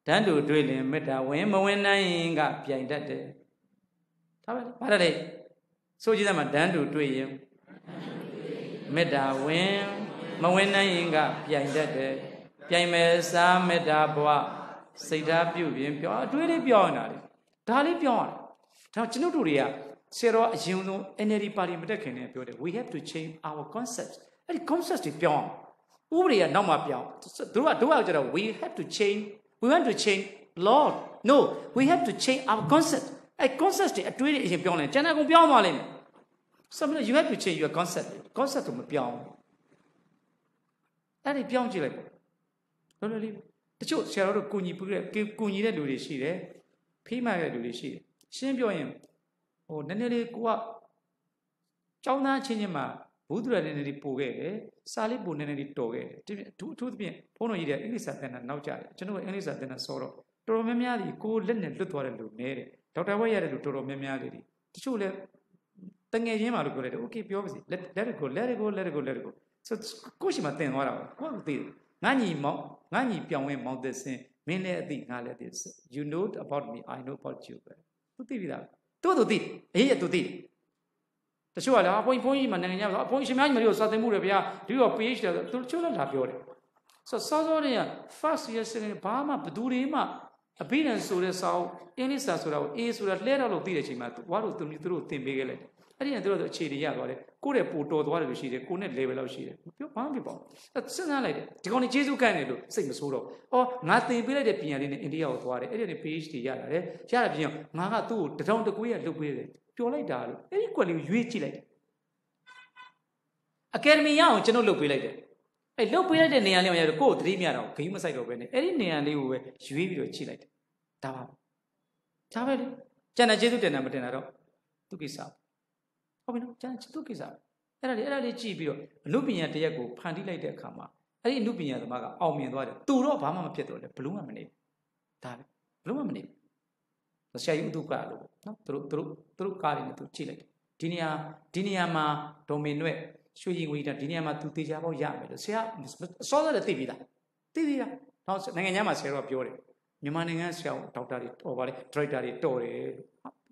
တန်းတူတွေ့ရင်မေတ္တာဝင်မဝင်နိုင်ရင်ကပြိုင်တတ်တယ်ဒါပဲဘာလဲဆိုကြည့်သမှာတန်းတူတွေ့ရင် မေတ္တာဝင်မဝင်နိုင်ရင်ကပြိုင်တတ်တယ်ပြိုင်မယ်စားမေတ္တာဘဝစိတ်ဓာတ်ပြုပြင်ပြောအတွေးလေးပြောနေတာလေဒါလေးပြောရတယ်ဒါကျွန်တော်တို့တွေကဆရာတော်အရင်ဆုံး NLD ပါတီမတက်ခင်နဲ့ပြောတယ် we have to change our concept အဲ့ဒီ concept တွေပြောင်းဥပဒေကနောက်မှပြောင်းတို့ကတို့ကကျတော့ we have to change we want to change lord no we have to change our concept အဲ့ concept တွေအတွေးတွေအရင်ပြောင်းတယ်ကျန်တဲ့ကုန်ပြောင်းသွားလိမ့်မယ် something you have to change your concept concept ကိုမပြောင်းအဲ့ဒီပြောင်းကြည့်လိုက်ပေါ့လောလောလေးတချို့ဆရာတော်တို့ကုညီပူတဲ့ကုညီတဲ့လူတွေရှိတယ်ဖိမှတဲ့လူတွေရှိတယ်ရှင်းပြောရင်ဟိုနည်းနည်းလေးကိုကကျောင်းသားချင်းချင်းမှာဘူးသူရနည်းနည်းလေးပို့ခဲ့တယ်စာလေးပို့နည်းနည်းလေးတော်ခဲ့တယ်ဒီအထူးအထူးသဖြင့်ဘုန်းတော်ကြီးတဲ့အင်္ဂလိပ်စာသင်တာနောက်ကျတယ်ကျွန်တော်ကအင်္ဂလိပ်စာသင်တာစောတော့တော်တော်များများဒီကိုလက်နဲ့လွတ်သွားတဲ့လူနဲတယ်ဒေါက်တာဝက်ရတဲ့လူတော်တော်များများလေးဒီတချို့လည်း တငယ်ချင်းမှလို့ပြောလိုက်တယ်โอเคပြောပါစီ let let it go let it go let it go let it go so ကိုရှိမှသင်သွားတာပေါ့ကိုကသိတယ်ငါညီမောင်ငါညီပြောင်းဝင်မောင်သက်စင်မင်းလည်းအသိငါလည်းအသိ you know about me i know about you ပဲသူသိပြီလားသူ့သူသိအေးရသူသိတယ်တချို့ကလည်းအဘုန်းကြီးဘုန်းကြီးမှနိုင်ငံခြားဆိုအဘုန်းကြီးရှင်များကြီးမလို့စာသင်မှုတွေဗျာဒီတော့ PH တယ်သူချို့လည်းလာပြောတယ်ဆိုစောစောတွေက first year second ဘာမှဘသူတွေမှအဘိဓမ္မာဆိုတဲ့စာအုပ်အင်္ဂလိပ်စာဆိုတာကိုအေးဆိုတာလှဲတော့လို့သိတဲ့အချိန်မှာဝါတို့သူတို့သင်ပေးခဲ့လိုက်တယ် အဲ့ဒီကသူတို့အခြေတွေရသွားတယ်ကိုယ့်ရဲ့ပိုတော်သွားတယ်လို့ရှိတယ်ကိုယ့်နဲ့ level လောက်ရှိတယ်ပြောဘာမှမဖြစ်ပါဘူးစဉ်းစားလိုက်တယ်ဒီကောင်ကြီးကျေးဇူးကန့်တယ်လို့စိတ်မဆိုးတော့အော်ငါသင်ပေးလိုက်တဲ့ပညာလေးနဲ့အိန္ဒိယကိုသွားတယ်အဲ့ဒီကနေ PhD ရလာတယ်ရတာပြင်ငါကသူ့ကိုတထောင်တကွေးရလုပ်ပေးတယ်ပျော်လိုက်တာလို့အဲ့ဒီကွက်လေးကိုရွေးကြည့်လိုက်တယ်အကယ်ဒမီရအောင်ကျွန်တော်လုပ်ပေးလိုက်တယ်အဲ့လုပ်ပေးလိုက်တဲ့နေရာလေးမှာရတော့ကိုယ့်ကိုသတိမြတော့ဂိမ်းမဆိုင်တော့ပဲနဲ့အဲ့ဒီနေရာလေးကိုပဲရွေးပြီးတော့ကြည့်လိုက်တယ်ဒါပါဒါပဲလေကျန်တဲ့ကျေးဇူးတင်တာမတင်တာတော့သူကိစ္စ ဟုတ်ပြီနော်ကျန်သူကိစ္စအဲ့ဒါလေးအဲ့ဒါလေးကြည့်ပြီးတော့အနုပညာတရက်ကိုဖန်တီးလိုက်တဲ့အခါမှာအဲ့ဒီအနုပညာသမားကအောင်မြင်သွားတယ်သူတော့ဘာမှမဖြစ်တော့လေဘလို့မှမနေဒါပဲဘလို့မှမနေဆရာကြီးဥဒုကလို့နော်သူတို့သူတို့သူတို့ကားတွေနဲ့သူကြည့်လိုက်တယ်ဒီနေရာဒီနေရာမှာဒေါ်မင်နွဲ့ရွှေရင်ဝီတာဒီနေရာမှာသူတေချာပေါက်ရမယ်လို့ဆရာအစောစောတည်းသိပြီလားသိပြီလားနောက်နိုင်ငံခြားမှာဆရာတော်ပြောတယ်မြန်မာနိုင်ငံဆရာဒေါက်တာတွေတော်ပါလေဒရိုက်တာတွေတော်တယ်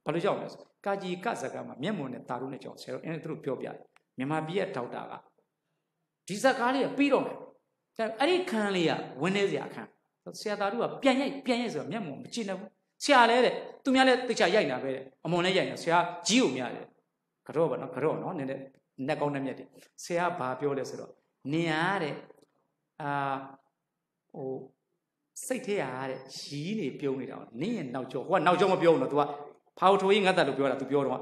ဘာလို့ကြောက်လဲဆိုကာကြီးကဇကမှာမျက်မှော်နဲ့တာရုနဲ့ကြောက်ဆရာတော်အဲ့ဒါသူတို့ပြောပြတယ်မြန်မာပြည်ရဲ့ဒေါက်တာကဒီဇကားလေးကပြီးတော့မယ်အဲ့ဒီခန်းလေးကဝင်းနေစရာခန်းဆရာသားတို့ကပြန်ရိုက်ပြန်ရိုက်ဆိုတော့မျက်မှော်မကြည့်နဲ့ဘူးဆရာလဲတဲ့သူများလဲတခြားရိုက်နေတာပဲတဲ့အမွန်လဲရိုက်နေတာဆရာကြီးကိုများတယ်ကတော့ပါနော်ကတော့နော်နည်းနည်းနက်ကောင်းတဲ့မြက်တယ်ဆရာဘာပြောလဲဆိုတော့နင်ရတဲ့အာဟိုစိတ်ထဲရတဲ့ရီးနေပြုံးနေတာနင်းရဲ့နောက်ကျောဟိုကနောက်ကျောမပြောဘူးနော် तू က ဖာထိုးကြီးငတ်တယ်လို့ပြောတာ तू ပြောတော့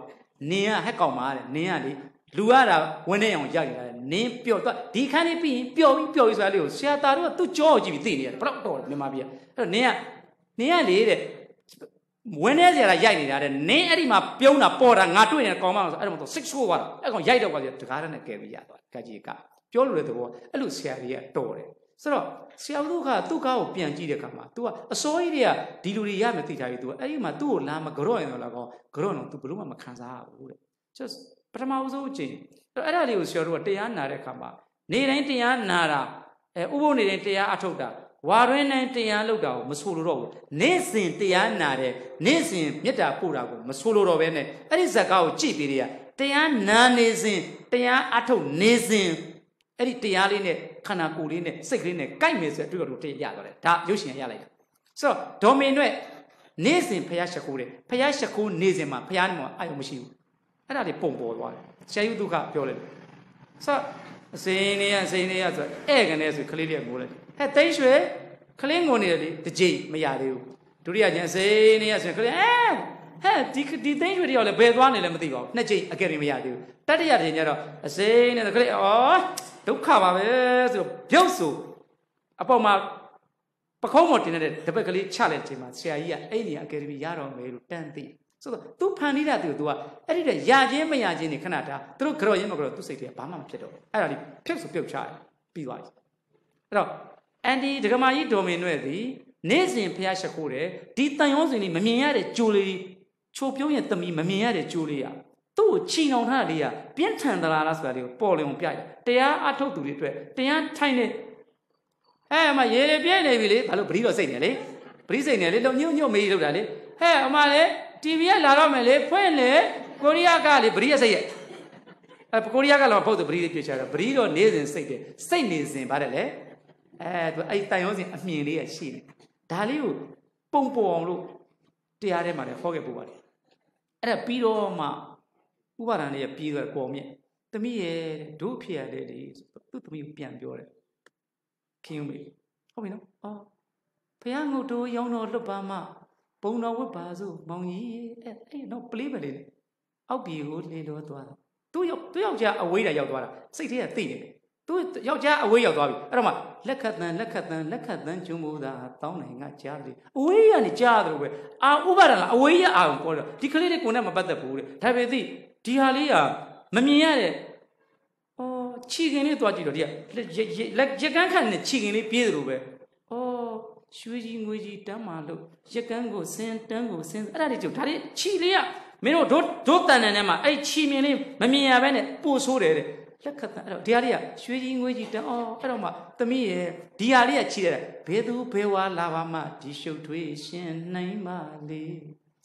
နင်းကဟက်ကောင်ပါတဲ့နင်းကလေလူရတာဝင်းနေအောင်ရိုက်နေတာနင်းပျော့တော့ဒီခန်းလေးပြီးရင်ပျော်ပြီးပျော်ပြီးဆိုတာလေးကိုဆရာသားတို့ကသူ့ကြောကိုကြည့်ပြီးသိနေရတယ်ဘလောက်တော့မြန်မာပြည်အဲ့တော့နင်းကနင်းကလေတဲ့ဝင်းနေစရာရိုက်နေတာတဲ့နင်းအဲ့ဒီမှာပြုံးတာပေါ်တာငါတွေ့နေကောင်မဆိုအဲ့ဒါမှတော့ six ဆိုးသွားတာအဲ့ကောင်ရိုက်တော့ပါစီတကားနဲ့ကဲပြီးရသွားကကြီးကပြောလို့တဲ့သဘောအဲ့လိုဆရာကြီးကတော်တယ် ဆိုတော့ဆရာတို့ကသူ့ကားကိုပြန်ကြည့်တဲ့အခါမှာ तू ကအစိုးရတွေကဒီလူတွေရမယ်သိထားပြီး तू အဲ့ဒီမှာသူ့ကိုလာမကြော့ရင်တော့လာကောကြော့တော့ तू ဘလို့မှမခံစားရဘူးတဲ့ just ပထမဦးဆုံးအချိန်အဲ့ဒါလေးကိုဆရာတို့ကတရားနာတဲ့အခါမှာနေတိုင်းတရားနာတာအဲဥပုပ်နေတိုင်းတရားအထုတ်တာဝါရင်းတိုင်းတရားလုပ်တာကိုမဆိုလိုတော့ဘူးနေ့စဉ်တရားနာတဲ့နေ့စဉ်မေတ္တာပို့တာကိုမဆိုလိုတော့ဘဲနဲ့အဲ့ဒီဇက်ကားကိုကြည့်ပြီးတည်းကတရားနာနေစဉ်တရားအထုတ်နေစဉ် အဲ့ဒီတရားလေးနဲ့ခန္ဓာကိုယ်လေးနဲ့စိတ်ကလေးနဲ့ကိုက်မယ်ဆိုတဲ့အတွေ့အကြုံတည်းရသွားတယ်ဒါရုပ်ရှင်ရလိုက်တာဆိုတော့ဒေါ်မင်နဲ့နေ့စဉ်ဖျားရှခိုးတယ်ဖျားရှခိုးနေ့စဉ်မှာဖျားနေမှာအာရုံမရှိဘူးအဲ့ဒါတွေပုံပေါ်သွားတယ်ဆရာယုဒုက္ခပြောလိုက်ဆိုအစင်းနေရအစင်းနေရဆိုအဲ့ကနေဆိုကလေးလေးငိုလိုက်ဟဲ့သိန်းရွှေကလေးငိုနေတယ်လေတကြိမ်မရသေးဘူးဒုတိယကျန်စင်းနေရဆိုကလေးအဲဟဲ့ဒီဒီသိန်းရွှေတယောက်လည်းဘယ်သွားနေလဲမသိပါဘူးနှစ်ကြိမ်အကယ်ဒမီမရသေးဘူးတတိယကျင်ကျတော့အစင်းနေတယ်ကလေးဩ ဒုက္ခပါပဲဆိုပြုတ်ဆိုအပေါ်မှာပခုံးမော်တင်တဲ့တပည့်ကလေးချလိုက်ချိန်မှာဆရာကြီးကအဲ့ဒီအကယ်ဒမီရတော့မယ်လို့တန်းသိဆိုတော့ तू ဖန်တီးတာသူ तू ကအဲ့ဒီတဲ့ရခြင်းမရခြင်းနေခဏတာသူတို့ကြော်ရင်းမကြော်သူစိတ်တွေကဘာမှမဖြစ်တော့ဘူးအဲ့ဒါလေးဖြုတ်ဆိုပြုတ်ချတယ်ပြီးသွားပြီအဲ့တော့အန်ဒီဒကမာကြီးဒေါ်မင်တွေသည်နေ့စဉ်ဖျားရှိခိုးတယ်ဒီတန်ရုံးစင်လေးမမြင်ရတဲ့ကြိုးလေးချိုပြုံးရဲ့သမီးမမြင်ရတဲ့ကြိုးလေးอ่ะ သူ့ကိုချီနှောင်ထားတာလေးကပြင်းထန်သလားလားဆိုတာလေးကိုပေါ်လျော်ပြရတရားအထုတ်သူတွေအတွက်တရားထိုင်နေအဲအမရေရေပြည့်နေပြီလေဘာလို့ပရိတော့စိတ်နေလေပရိစိတ်နေလေလုံညွတ်ညွတ်မေးလောက်တာလေဟဲ့အမလေ TV ကလာတော့မယ်လေဖွင့်လေဟကိုရီးယားကလေပရိယစိတ်ရဲ့အဲကိုရီးယားကလည်းဖုတ်တယ်ပရိယပြချတာပရိတော့နေစဉ်စိတ်တယ်စိတ်နေစဉ်ဗါတယ်လေအဲသူအဲ့တန်ရုံးစဉ်အမြင်လေးရရှိတယ်ဒါလေးကိုပုံပေါ်အောင်လို့တရားထဲမှာလည်းဟောခဲ့ပို့ပါတယ်အဲ့ဒါပြီးတော့မှ ဥပါဒဏ်လေးရပြီးတော့ပေါ်မြင့်သမီးရဲ့တို့ဖြစ်ရတယ်လေသူ့သမီးကိုပြန်ပြောတယ်ခင်ဦးမေဟုတ်ပြီနော်အော်ဖះငုတ်တို့ရောင်းတော်လွတ်ပါမှဘုံတော်ဝတ်ပါစို့မောင်ကြီးအဲ့အဲ့တော့ပလေးပဲလေအောက်ပြေကိုလေလောသွားတာသူရောက်သူယောက်ျားအဝေးတာရောက်သွားတာစိတ်ထဲကသိနေတယ်သူယောက်ျားအဝေးရောက်သွားပြီအဲ့တော့မှလက်ခတ်တန်လက်ခတ်တန်လက်ခတ်တန်ကျွမိုးတာတောင်းနိုင်ငါကြားတယ်အဝေးကနေကြားတယ်လို့ပဲအာဥပါဒလားအဝေးရအောင်ပြောတော့ဒီကလေးလေးကိုနဲ့မပတ်သက်ဘူးတဲ့ဒါပေမဲ့ ဒီဟာလေးကမမြင်ရတဲ့အော်ခြီခင်လေးသွားကြည့်တော့ဒီကလက်ရက်ကန်းခန့်နဲ့ခြီခင်လေးပြေးတယ်လို့ပဲအော်ရွှေကြီးငွေကြီးတမ်းမာလို့ရက်ကန်းကိုစင်တန်းကိုစင်အဲ့ဒါတွေကြုံဒါတွေခြီလေးကမင်းတို့ဒုဒုတန်တန်ထဲမှာအဲ့ခြီမြင်လေးမမြင်ရဘဲနဲ့ပို့ဆိုးတယ်တဲ့လက်ခတ်အဲ့တော့ဒီဟာလေးကရွှေကြီးငွေကြီးတန်းအော်အဲ့တော့မှသမီးရဲ့ဒီဟာလေးကခြီတယ်ဘယ်သူဘယ်ဝါလာပါမှဒီရှုပ်ထွေးရှင်နိုင်ပါလေ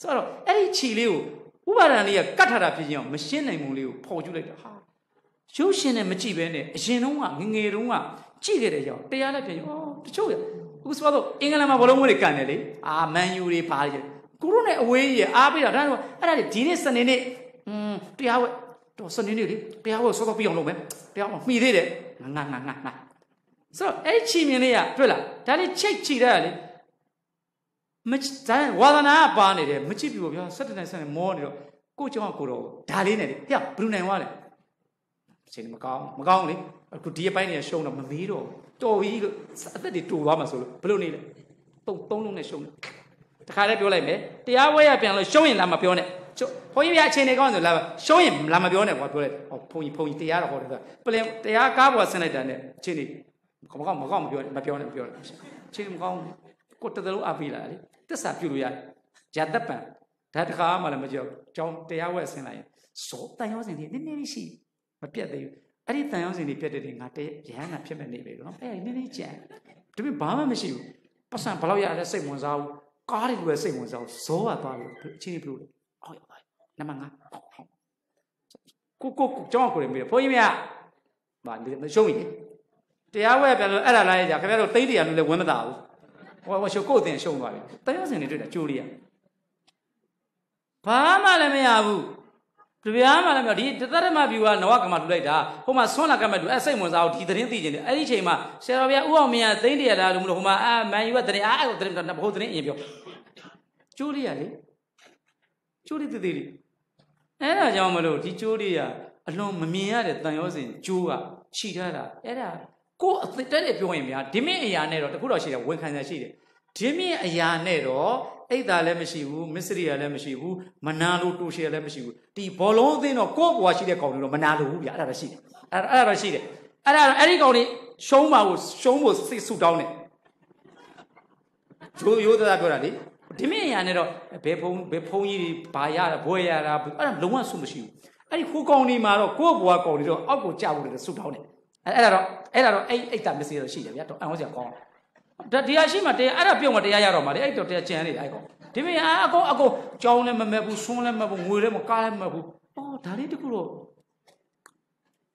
ဆိုတော့အဲ့ဒီခြီလေးကို ဥပါဒဏ်လေးကကတ်ထားတာဖြစ်ရင်မရှင်းနိုင်မှုလေးကိုဖော်ကျူးလိုက်တာဟာရုပ်ရှင်နဲ့မကြည့်ဘဲနဲ့အရင်တုန်းကငငယ်တုန်းကကြည့်ခဲ့တဲ့ကြောင့်တရားလည်းဖြစ်ရင်အော်တချို့ဥဆိုတော့အင်္ဂလန်မှာဘောလုံးမွေးတွေကန်တယ်လေအာမန်ယူတွေပါကြကိုရိုနဲ့အဝေးကြီးအားပေးတာဒါတော့အဲ့ဒါဒီနေ့စနေနေ့อืมတရားဝဲတော့စနေနေ့လေတရားဝဲစောစောပြအောင်လုပ်မယ်တရားမှီသေးတယ်ငါငါငါငါငါဆိုတော့အဲ့ချီမြင်လေးကတွေ့လားဒါလေးချိတ်ချီတဲ့လေ မဒါဝါသနာကပါနေတယ်မချစ်ပြီဗျာစက်တနိုင်ဆက်နေမောနေတော့ကိုကြောင့်ကိုတော့ဒါလေးနဲ့လေဟဲ့ဘယ်လိုနိုင်သွားလဲအချိန်မကောင်းမကောင်းလေအခုဒီအပိုင်းနေရှုံးတော့မမေးတော့တော်ပြီလို့အသက်တွေတူသွားမှာဆိုလို့ဘယ်လိုနေလဲသုံးသုံးလုံးနဲ့ရှုံးတယ်တခါလေးပြောလိုက်မယ်တရားဝဲရပြန်လို့ရှုံးရင်လာမပြောနဲ့ဘုန်းကြီးပြအချိန်နေကောင်းဆိုလာရှုံးရင်လာမပြောနဲ့ကွာပြောလိုက်ဟောဘုန်းကြီးဘုန်းကြီးတရားတော်ဟောတယ်ဆိုပလင်တရားကားပေါ်ဆင်းလိုက်တာနဲ့အချိန်နေမကောင်းမကောင်းမပြောနဲ့မပြောနဲ့မပြောနဲ့အချိန်မကောင်း ကိုတတလုံးအပ်ပြီလားလေတစ္ဆာပြုလို့ရတယ်ဇာတက်ပံဒါတခါမှလည်းမကြောက်ကြောင်းတရားဝဲဆင်းလိုက်ရင်စောတန်ရောစင်ဒီနည်းနည်းလေးရှိမပြတ်သေးဘူးအဲ့ဒီတန်ရောစင်တွေပြတ်တဲ့တွေငါတရဟန်းကဖြစ်မဲ့နေပြီနော်အဲ့ဒီနည်းနည်းကြံဒါပေမဲ့ဘာမှမရှိဘူးပတ်စံဘလောက်ရလဲစိတ်ဝင်စားဘူးကားတွေလည်းစိတ်ဝင်စားဘူးဇောကသွားပြီးအချင်းဘလို့အော်ရပါနမငါကိုကိုကိုကျောင်းကိုရမေးဘုန်းကြီးမြတ်ဗာမရှုံးပြီတရားဝဲပြန်လို့အဲ့ဒါလိုက်ကြခင်ဗျားတို့သိတရားလို့လည်းဝင်မသာဘူး ဟောဟောရှုပ်ကိုယ်တင်ရှုံးသွားပြီတရားစင်တွေတွေ့တာကြိုးလေးရဘာမှလည်းမရဘူးတပြားမှလည်းမရဒီတသရမဗျူကနဝကမလှူလိုက်တာဟိုမှာဆွမ်းလာကမတူအဲ့စိတ်ဝင်စားအောင်ဒီသတင်းသိခြင်းတယ်အဲ့ဒီချိန်မှာဆရာတော်ဗျာဥအောင်မင်းကသိတရားလားလို့မလို့ဟိုမှာအာမန်ယူကသတင်းအာအဲ့ကိုသတင်းဘဟုတ်သတင်းအရင်ပြောကျိုးလေးရလေကျိုးလေးတည်တည်လေးအဲ့ဒါကြောင့်မလို့ဒီကျိုးလေးကအလွန်မမြင်ရတဲ့တန်ရောစင်ကျိုးကခြိထားတာအဲ့ဒါ ကိုအသက်တက်ပြောရင်များဒီမင်းအရာနဲ့တော့တခုတော့ရှိတယ်ဝန်ခံရရှိတယ်ဒီမင်းအရာနဲ့တော့အိတ်သာလည်းမရှိဘူးမစ္စရိယာလည်းမရှိဘူးမနာလို့တူရှယ်လည်းမရှိဘူးဒီဘောလုံးအသင်းတော့ကိုယ့်ဘဝရှိတဲ့ကောင်တွေတော့မနာလို့ဘူးဗျာအဲ့ဒါတော့ရှိတယ်အဲ့အဲ့ဒါတော့ရှိတယ်အဲ့ဒါအဲ့ဒီကောင်တွေရှုံးပါကိုရှုံးဖို့စိတ်ဆူတောင်းတယ်ရိုးရိုးသားပြောတာလေဒီမင်းအရာနဲ့တော့ဘယ်ဖုံဘယ်ဖုံကြီးတွေဘာရတာဘွဲရတာအဲ့ဒါလုံးဝဆုမရှိဘူးအဲ့ဒီခိုးကောင်တွေမှာတော့ကိုယ့်ဘဝကောင်တွေတော့အောက်ကိုကြောက်လို့လည်းဆူတောင်းတယ် အဲ့အဲ့ဒါတော့အဲ့ဒါတော့အဲ့အိတ်တာမစ္စရိယာတော့ရှိတယ်ဗျာတော့အံ့ဩစရာကောင်းတယ်တရားရှိမှတရားအဲ့ဒါပြုတ်မှတရားရတော့မှာလေအဲ့တော့တရားကျန်နေတာအဲ့ကောင်ဒီမင်းအကောအကောကြောင်းလည်းမမဲ့ဘူးဆွန်းလည်းမမဲ့ဘူးငွေလည်းမကားလည်းမမဲ့ဘူးအော်ဒါလေးတခုတော့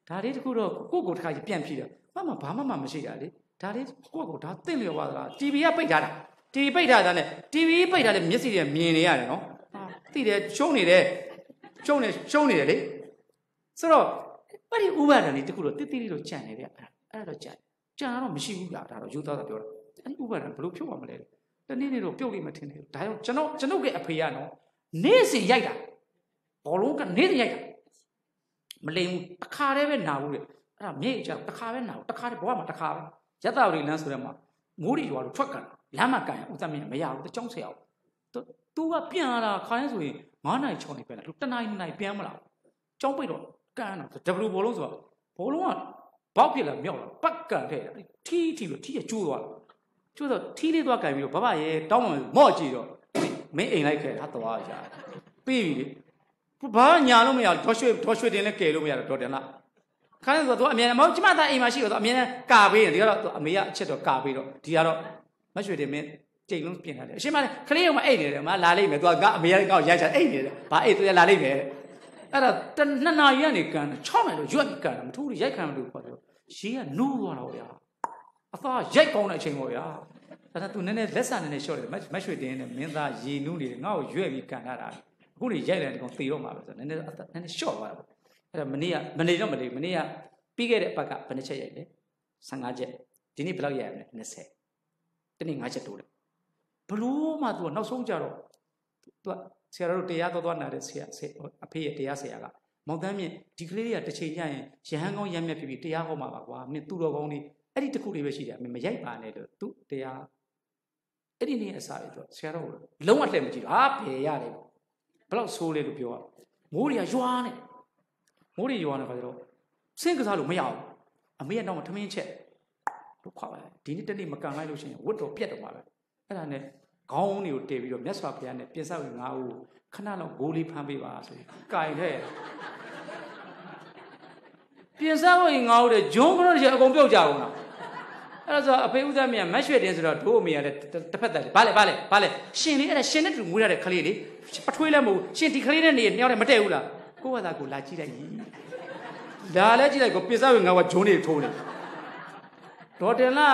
ဒါလေးတခုတော့ကိုကိုတခါကြီးပြန်ဖြီးတယ်မမဘာမှမမရှိတာလေဒါလေးကိုကိုဒါသိလျော်ပါသလား TV ကပိတ်ထားတာ TV ပိတ်ထားတာနဲ့ TV ပိတ်ထားတဲ့မျက်စိတွေမြင်နေရတယ်နော်ဟာသိတယ်ရှုံးနေတယ်ရှုံးနေရှုံးနေတယ်လေဆိုတော့ အဲ့ဒီဥပါဒဏ်လေးတခုတော့တိတိလေးတော့ကြံနေဗျအဲ့ဒါတော့ကြံကြံတော့မရှိဘူးဗျာဒါတော့ယူသားတာပြောတာအဲ့ဒီဥပါဒဏ်ဘယ်လိုဖြုတ်အောင်မလဲတနေ့နေ့တော့ပြုတ်လိမ့်မထင်တယ်ဒါကြောင့်ကျွန်တော်ကျွန်ုပ်ရဲ့အဖေကနော်နေ့စဉ်ရိုက်တာဘောလုံးကနေ့စဉ်ရိုက်တာမလိမ်ဘူးတစ်ခါတည်းပဲနာဘူးလေအဲ့ဒါမြေကြောက်တစ်ခါပဲနာဘူးတစ်ခါတည်းဘဝမှာတစ်ခါပဲရတ္တဝရီလမ်းဆိုတဲ့မှာမိုးရီရွာလို့ထွက်ကန်လမ်းမှာကန်ဥသမင်းမရဘူးတကြောင်းဆရာသူသူကပြန်လာခိုင်းဆိုရင်9နိုင်6နိုင်ပြန်လာသူတနိုင်နိုင်ပြန်မလာဘူးကြောင်းပိတ်တော့ ကန်တော့ W ဘောလုံးဆိုတော့ဘောလုံးကဘောက်ပြစ်လာမြောက်လာပတ်ကန်ခဲ့ထီးထီးလို့ထီးရကျိုးသွားတယ်ကျိုးတော့ထီးလေးသွားကြိုင်ပြီးတော့ဘဘရဲ့တောင်းမှမော့ကြည့်တော့မင်းအိမ်လိုက်ခဲ့ဟာသွားကြပြီးပြီလေဘာညာလို့မရဒေါ်ရွှေဒေါ်ရွှေတင်လည်းကယ်လို့မရတော့ဒေါ်တင်လားခိုင်းဆိုတော့သူအမြဲမဟုတ်ကျမသားအိမ်မှာရှိတော့အမြဲကာပေးတယ်ဒီကတော့အမေကအချက်တော့ကာပေးတော့ဒီကတော့မရွှေတင်မင်းချိန်လုံးပြင်လာတယ်အရှင်မလေးခလေးကမအိတ်နေတယ်မလာလိမ့်မယ်သူကငါအမေကကောက်ရိုက်ချအိတ်နေတယ်ဘာအိတ်သူလာလိမ့်မယ် အဲ့ဒါတနှစ်နာရီကနေကန်တယ်6နိုင်လို့ရွက်ပြီးကန်တယ်မထူးဘူးရိုက်ခံလို့ပေါ့ပြောရေကနိုးသွားတော့ဗျာအသားရိုက်ကောင်းတဲ့အချိန်ပေါ့ဗျာအဲ့ဒါသူနည်းနည်းလက်စာနည်းနည်းရှော့တယ်မတ်ရွှေတင်းနဲ့မင်းသားရေနူးနေတယ်ငါ့ကိုရွက်ပြီးကန်လာတာအခုနေရိုက်တယ်ဒီကောင်သေတော့မှာပဲဆိုနည်းနည်းနည်းနည်းရှော့သွားတာပေါ့အဲ့ဒါမနေ့ကမနေ့တော့မနေ့မနေ့ကပြီးခဲ့တဲ့အပတ်ကဘယ်နှချက်ရိုက်လဲ15ချက်ဒီနေ့ဘယ်လောက်ရိုက်ရမလဲ20တနေ့5ချက်တိုးတယ်ဘလို့မှ तू ကနောက်ဆုံးကြတော့ तू က ဆရာတို့တရားတော်တော်နာတဲ့ဆရာအဖေရဲ့တရားဆရာကမောင်တန်းမြင့်ဒီကလေးတွေကတစ်ချိန်ကျရင်ရဟန်းကောင်းရမ်းမြတ်ဖြစ်ပြီးတရားဟောမှာပါကွာမင်းသူတော်ကောင်းလေးအဲ့ဒီတခုလေးပဲရှိတယ်မင်းမရိုက်ပါနဲ့လို့သူတရားအဲ့ဒီနေ့အစားရတော့ဆရာတော်လုံးဝလှည့်မကြည့်တော့ဟာဘယ်ရတယ်ဘလောက်ဆိုးလဲလို့ပြောရမိုးတွေကရွာနေမိုးတွေရွာနေခါကျတော့စင့်ကစားလို့မရဘူးအမေကတော့ထမင်းချက်တို့ခွာပါဒီနေ့တနေ့မကန်လိုက်လို့ရှိရင်ဝတ်တော်ပြက်တော့မှာပဲအဲ့ဒါနဲ့ ခေါင်းတွေကိုတည်ပြီးတော့မြတ်စွာဘုရားနဲ့ပြင်ဆောက်ဝင်ငါ့ဦးခဏလောက်ဂိုးလေးဖမ်းပေးပါဆိုပြီးကင်ထဲပြင်ဆောက်ဝင်ငါ့ဦးတဲ့ဂျုံကလို့အကုန်ပြုတ်ကြအောင်လားအဲ့ဒါဆိုအဖေဦးသားမြတ်မတ်ရွှေတင်ဆိုတော့တို့အမေကလည်းတစ်ဖက်သက်လေဘာလဲဘာလဲဘာလဲရှင်လေးအဲ့ဒါရှင်နဲ့တူမွေးရတဲ့ခလေးလေးပထွေးလည်းမဟုတ်ရှင်ဒီခလေးနဲ့နေညောင်းတယ်မတည့်ဘူးလားကိုယ့်ဘာသာကိုလာကြည့်လိုက်ကြီးဒါလည်းကြည့်လိုက်ကိုပြင်ဆောက်ဝင်ငါ့ကဂျုံနေထိုးနေဒေါ်တင်လာ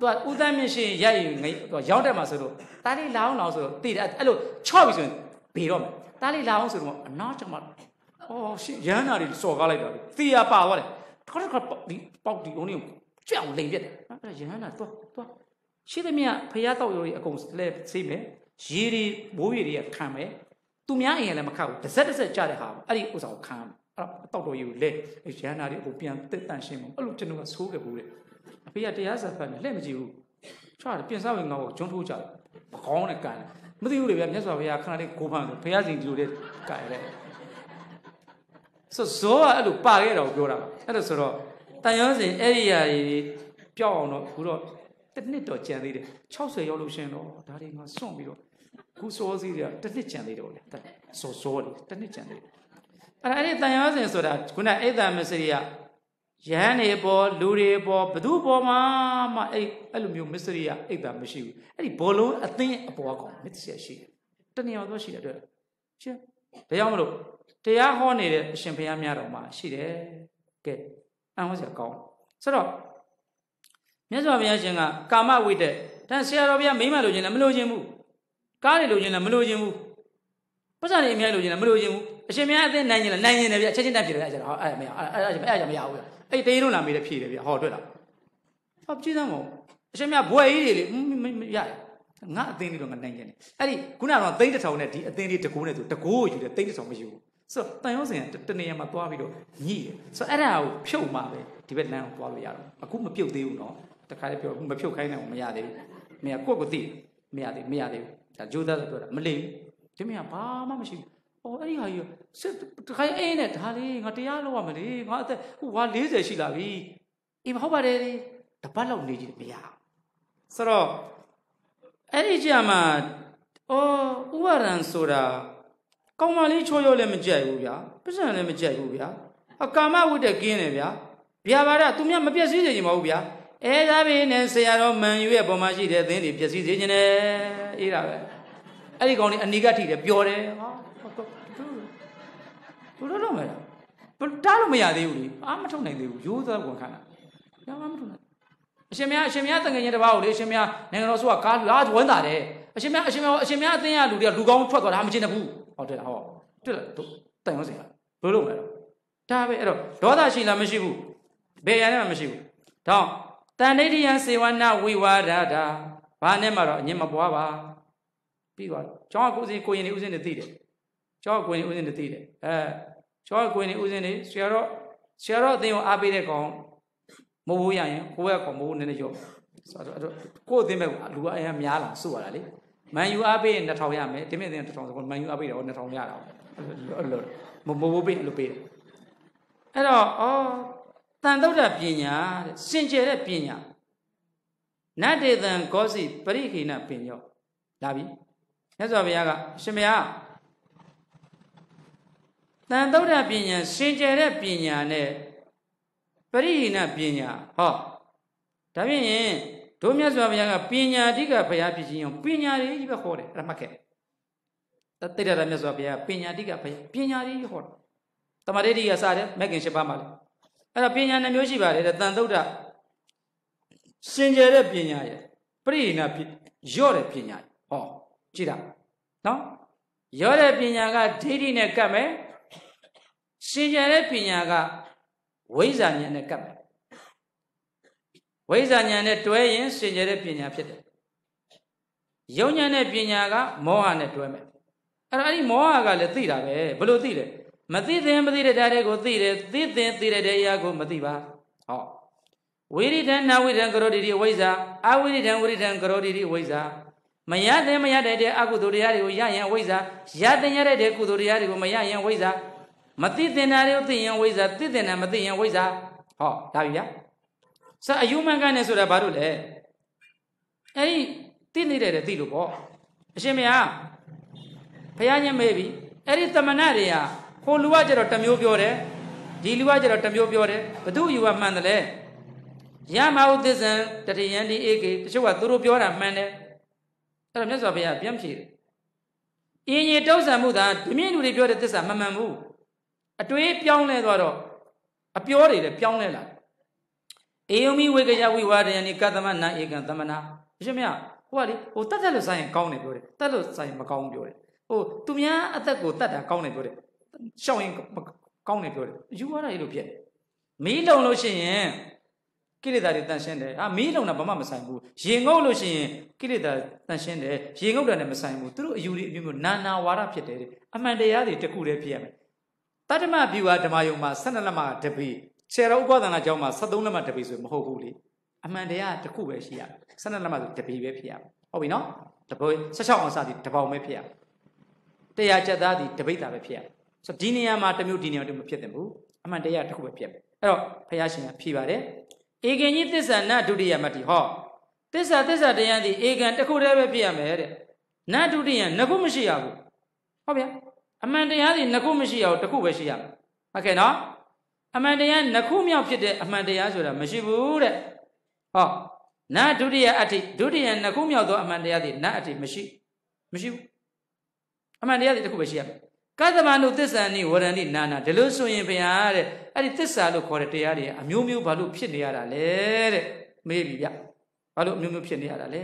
သူကဦးသမ်းမြင့်ရှင်ရိုက်ရင်သူကရောက်တယ်မှာဆိုတော့တားလေးလောင်းလောင်းဆိုတော့တည်တယ်အဲ့လိုချော့ပြီဆိုရင်ဘေတော့မယ်တားလေးလောင်းဆိုတော့အနောက်ကျမှအော်ရှင်ရဟန္တာတွေစော်ကားလိုက်တာတည်ရပါသွားတယ်တစ်ခါတစ်ခါဒီပေါက်ဒီုံးလေးကိုကြွအောင်လိန်ပြက်တယ်အဲ့ရဟန္တာသွားသွားရှိသမျှဖရာတော့ရိုးကြီးအကုန်လဲစိမယ်ရေတွေဘိုးရေတွေကခံမယ်သူများအိမ်ကလည်းမခတ်ဘူးတစ်စက်တစ်စက်ကြတဲ့ဟာအဲ့ဒီဥစ္စာကိုခံအဲ့တော့တောက်တော်ကြီးကိုလဲရဟန္တာတွေအကုန်ပြန်တက်တန့်ရှင်းအောင်အဲ့လိုကျွန်တော်ကဆိုးတယ်ဘူးတဲ့ အဖေကတရားစာဖတ်နေလှည့်မကြည့်ဘူးချွားတယ်ပြင်စားဝင်ငါ့ကိုဂျွန်းထိုးကြတယ်ပကောင်းနဲ့ကန်တယ်မသိဘူးလေဗျမြတ်စွာဘုရားခဏလေးကိုဖန်ဆိုဘုရားရှင်ဒီလိုလေးကန်ရတယ်ဆိုဇောကအဲ့လိုပါခဲ့တော့ပြောတာအဲ့လိုဆိုတော့တန်ရောစင်အဲ့ဒီယာကြီးပျောက်အောင်တော့ခုတော့တစ်နှစ်တော့ကြံသေးတယ်60ရောက်လို့ရှင်တော့ဒါတွေငါစွန့်ပြီးတော့ခုစောစီးတွေကတစ်နှစ်ကြံသေးတယ်လေစောစောတယ်တစ်နှစ်ကြံသေးတယ်အဲ့ဒါအဲ့ဒီတန်ရောစင်ဆိုတာခုနအိဒါမစရိယ ရဟန်းတွေပေါ်လူတွေပေါ်ဘသူပေါ်မှာမှအဲ့အဲ့လိုမျိုးမစ္စရိယအိတ်တာမရှိဘူးအဲ့ဒီဘောလုံးအသင်းအပေါ်ကောင်မစ္စရိယရှိတယ်တဏှာတော့ရှိတယ်အတွက်ရှင်းဒါကြောင့်မလို့တရားဟောနေတဲ့အရှင်ဘုရားများတော်မှာရှိတယ်ကဲအံ့ဩစရာကောင်းဆိုတော့မြတ်စွာဘုရားရှင်ကကာမဝိတ္တတန်ဆရာတော်ဘုရားမိမလိုချင်လည်းမလိုချင်ဘူးကားတွေလိုချင်လည်းမလိုချင်ဘူးပတ်စံတွေအများလိုချင်လည်းမလိုချင်ဘူးအရှင်ဘုရားအသင်းနိုင်ချင်လည်းနိုင်ချင်တယ်ဗျအချက်ချင်းတက်ဖြစ်တယ်အဲ့ဒါဟောအဲ့မရအဲ့အဲ့အဲ့မရဘူး အဲ့တေးလုံးလာမေးတယ်ဖြေတယ်ဗျဟောတွေ့လားဟောကြည့်သမ်းမို့အရှင်မြတ်ဘွယ်ကြီးတွေလေရတယ်ငါအသင်းလေးတော့ငါနိုင်ကျင်တယ်အဲ့ဒီခုနကတော့သိန်းတစ်ထောင်နဲ့ဒီအသင်းလေးတကူနဲ့ဆိုတကူကိုယူတယ်သိန်းတစ်ထောင်မယူဘူးဆိုတော့တန်ရုံးစင်ကတနေရာမှာသွားပြီးတော့ညှိတယ်ဆိုတော့အဲ့ဒါကိုဖြုတ်မှပဲဒီဘက်လမ်းကိုသွားလို့ရတော့အခုမပြုတ်သေးဘူးနော်တခါလေးပြောမဖြုတ်ခိုင်းနိုင်ဘူးမရသေးဘူးမရကိုယ့်ကိုသိမရသေးမရသေးဘူးဒါဂျိုးသားဆိုပြောတာမလိမ့်ဒီမရဘာမှမရှိဘူး အော်အဲ့ဒီဟာကြီးစစ်တခါအေးနဲ့ဒါလေးငါတရားလုပ်ရမလေးငါအသက်ဟိုဟာ40ရှိလာပြီအေးမဟုတ်ပါတယ်တပတ်လောက်နေကြည့်မရဆိုတော့အဲ့ဒီကြမှာအော်ဥပါရံဆိုတာကောင်းမလေးချောရောလည်းမကြိုက်ဘူးဗျာပစ္စံလည်းမကြိုက်ဘူးဗျာအကာမဝိတ္တကင်းတယ်ဗျာဗျာပါဒသူများမပြည့်စည်စေချင်ပါဘူးဗျာအဲဒါပဲနဲ့ဆရာတော်မန်ယူရဲ့ပုံမှန်ရှိတဲ့သင်းတွေပြည့်စည်စေချင်တယ်အေးဒါပဲအဲ့ဒီကောင်လေးအနိကထိတယ်ပျော်တယ်ဟာ ဘလို့တော့မရတားလို့မရသေးဘူးလေအာမထုတ်နိုင်သေးဘူးရိုးသားကွန်ခန္ဓာရမမထုတ်နိုင်အရှင်မရအရှင်မရတန်ငယ်ချင်းတစ်ပါးကိုလေအရှင်မရနိုင်ငံတော်ဆိုတာကားလာဝန်းတာတယ်အရှင်မရအရှင်မရအရှင်မရအသင်းရလူတွေကလူကောင်းထွက်သွားတာမကျင်ဘူးဟုတ်တယ်လားဟောတွေ့လားတန်ရောစင်ဘလို့လို့မလဲဒါပဲအဲ့တော့ဒေါသရှိလားမရှိဘူးဘယ်ရန်မှမရှိဘူးတော့တန်ဋိဋ္ဌိယံစေဝနာဝိဝါဒတာဘာနဲ့မှတော့အငြင်းမပွားပါပြီးသွားကျောင်းကကိုစင်ကိုရင်နေဥစဉ်နေသိတယ်ကျောင်းကကိုရင်ဥစဉ်နေသိတယ်အဲ ကျောင်းကကိုရင်နေဥစဉ်နေဆရာတော်ဆရာတော်အသင်းကိုအားပေးတဲ့ကောင်မဟုတ်ဘူးရရင်ကိုယ့်ရဲ့ကောင်မဟုတ်နည်းနည်းရော့ဆိုတော့ကိုယ့်အသင်းပဲလူကအရင်များလာစိုးရတာလေမန်ယူအားပေးရင်2000ရမယ်ဒီမြင့်အသင်း1000ဆိုတော့မန်ယူအားပေးတယ်ဟော2000ရတာအဲ့လိုမမဘိုးပေးလို့ပေးတယ်အဲ့တော့အော်တန်တုဒ္ဒပညာတဲ့စင်ကြယ်တဲ့ပညာနတ္တေတံကောစီပရိခိဏပင်ညောလာပြီမြတ်စွာဘုရားကရှင်မယား တန်တုဒ္ဒပညာစင်ကြယ်တဲ့ပညာနဲ့ပရိဟိဏပညာဟောဒါဖြင့်တို့မြတ်စွာဘုရားကပညာအဓိကဘုရားဖြစ်ခြင်းအောင်ပညာတွေကြီးပဲဟောတယ်အဲ့ဒါမှတ်ခဲ့တတိရရမြတ်စွာဘုရားပညာအဓိကဘုရားပညာတွေဟောတယ်တမာရိဋ္ဌိကစတယ်မက်ကင်၈ပါးမှာလေအဲ့တော့ပညာနှမျိုးရှိပါတယ်တဲ့တန်သုဒ္ဓစင်ကြယ်တဲ့ပညာရဲ့ပရိနာရော့တဲ့ပညာဟောကြည့်တာနော်ရော့တဲ့ပညာကဒိဋ္ဌိနဲ့ကပ်မယ် စင်ကြယ်တဲ့ပညာကဝိဇ္ဇာဉာဏ်နဲ့ကပ်မယ်ဝိဇ္ဇာဉာဏ်နဲ့တွဲရင်စင်ကြယ်တဲ့ပညာဖြစ်တယ်ယုံဉာဏ်နဲ့ပညာကမောဟနဲ့တွဲမယ်အဲ့တော့အဲ့ဒီမောဟကလည်းသိတာပဲဘယ်လိုသိလဲမသိသင်မသိတဲ့တရားတွေကိုသိတယ်သိသင်သိတဲ့တရားကိုမသိပါဟောဝိရိဒံနာဝိဒံကရောတိတိဝိဇ္ဇာအဝိရိဒံဝိရိဒံကရောတိတိဝိဇ္ဇာမရတဲ့မရတဲ့အကုသိုလ်တရားတွေကိုရရင်ဝိဇ္ဇာရတဲ့ရတဲ့ကုသိုလ်တရားတွေကိုမရရင်ဝိဇ္ဇာ မသိသင်တာတွေကိုသိရင်ဝိဇ္ဇာသိသင်တာမသိရင်ဝိဇ္ဇာဟောဒါပြီဗျာစအယုမန်ကနေဆိုတာဘာလို့လဲအဲ့ဒီသိနေတဲ့သိလို့ပေါ့အရှင်မယားဘုရားညမေးပြီအဲ့ဒီတမဏတွေကဟိုလူကကျတော့တမျိုးပြောတယ်ဒီလူကကျတော့တမျိုးပြောတယ်ဘသူယူကမှန်တယ်လဲရမဟုသစ္ဆံတတိယံဒီဧကေတချို့ကသူတို့ပြောတာမှန်တယ်အဲ့တော့မြတ်စွာဘုရားပြန်ဖြေတယ်အင်းကြီးတောက်ဆံမှုသာဒီမြင့်လူတွေပြောတဲ့သစ္စာမမှန်ဘူး အတွေးပြောင်းလဲသွားတော့အပြောတွေလည်းပြောင်းလဲလာအေယုံမိဝေကယဝိဝါဒယံနိကသမနာဧကံသမနာအရှင်မဟိုကလေဟိုတတ်တယ်လို့ဆိုင်ရင်ကောင်းတယ်ပြောတယ်တတ်လို့ဆိုင်ရင်မကောင်းဘူးပြောတယ်ဟိုသူများအသက်ကိုတတ်တာကောင်းတယ်ပြောတယ်ရှောက်ရင်ကောင်းတယ်ပြောတယ်ယူရတာအဲ့လိုဖြစ်မီးလုံလို့ရှိရင်ကိလေသာတွေတန်ရှင်းတယ်ဟာမီးလုံတာဘာမှမဆိုင်ဘူးရေငုပ်လို့ရှိရင်ကိလေသာတန်ရှင်းတယ်ရေငုပ်တာနဲ့မဆိုင်ဘူးသူတို့အယူတွေအမျိုးမျိုးနာနာဝါဒဖြစ်တယ်အမှန်တရားတွေတခုတည်းဖြစ်ရမယ် တတ္တမဘီဝါဓမ္မယုံမှာ12လက်မတပိဆယ်တော်ဥပဒနာကျောင်းမှာ73လက်မတပိဆိုမဟုတ်ဘူးလေအမှန်တရားတခုပဲရှိရ12လက်မဆိုတပိပဲဖြစ်ရဟုတ်ပြီနော်တပိ16အောင်စသည်တပေါင်ပဲဖြစ်ရတရားချက်သားသည်တပိတ်တာပဲဖြစ်ရဆိုဒီနေရာမှာတစ်မျိုးဒီနေရာတစ်မျိုးဖြစ်တယ်ဘူးအမှန်တရားတခုပဲဖြစ်မယ်အဲ့တော့ဘုရားရှင်ကဖြေပါတယ်ဧကင်ကြီးသစ္စာနဒုတိယမတ္တိဟောသစ္စာသစ္စာတရားသည်ဧကံတစ်ခုတည်းပဲဖြစ်ရမယ်တဲ့နဒုတိယငခုမရှိရဘူးဟုတ်ဗျာ အမှန်တရားသည်ငခုမရှိရဘူးတစ်ခုပဲရှိရမယ်ဟုတ်ကဲ့နော်အမှန်တရားငခုမြောက်ဖြစ်တဲ့အမှန်တရားဆိုတာမရှိဘူးတဲ့ဟောနဒုတိယအဋ္ဌိဒုတိယငခုမြောက်သောအမှန်တရားသည်နအဋ္ဌိမရှိမရှိဘူးအမှန်တရားသည်တစ်ခုပဲရှိရမယ်ကသမာနုသစ္စာနိဝရဏိနာနာဒီလိုဆိုရင်ဘုရားတဲ့အဲ့ဒီသစ္စာလို့ခေါ်တဲ့တရားတွေအမျိုးမျိုးဘာလို့ဖြစ်နေရတာလဲတဲ့မေးပြီဗျဘာလို့အမျိုးမျိုးဖြစ်နေရတာလဲ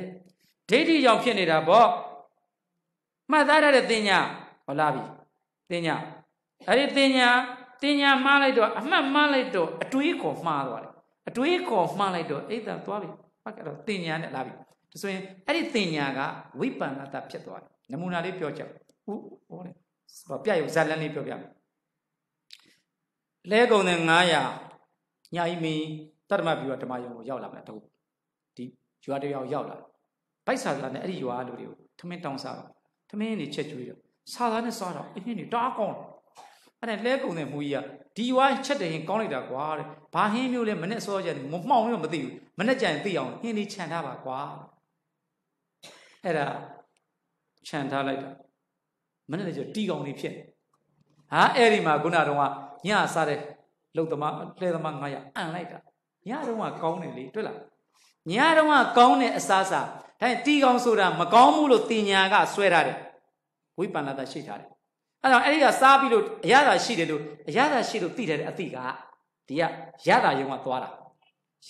ဒိဋ္ဌိကြောင့်ဖြစ်နေတာပေါ့မှတ်သားရတဲ့တင်ညာဟောလာပြီ တင်ညာအဲ့ဒီတင်ညာတင်ညာမှားလိုက်တော့အမှတ်မှားလိုက်တော့အတွေးခေါ်မှားသွားတယ်အတွေးခေါ်မှားလိုက်တော့အိတ်သာသွားပြီဟုတ်ကဲ့တော့တင်ညာနဲ့လာပြီဒါဆိုရင်အဲ့ဒီတင်ညာကဝိပန္နတဖြစ်သွားတယ်နမူနာလေးပြောကြဥဟောတယ်ပြရုပ်ဇာလန်းလေးပြောပြမယ်လဲကုံတဲ့900ညာဤမီတတ္တမပြူဓမ္မယုံကိုရောက်လာမယ်တော့ဒီရွာတယောက်ရောက်လာဗိုက်ဆာသာနဲ့အဲ့ဒီရွာလူတွေကိုထမင်းတောင်းစားတော့ထမင်းနေချက်ကျွေးတော့ ဆာသာနဲ့စားတော့အင်းနေတားကောင်းအဲ့ဒါလဲကုံတဲ့မူကြီးကဒီရွာချက်တယ်ရင်ကောင်းလိုက်တာကွာတဲ့ဘာဟင်းမျိုးလဲမနဲ့စောကြတယ်မမှောင်လို့မသိဘူးမနဲ့ကြရင်သိအောင်ဟင်းလေးခြံထားပါကွာအဲ့ဒါခြံထားလိုက်တာမနေ့ကတီကောင်နေဖြစ်ဟာအဲ့ဒီမှာခုနတော့ညစားတဲ့လုံသမားလှဲသမား900အံလိုက်တာညတော့ကကောင်းတယ်လေတွေ့လားညတော့ကကောင်းတဲ့အစားစားဒါတီကောင်ဆိုတာမကောင်းဘူးလို့တင်ညာကဆွဲထားတယ် ဝိပန္နတာရှိထားတယ်အဲ့တော့အဲ့ဒီကစားပြီးလို့အရသာရှိတယ်လို့အရသာရှိလို့သိတယ်တဲ့အသိကဒီကရတာယုံကသွားတာ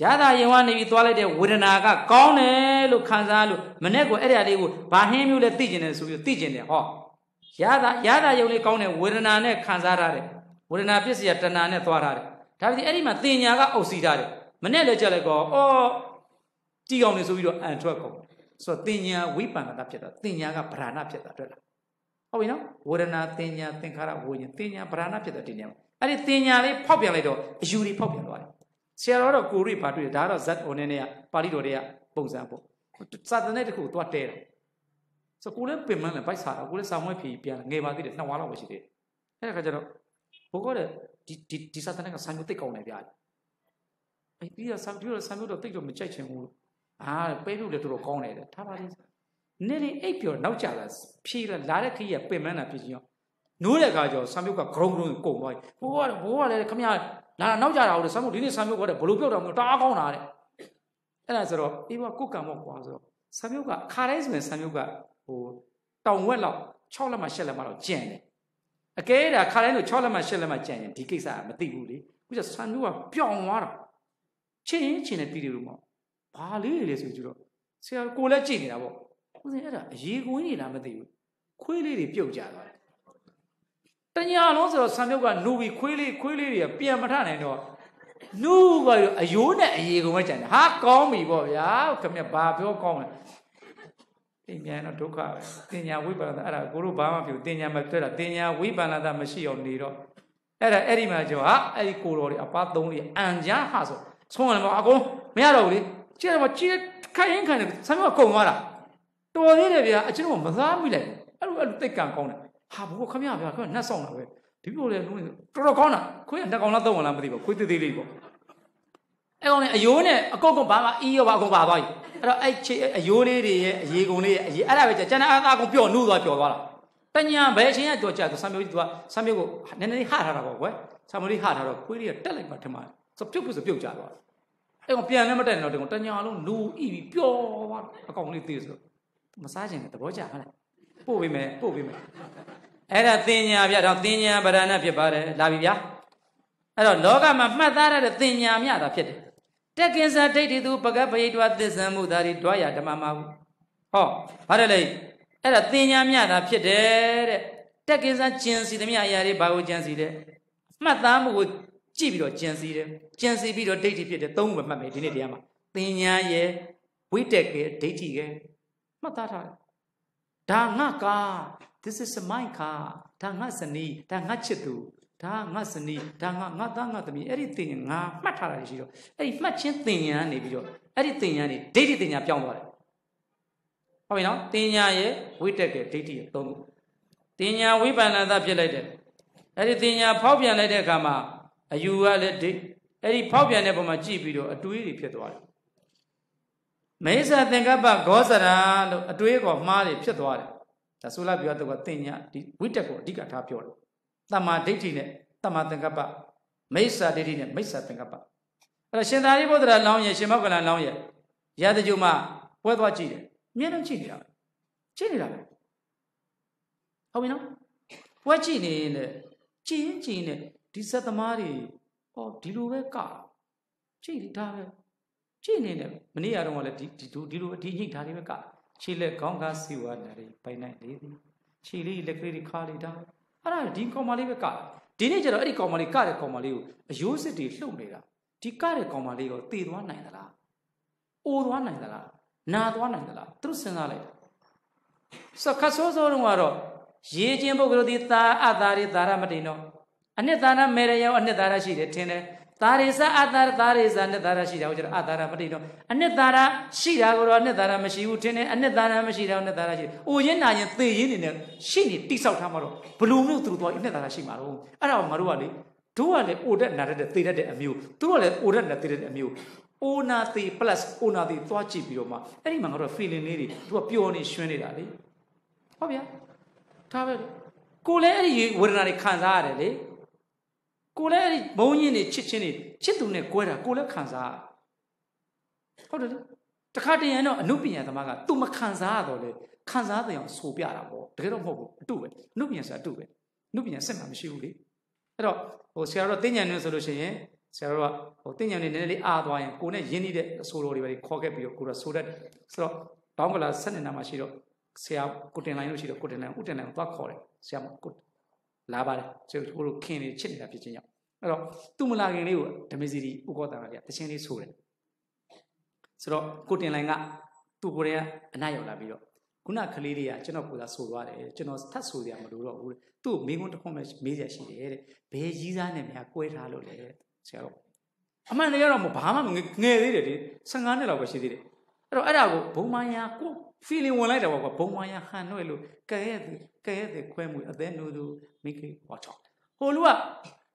ရတာယုံကနေပြီးသွားလိုက်တဲ့ဝေဒနာကကောင်းတယ်လို့ခံစားလို့မနေ့ကအဲ့ဒီအလေးကိုဘာဟင်းမျိုးလဲသိကျင်တယ်ဆိုပြီးသိကျင်တယ်ဟောရတာရတာယုံလေးကောင်းတဲ့ဝေဒနာနဲ့ခံစားရတယ်ဝေဒနာပစ္စည်းတဏှာနဲ့သွားထားတယ်ဒါပေမဲ့အဲ့ဒီမှာတင်ညာကအုပ်စီးထားတယ်မနဲ့လည်းကြက်လိုက်ကောအော်တီအောင်နေဆိုပြီးတော့အန်ထွက်ကုန်ဆိုတော့တင်ညာဝိပန္နတာဖြစ်တာတင်ညာကဗราဏဖြစ်တာတွေ့လား ဟုတ်ပြီနော်ဝေဒနာတင်ညာသင်္ခါရဝိညာဉ်တင်ညာဗราဏဖြစ်တာတင်ညာအဲ့ဒီတင်ညာလေးဖောက်ပြန်လိုက်တော့အယူတွေဖောက်ပြန်သွားတယ်ဆရာတော်တော့ကိုရိဘာတွေ့တယ်ဒါကတော့ဇတ်အိုနေနဲ့ပါဠိတော်တွေကပုံစံပေါ့စာတနဲ့တခုသွားတဲတယ်ဆိုကိုလည်းပင်မလည်းဗိုက်စားတာကိုလည်းစာမွဲဖြီပြန်ငယ်ပါသေးတယ်နှစ်ဝါလောက်ပဲရှိသေးတယ်အဲ့ဒါခါကျတော့ဘိုးကတဲ့ဒီဒီဒီစာတန်းကဆံမျိုးတိတ်ကောင်းတယ်ဗျာအဲ့ပြီးတော့ဆံပြီးတော့ဆံမျိုးတော့တိတ်တော့မကြိုက်ချင်ဘူးအာပဲလို့လည်းတော်တော်ကောင်းတယ်တဲ့ထားပါလိမ့် နေနေအိပ်ပြောနောက်ကြလာဖြီးလာလာတဲ့ခီးကပင်မန်းတာဖြစ်ချင်းရောနိုးတဲ့ခါကျတော့ဆံမျိုးကဂရုံဂရုံကုန်သွားပြီဘိုးကဘိုးကလည်းခမရလာနောက်ကြတာဟုတ်တယ်ဆံမျိုးဒီနေ့ဆံမျိုးကတဲ့ဘလို့ပြောက်တာမျိုးတအားကောင်းတာတဲ့အဲ့ဒါဆိုတော့အေးဘကုတ်ကံမော့ကွာဆိုတော့ဆံမျိုးကခါတိုင်းဆိုရင်ဆံမျိုးကဟိုတောင်ဝက်လောက်6လက်မှ8လက်မှတော့ကျန်တယ်အကဲဒါခါတိုင်းလို့6လက်မှ8လက်မှကြံရင်ဒီကိစ္စကမသိဘူးလေခုကျဆန်မျိုးကပျောင်သွားတာချင်းရင်ချင်းနဲ့တီးတယ်လို့မဟုတ်ဘာလေးလေဆိုကြတော့ဆရာကိုလည်းကြည့်နေတာပေါ့ ဦးစင်အဲ့ဒါအရေးကွင်းနေလားမသိဘူးခွေးလေးတွေပြုတ်ကြသွားတယ်တညာလုံးဆိုတော့ဆံမြုပ်ကနူပြီးခွေးလေးခွေးလေးတွေကပြန်မထနိုင်တော့နူကအယိုးနဲ့အရေကုန်ပဲကြံတယ်ဟာကောင်းပြီပေါ့ဗျာခင်ဗျဘာပြောကောင်းလဲတင်ညာတော့ဒုက္ခပဲတင်ညာဝိပါဒအဲ့ဒါကိုတို့ဘာမှဖြစ်တင်ညာမတွေ့တာတင်ညာဝိပါဒမရှိအောင်နေတော့အဲ့ဒါအဲ့ဒီမှာကျော်ဟာအဲ့ဒီကိုတော်တွေအပားသုံးတွေအန်ကြားဟာဆိုဆုံးတယ်မအကုန်မရတော့ဘူးလေကြည့်ရမှာကြည့်ခိုင်ရင်ခိုင်တယ်ဆံမြုပ်ကုန်သွားတာ တော်သေးတယ်ဗျာအချင်းကမသားမိလိုက်အဲ့လိုအဲ့လိုတိတ်ကံကောင်းတယ်ဟာဘိုးခမရဗျာခမနှက်ဆောင်တာပဲဒီလိုလေလုံးတော်တော်ကောင်းတာခွေးကနှစ်ကောင်လားသုံးကောင်လားမသိဘူးခွေးသေးသေးလေးပေါ့အဲ့ကောင်လေအယိုးနဲ့အကုတ်ကုတ်ဘာမှအီးရောပါအကုန်ပါသွားပြီအဲ့တော့အဲ့ချေအယိုးလေးတွေရဲ့အရေကုန်လေးရဲ့အရေအဲ့ဒါပဲကျန်တဲ့အအကုန်ပျော့နှုတ်သွားပျော့သွားတာတညာဘယ်အချိန်ကကြော်ကြသူဆံမျိုးကြီးသူကဆံမျိုးကိုနည်းနည်းဟထားတာပေါ့ကွယ်ဆံမျိုးလေးဟထားတော့ခွေးလေးကတက်လိုက်မှထမဆိုပြုတ်ပြုတ်ဆိုပြုတ်ကြသွားအဲ့ကောင်ပြန်လည်းမတက်တော့တညာလုံးနူအီပြီးပျော့သွားအကောင်လေးသေးဆို မစားခြင်းသဘောကျဟုတ်လားပို့ပေးမယ်ပို့ပေးမယ်အဲ့ဒါသင်ညာဗျတော့သင်ညာဗရဏဖြစ်ပါတယ်လာပြီဗျာအဲ့တော့လောကမှာမှတ်သားရတဲ့သင်ညာမြတာဖြစ်တယ်တက်ကင်္စာဒိဋ္ဌိသူပကပယိတဝသစ္ဆံမှုသာရီတွားရဓမ္မမဟုဟောဘာလဲလေအဲ့ဒါသင်ညာမြတာဖြစ်တယ်တဲ့တက်ကင်္စာကျင်စီသမျှအရာတွေဘာကိုကျင်စီလဲမှတ်သားမှုကိုကြည့်ပြီးတော့ကျင်စီတယ်ကျင်စီပြီးတော့ဒိဋ္ဌိဖြစ်တယ်သုံးခုပဲမှတ်မယ်ဒီနေ့တရားမှာသင်ညာရဲ့ဝိတက်ကဲဒိဋ္ဌိကဲ မှတ်သားထားတယ်ဒါငါကာ this is my car ဒါငါစနီးဒါငါချစ်သူဒါငါစနီးဒါငါငါသားငါသမီးအဲ့ဒီသင်ညာငါမှတ်ထားတာရှိတော့အဲ့ဒီမှတ်ချင်းသင်ညာနေပြီးတော့အဲ့ဒီသင်ညာနေဒိဋ္ဌိသင်ညာပြောင်းသွားတယ်ဟုတ်ပြီနော်သင်ညာရဲ့ဝိတက်ကဒိဋ္ဌိရဲ့သုံးခုသင်ညာဝိပန္နသဖြစ်လိုက်တယ်အဲ့ဒီသင်ညာဖောက်ပြန်လိုက်တဲ့အခါမှာအယူကလည်းဒိအဲ့ဒီဖောက်ပြန်တဲ့ပုံမှာကြည့်ပြီးတော့အတွေးတွေဖြစ်သွားတယ် မေဇာသင်္ကပ္ပဂောဇရာလို့အတွေးကောမှားတွေဖြစ်သွားတယ်ဒါဆိုလာပြောတော့ကတင်ညာဒီဝိတက်ကိုအဓိကထားပြောတယ်တမ္မာဒိဋ္ဌိနဲ့တမ္မာသင်္ကပ္ပမိစ္ဆာဒိဋ္ဌိနဲ့မိစ္ဆာသင်္ကပ္ပအဲ့တော့ရှင်သာရိပုတ္တရာလောင်းရဲ့ရှင်မောက္ကလန်လောင်းရဲ့ရတကြုံမှာပွဲသွားကြည့်တယ်အမြဲတမ်းကြည့်နေတာကြည့်နေတာပဲဟုတ်ပြီနော်ပွဲကြည့်နေနဲ့ကြည့်ရင်ကြည့်နေဒီဆက်သမားတွေဟောဒီလိုပဲကကြည့်ဒါပဲ ကြည့်နေတယ်မနေ့ကတော့လည်းဒီဒီဒီလိုဒီညိတ်ဓာတ်တွေပဲကခြေလက်ခေါင်းကားစီဝါနာတွေပိုင်နိုင်လေသည်ခြေလေးလက်ကလေးတွေခါလေးဒါအဲ့ဒါဒီကောင်မလေးပဲကဒီနေ့ကျတော့အဲ့ဒီကောင်မလေးကတဲ့ကောင်မလေးကိုအယိုးစစ်တွေလှုပ်နေတာဒီကတဲ့ကောင်မလေးကိုတေသွားနိုင်သလားအိုသွားနိုင်သလားနာသွားနိုင်သလားသူတို့စဉ်းစားလိုက်စခတ်ဆိုးဆိုးတော့ကတော့ရေချင်းပုဂ္ဂိုလ်ဒီသာအတာရိသာရမတိနောအနှစ်သာရမေရယောအနှစ်သာရရှိတယ်ထင်တယ် သာရိစအတာရသာရိစအနှစ်သာရရှိတာကိုကျတော့အတာရမတိတော့အနှစ်သာရရှိတာကိုတော့အနှစ်သာရမရှိဘူးထင်တယ်အနှစ်သာရမရှိတာအနှစ်သာရရှိတယ်။အိုရင်းနာရင်သေရင်းနေနဲ့ရှိနေတိဆောက်ထားမှာတော့ဘလူမျိုးသူတို့တော့အနှစ်သာရရှိမှာတော့အဲ့ဒါကိုငါတို့ကလေတို့ကလည်းအိုတက်နာတဲ့သေတတ်တဲ့အမျိုးသူတို့ကလည်းအိုတက်နာသေတတ်တဲ့အမျိုးအိုနာသေ plus အိုနာသေသွားကြည့်ပြီးတော့မှအဲ့ဒီမှာငါတို့ feeling လေးတွေသူကပျော်နေရွှင်နေတာလေဟုတ်ဗျာဒါပဲကိုလည်းအဲ့ဒီဝေဒနာတွေခံစားရတယ်လေ ကိုလည်းအဲ့ဒီဘုံညင်းနေချစ်ချင်းနေချစ်သူနဲ့ကွဲတာကိုလည်းခံစားဟုတ်တယ်လေတခါတရံတော့အနုပညာသမားကသူမခံစားရတော့လေခံစားတဲ့အောင်ဆိုပြတာပေါ့တကယ်တော့မဟုတ်ဘူးအတုပဲအနုပညာဆိုတာအတုပဲအနုပညာစစ်မှမရှိဘူးလေအဲ့တော့ဟိုဆရာတော်တင်းညံနေဆိုလို့ရှိရင်ဆရာတော်ကဟိုတင်းညံနေနည်းနည်းလေးအားသွားရင်ကိုနဲ့ရင်းနှီးတဲ့အဆိုတော်တွေပဲခေါ်ခဲ့ပြီးတော့ကိုတော့ဆိုတတ်ဆိုတော့ဘောင်းကလာဆက်နေတာမှရှိတော့ဆရာကိုတင်လိုက်လို့ရှိတော့ကိုတင်လိုက်ဦးတင်လိုက်ကိုသွားခေါ်တယ်ဆရာမကို လာပါတယ်ကျိုးတို့ခင်နေချစ်နေတာဖြစ်ချင်းကြောင့်အဲ့တော့သူ့မလာခင်လေးကိုဓမေစီရီဥကောတာကတချင်းလေးဆိုတယ်ဆိုတော့ကိုတင်လိုင်ကသူ့ကိုယ်ရဲ့အနားရောက်လာပြီးတော့ခုနကလေးလေးကကျွန်တော်ကိုယ်သာဆိုသွားတယ်ကျွန်တော်ထပ်ဆိုရမလို့တော့ဘူးသူ့မိကုန်းတစ်ခွန်းပဲမေးရရှိတယ်တဲ့ဘယ်ကြီးစားနဲ့များကွဲထားလို့လဲဆရာတော်အမှန်တကယ်တော့ဘာမှငယ်သေးတယ်လေ15နှစ်လောက်ပဲရှိသေးတယ် အဲ့တော့အဲ့ဒါကိုဘုံမာယာကို feeling ဝင်လိုက်တယ်ပေါ့ကွာဘုံမာယာဟန်နှွဲ့လို့ကဲရဲ့ကဲရဲ့ခွဲမှုအသက်နုသူမိခေဟောချောဟိုလူက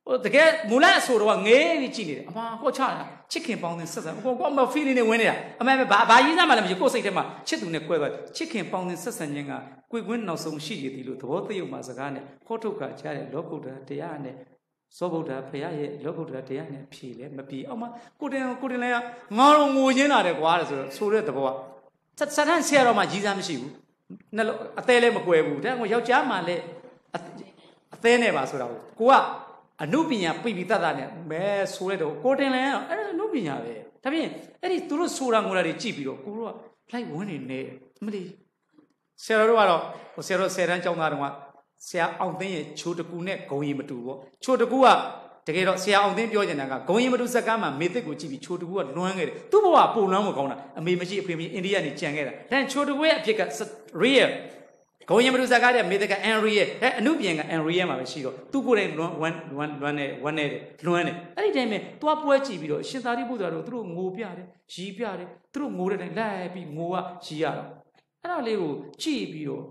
ဟိုတကယ်မူလအဆိုတော့ငဲပြီးကြည့်နေတယ်အမဟောချတာချစ်ခင်ပေါင်းတဲ့ဆက်ဆံဟိုကောမ feeling နဲ့ဝင်နေတာအမေဘာဘာရေးစားမှလည်းမရှိကိုယ်စိတ်ထဲမှာချစ်သူနဲ့ကွဲသွားချစ်ခင်ပေါင်းတဲ့ဆက်ဆံခြင်းကကိုယ်ကွင်းနောက်ဆုံးရှိရည်ဒီလိုသဘောတရုပ်မှာစကားနဲ့ဟောထုတ်ကကြားတဲ့လောကုတ္တတရားနဲ့ သောဗုဒ္ဓဘုရားရဲ့လောကုတ္တရာတရားနဲ့ဖြေလဲမပြေအောင်မကိုတင်ကိုတင်လည်းငါတော့ငိုရင်းလာတယ်ကွာဆိုတော့ဆိုတဲ့သဘောကစတန်ဆရာတော်မှကြီးစားမရှိဘူးနှလုံးအသေးလည်းမကွဲဘူးဒါကယောက်ျားမှလည်းအသေးနဲ့ပါဆိုတာကိုကိုကအနုပညာပြပြီးတတ်တာနဲ့မဲဆိုလိုက်တော့ကိုတင်လဲအဲ့ဒါအနုပညာပဲဒါပြင်အဲ့ဒီသူတို့ဆိုတာငိုတာတွေကြည့်ပြီးတော့ကိုတို့ကလိုက်ဝန်းနေနေမလီဆရာတို့ကတော့ဆရာတို့ဆယ်တန်းကျောင်းသားတုန်းက ဆရာအောင်သိန်းရဲ့ချိုးတကူနဲ့ဂုံရီမတူပေါ့ချိုးတကူကတကယ်တော့ဆရာအောင်သိန်းပြောချင်တာကဂုံရီမတူစက္ကမ်းမှာမေသစ်ကိုကြည့်ပြီးချိုးတကူကလွမ်းခဲ့တယ်သူ့ဘဝပုံလွမ်းမကောင်းတာအမေမရှိအဖေမရှိအိန္ဒိယနေကြံခဲ့တာဒါချိုးတကူရဲ့အဖြစ်က real ဂုံရင်မလူစကားတဲ့မေတ္တကအန်ရီရဲ့အဲအနုပြန်ကအန်ရီရဲ့မှာပဲရှိတော့သူကိုယ်တိုင်လွမ်းဝမ်းဝမ်းလွမ်းနေဝမ်းနေတယ်လွမ်းနေအဲ့ဒီတိုင်းပဲသွားပွဲကြည့်ပြီးတော့ရှင်သာရိပုတ္တရာတို့သူတို့ငိုပြတယ်ရီပြတယ်သူတို့ငိုတဲ့တိုင်းလိုက်ပြီးငိုကရီရတော့အဲ့ဒါလေးကိုကြည့်ပြီးတော့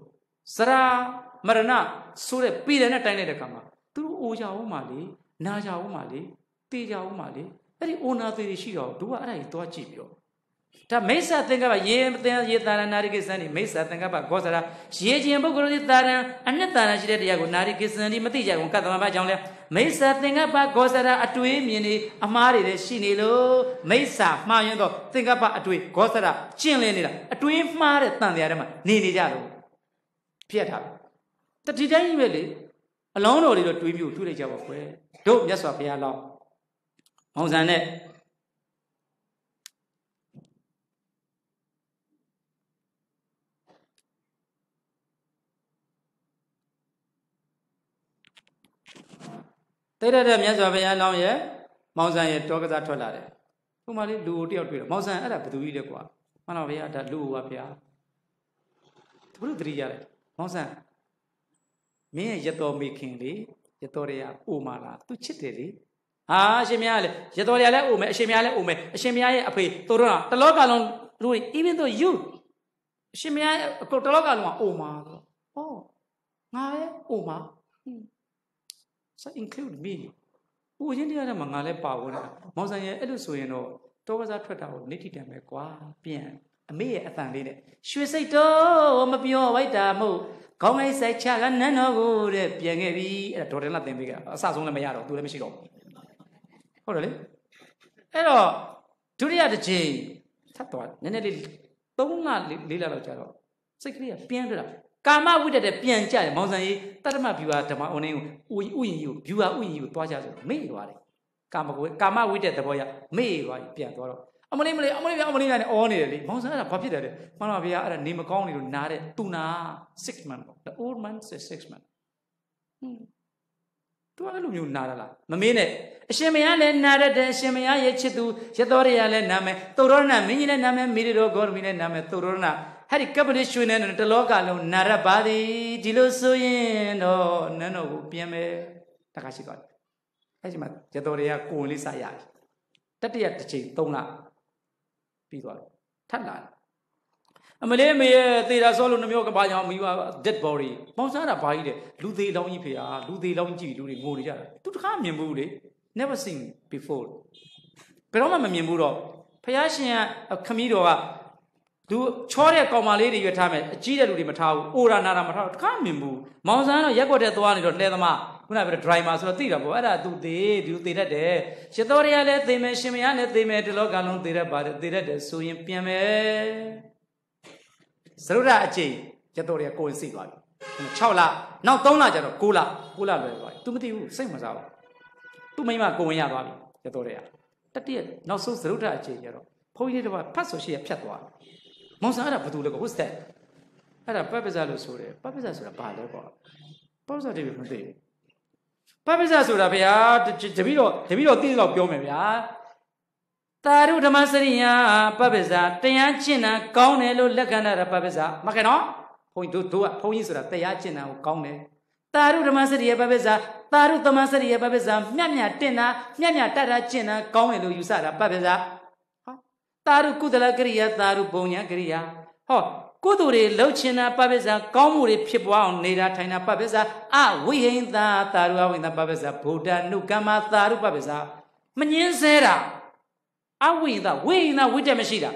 စရာ မရဏဆိုတဲ့ပြည်တယ်နဲ့တိုင်းလိုက်တဲ့ခါမှာသူတို့အိုကြအောင်မှလေနာကြအောင်မှလေတေကြအောင်မှလေအဲ့ဒီအိုနာသေးတွေရှိတော့တို့ကအဲ့ဒါကြီးသွားကြည့်ပြီးတော့ဒါမိစ္ဆာသင်္ကပ္ပယေသင်ယေတာရနာရိကိသံဒီမိစ္ဆာသင်္ကပ္ပဂောဇရာရေခြင်းပုဂ္ဂိုလ်ဒီတာရံအနှစ်တာရရှိတဲ့တရားကိုနာရိကိသံဒီမသိကြဘူးကတ္တမဘာကြောင့်လဲမိစ္ဆာသင်္ကပ္ပဂောဇရာအတွေ့မြင်နေအမားတွေလည်းရှိနေလို့မိစ္ဆာမှားရင်တော့သင်္ကပ္ပအတွေ့ဂောဇရာကျင့်လည်နေတာအတွေ့မှားတဲ့တန်တရားတွေမှာနေနေကြလို့ပြတ်ထား တတိတိုင်းကြီးပဲလေအလောင်းတော်တွေတော့တွေးပြီးတွေးလိုက်ကြပါခွဲတို့မြတ်စွာဘုရားလောင်းမောင်ဆန်နဲ့တိတ်တဲ့မြတ်စွာဘုရားလောင်းရဲ့မောင်ဆန်ရဲ့တောကစားထွက်လာတယ်။ဟိုမှာလေးလူကိုတယောက်တွေ့တော့မောင်ဆန်အဲ့ဒါဘယ်သူကြီးလဲကွာ။မှန်ပါဗျာဒါလူပါဗျာ။သူတို့တတိရတယ်မောင်ဆန် မင်းရဲ့ရတော်မေခင်လေရတော်တွေကအိုမာလားသူချစ်တယ်လေ။ဟာအရှင်မရလည်းရတော်တွေကလည်းအိုမယ်အရှင်မရလည်းအိုမယ်အရှင်မရရဲ့အဖေတို့တော့တလောကလုံးလူတွေ even though you အရှင်မရကိုတလောကလုံးကအိုမာဆိုတော့ဩငါပဲအိုမာ so include me ပူချင်းတရားထဲမှာငါလည်းပါဝင်တာမောင်ဆန်ရဲ့အဲ့လိုဆိုရင်တော့တောကစားထွက်တာကိုနေတိတံပဲကွာပြန်အမေရဲ့အတန်လေးနဲ့ရွှေစိတ်တော့မပြောဝိုက်တာမို့ ခေါင်းလေးစိုက်ချကနန်းတော်ကိုတဲ့ပြန်ခဲ့ပြီအဲ့ဒါဒေါ်တင်လာတင်ပေးခဲ့အဆဆုံးလည်းမရတော့သူလည်းမရှိတော့ဟုတ်တယ်လေအဲ့တော့ဒုတိယတစ်ချိန်သတ်သွားနည်းနည်းလေး၃လ၄လလောက်ကြာတော့စိတ်ကလေးကပြန်ထွက်တာကာမဝိတ္တတဲ့ပြန်ကြတယ်မောင်ဆန်ကြီးတတ္တမဘီဝါဓမ္မအုံင်းကိုဥယျင်ကြီးကိုဘီဝါဥယျင်ကြီးကိုတွားကြဆိုမေ့သွားတယ်ကာမကိုကာမဝိတ္တသဘောရမေ့သွားပြီပြန်သွားတော့ အမလေးမလေးအမလေးပြအမလေးနဲ့အောနေတယ်လေမောင်ဆန်ကဘာဖြစ်တယ်လဲမှန်ပါဗျာအဲ့ဒါနေမကောင်းနေလို့နားတဲ့သူနာ6 month the old man says 6 month ဟွန်းသူကအဲ့လိုမျိုးနားရလားမမင်းနဲ့အရှင်မယားလည်းနာရတဲ့အရှင်မယားရဲ့ချစ်သူရတော်ရရလည်းနာမယ်သုရောဏမင်းကြီးလည်းနာမယ်မိရီတော်ဂေါရမီလည်းနာမယ်သုရောဏဟဲ့ဒီကပ္ပတိရွှေနဲ့တလောကလုံးနာရပါသည်ဒီလိုဆိုရင်တော့နန်းတော်ကိုပြန်မယ်တခါရှိသွားတယ်အဲ့ဒီမှာရတော်တွေကကိုယ်လေးစရတယ်တတိယတစ်ချိန်၃လ ပြီးသွားတယ်ထပ်လာတယ်အမလေးမေရဲ့သေတာဆောလို့နှမျိုးကဘာကြောင့်မိဘ dead body မောင်စားတာဘာကြီးတဲ့လူသေးလောင်းကြီးဖေဟာလူသေးလောင်းကြီးလူတွေငိုနေကြတာသူတခါမြင်ဘူးလေ never seen before ဘယ်တော့မှမမြင်ဘူးတော့ဖះရှင်ကခမီးတော်ကသူချောတဲ့ကောင်မလေးတွေရွက်ထားမယ်အကြီးတဲ့လူတွေမထားဘူးအိုရာနာတာမထားဘူးတခါမြင်ဘူးမောင်ဆန်းတော့ရက်ွက်တဲ့သွားနေတော့လှဲသမား ခုနကပြော driver ဆိုတော့သိတာပေါ့အဲ့ဒါသူသေးသူသေတတ်တယ်ရှစ်တော်ရရလည်းသေမယ်ရှင်မရလည်းသေမယ်ဒီလောကလုံးသေတတ်ပါတယ်သေတတ်တယ်ဆိုရင်ပြန်မယ်သရုဒ္ဓအကျိရတော်ရကိုယ်စိတ်သွားပြီ6လနောက်3လကျတော့9လ9လလွယ်သွားပြီ तू မသိဘူးစိတ်မစားဘူး तू မိမကိုဝင်ရသွားပြီရတော်ရတတိယနောက်ဆုံးသရုဒ္ဓအကျိကျတော့ဘုန်းကြီးတွေတပါဖတ်ဆိုရှိရဖြတ်သွားမောင်ဆန်းအဲ့ဒါဘာလို့လဲကော what's that အဲ့ဒါပပ္ပဇလို့ဆိုတယ်ပပ္ပဇဆိုတာဘာလဲပေါ့ပပ္ပဇတိမသိဘူး ပပ္ပဇဆိုတာဗျာတပည့်တော်တပည့်တော်သိတော့ပြောမယ်ဗျာတာရုဓမ္မစရိယပပ္ပဇတရားကျင့်တာကောင်းတယ်လို့လက်ခံတာပပ္ပဇမခင်နော်ဘုန်းကြီးတို့တို့ကဘုန်းကြီးဆိုတာတရားကျင့်တာကိုကောင်းတယ်တာရုဓမ္မစရိယပပ္ပဇတာရုသမစရိယပပ္ပဇမြတ်မြတ်တင့်တာမြတ်မြတ်တတ်တာကျင့်တာကောင်းတယ်လို့ယူဆတာပပ္ပဇတာရုကုသလကရိယာတာရုပုံညာကရိယာဟော ကုသိုလ်တွေလှုပ်ချင်တာပပ္ပဇာကောင်းမှုတွေဖြစ်ပွားအောင်နေတာထိုင်တာပပ္ပဇာအဝိဟိန္တာတာရုအဝိန္တာပပ္ပဇာဗုဒ္ဓနုကမ္မတာရုပပ္ပဇာမငင်းဆဲတာအဝိဟိန္တာဝိဟိန္တာဝိတ္တမရှိတာ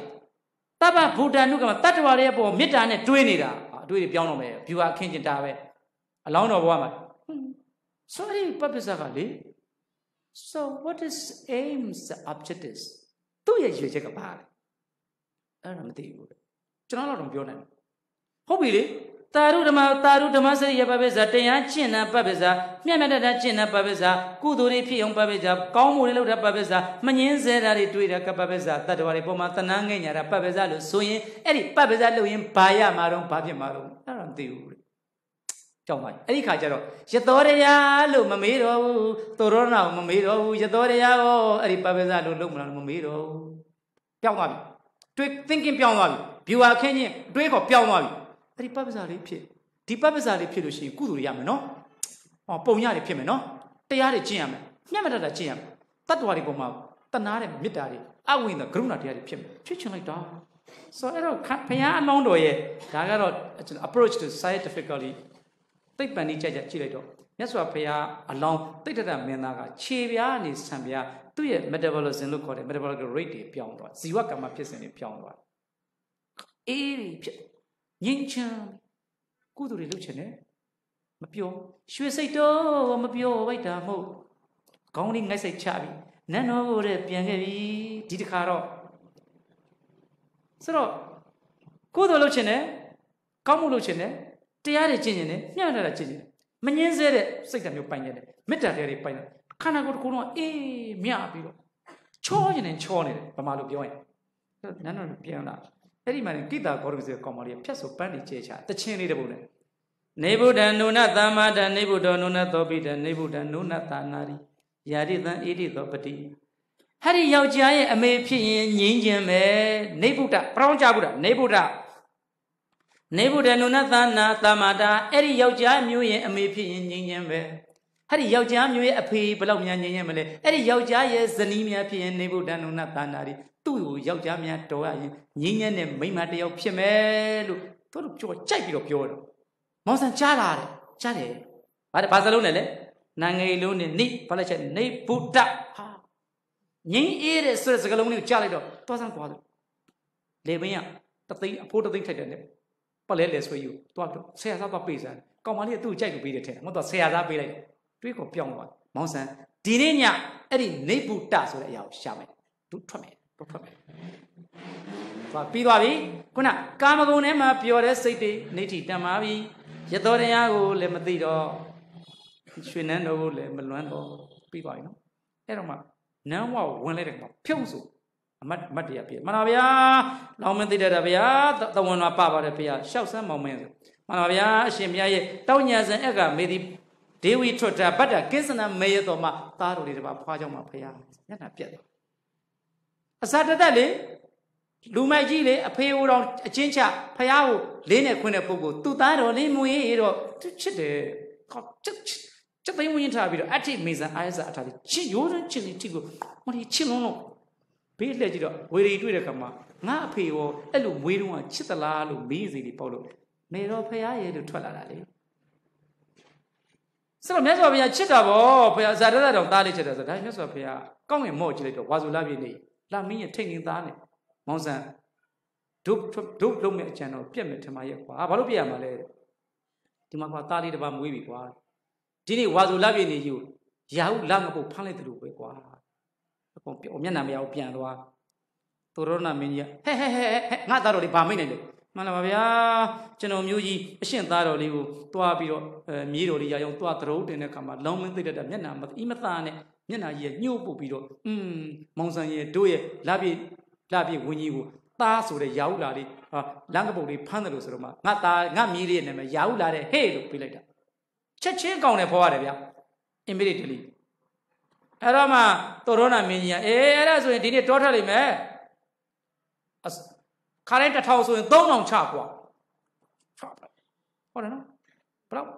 တပ္ပဗုဒ္ဓနုကမ္မတတ္တဝါတွေရဲ့ပေါ်မေတ္တာနဲ့တွေးနေတာအတွေးတွေပြောင်းတော့မယ်ဘီဝါအခင်းကျင်တာပဲအလောင်းတော်ဘဝမှာ sorry ပပ္ပဇာကလေ so what is aims the objectives သူ့ရဲ့ရွေချက်ကဘာလဲအဲ့ဒါမသိဘူး ကျွန်တော်တော့ပြောနိုင်ဟုတ်ပြီလေတာရုဓမ္မတာရုဓမ္မစရိယပပိစ္ဆာတရားကျင့်နာပပိစ္ဆာမြတ်မြတ်တတ်ကျင့်နာပပိစ္ဆာကုသိုလ်တွေဖြစ်အောင်ပပိစ္ဆာကောင်းမှုတွေလုပ်တဲ့ပပိစ္ဆာမငင်းစေတာတွေတွေ့တဲ့ကပပိစ္ဆာတတ္တဝါတွေပေါ်မှာတဏှာငဲ့ညာတာပပိစ္ဆာလို့ဆိုရင်အဲ့ဒီပပိစ္ဆာလုပ်ရင်ဘာရမှာတော့ဘာဖြစ်မှာတော့အဲ့ဒါမသိဘူးလေကြောက်ပါအဲ့ဒီခါကျတော့ရသောရယလို့မမေးတော့ဘူးသောရဏမမေးတော့ဘူးရသောရယရောအဲ့ဒီပပိစ္ဆာလို့လုပ်မလားမမေးတော့ဘူးပြောင်းသွားပြီတွေး thinking ပြောင်းသွားပြီ viewer ခင်းချင်းတွေးခေါ်ပြောင်းသွားပြီအဲ့ဒီပပ္ပဇာလေးဖြစ်ဒီပပ္ပဇာလေးဖြစ်လို့ရှိရင်ကုသိုလ်ရမယ်နော်ဟောပုံရတွေဖြစ်မယ်နော်တရားတွေကျင့်ရမယ်မျက်မတတ်တာကျင့်ရမယ်တတ္တဝါတွေပုံမှာတနာတဲ့မေတ္တာတွေအဝိညာဉ်ကရုဏာတရားတွေဖြစ်မယ်ဖြစ်ချင်လိုက်တာဆိုတော့အဲ့တော့ဘုရားအလောင်းတော်ရဲ့ဒါကတော့ approach to scientifically သိပ္ပံဤကြကြကြည့်လိုက်တော့မြတ်စွာဘုရားအလောင်းတိတ်တတမင်းသားကခြေပြားနေဆံပြားသူ့ရဲ့ metabolism လို့ခေါ်တယ် metabolic rate တွေပြောင်းသွားဇီဝကမ္မဖြစ်စဉ်တွေပြောင်းသွား အေးတွေဖြစ်ငြိမ်ချမ်းကုသိုလ်တွေလုပ်ချင်တယ်မပြောရွှေစိတ်တော့မပြောဝိုက်တာမဟုတ်ခေါင်းလေးငိုက်စိတ်ချပြီနန်းတော်ကိုတဲ့ပြန်ခဲ့ပြီဒီတစ်ခါတော့ဆိုတော့ကုသိုလ်လုပ်ချင်တယ်ကောင်းမှုလုပ်ချင်တယ်တရားတွေကျင့်ကျင်တယ်မျှတတာကျင့်ကျင်တယ်မငင်းစေတဲ့စိတ်ဓာတ်မျိုးပိုင်နေတယ်မေတ္တာတရားတွေပိုင်တယ်ခန္ဓာကိုယ်တစ်ခုလုံးအေးမြပြီးတော့ချောနေတယ်ချောနေတယ်ဗမာလိုပြောရင်နန်းတော်ပြန်လာ အဲ့ဒီမှာကိတာဂေါရမစေကောင်မလေးဖြတ်ဆိုပန်းနေကျဲချတချင်းလေးတစ်ပုဒ်နဲ့နေဗုဒ္ဓနုနသမ္မာဒနေဗုဒ္ဓနုနသောပိတနေဗုဒ္ဓနုနသာနာရီယာရိတံဣတိသောပတိဟဲ့ဒီယောက်ျားရဲ့အမေဖြစ်ရင်ငြင်းခြင်းပဲနေဗုဒ္ဓပရောင်းကြဗုဒ္ဓနေဗုဒ္ဓနေဗုဒ္ဓနုနသာနာသမ္မာဒအဲ့ဒီယောက်ျားမျိုးရဲ့အမေဖြစ်ရင်ငြင်းခြင်းပဲ အဲ့ဒီယောက်ျားမျိုးရဲ့အဖေဘယ်လောက်များငြင်းခြင်းမလဲအဲ့ဒီယောက်ျားရဲ့ဇနီးများဖြစ်ရင်နေဗုဒ္ဓနုနသာနာရီသူ့ကိုယောက်ျားများတော်ရရင်ငင်းညက်နဲ့မိန်းမတယောက်ဖြစ်မယ်လို့သူတို့ပြောကြိုက်ပြီးတော့ပြောတယ်မောင်ဆန်ကြားလာတယ်ကြားတယ်ဘာဘာစလုံးနဲ့လဲနာငယ်လုံးနဲ့နိဘာလဲချက်နေဗုဒ္ဓဟာငင်းအေးတဲ့ဆိုတဲ့စကားလုံးလေးကိုကြားလိုက်တော့သွားစမ်းသွားတယ်လေပင်ကတသိန်းအဖိုးတသိန်းထိုက်တယ်နဲ့ပလဲလဲဆွေးယူသွားတော့ဆရာသားသွားပေးစားကောင်မလေးကသူ့ကိုကြိုက်လို့ပေးတယ်ထဲငါတော့ဆရာသားပေးလိုက်တွေး ကိုပြောင်းသွားမောင်ဆန်ဒီနေ့ညအဲ့ဒီနေဗုဒ္ဓဆိုတဲ့အရာကိုရှာမယ်သူထွက်မယ်တော့ထွက်မယ်သွားပြီးသွားပြီခုနကာမဂုဏ်ထဲမှာပျော်တဲ့စိတ်တွေနေထိတန်ပါပြီရသောတရားကိုလည်းမသိတော့ရွှေနန်းတော်ကိုလည်းမလွမ်းတော့ပြီးသွားပြီနော်အဲ့တော့မှနန်းဝဝင်လိုက်တဲ့ကောင်ဖြုံးဆိုအမတ်မတ်တရားပြမှန်ပါဗျာလောင်းမသိတတ်တာဗျာသဝန်တော်ပပါတယ်ဗျာရှောက်ဆန်းမောင်မင်းဆိုမှန်ပါဗျာအရှင်ဘုရားရဲ့တောက်ညာစံအက်ကမေဒီ ဒေဝီထွတ်တာဗတ္တကိစ္စနာမေရတော်မှာသားတော်လေးတပါဖွားကြောင်းမှာဘုရားညနာပြတ်တယ်အစာတသက်လေလူမိုက်ကြီးလေအဖေဦးတော်အချင်းချဖះကိုလေးနဲ့ခွင်းတဲ့ပုဂ္ဂိုလ်သူ့သားတော်လေးမွေးတော့သူချစ်တယ်ခေါချက်ချက်သိမ်းဝင်ထားပြီးတော့အဋ္ဌိမေဇံအာယဇအထားပြီးချစ်ရိုးတဲ့ချစ်လေးတိကိုမလီချစ်လုံးလို့ဘေးလှည့်ကြည့်တော့ဝေရီတွေ့တဲ့ခါမှာငါအဖေရောအဲ့လိုမွေးတုန်းကချစ်သလားလို့မေးစီပြီးပေါ့လို့မေတော်ဖះရဲ့လို့ထွက်လာတာလေ ဆိုတော့မြတ်စွာဘုရားချစ်တာဗောဘုရားဇာတရတော်သားလေးချစ်တယ်ဆိုဒါမြတ်စွာဘုရားကောင်းငင်မော့ကြည့်လိုက်တော့ဝါဇူလာပြည့်နေလာမင်းရဲ့ထိတ်ငင်းသားနဲ့မောင်ဆန်ဒုဒုလုံးမဲ့အကြံတော့ပြက်မဲ့ထမရဲ့ကွာဘာလို့ပြက်ရမှာလဲဒီမှာကွာသားလေးတစ်ပါးမွေးပြီကွာဒီနေ့ဝါဇူလာပြည့်နေကြီးကိုရာဟုလာငပုတ်ဖမ်းလိုက်တယ်လို့ပဲကွာအကုန်ပြောမျက်နှာမရဘူးပြန်သွားသူရောနာမင်းကြီးဟဲ့ဟဲ့ဟဲ့ဟဲ့ငါသားတော်လေးဗာမိတ်နေတယ် မှန်လားပါဗျာကျွန်တော်မျိုးကြီးအရှင်သားတော်လေးကိုတွားပြီးတော့အဲမြေးတော်လေးရအောင်တွားသရုပ်တင်တဲ့ခါမှာလောင်းမင်းသိတဲ့မျက်နှာမအီမသားနဲ့မျက်နှာကြီးညှို့ပုတ်ပြီးတော့อืมမောင်ဆန်ရဲ့တို့ရဲ့လာပြည့်လာပြည့်ဝင်းကြီးကိုသားဆိုတဲ့ရာဟုလာလေးဟာလမ်းကပုတ်လေးဖမ်းတယ်လို့ဆိုတော့မှငါသားငါမြေးလေးရဲ့နာမည်ရာဟုလာတဲ့ဟဲ့လို့ပြလိုက်တာချက်ချင်းကောင်းတယ်ဖော်ရတယ်ဗျာ immediately အဲ့တော့မှတော်ရောနာမင်းကြီးကအေးအဲ့ဒါဆိုရင်ဒီနေ့တောထွက်လိမ့်မယ် ခါတိုင်းတစ်ထောင်ဆိုရင်3000ချကွာချဟုတ်တယ်နော်ဘယ်တော့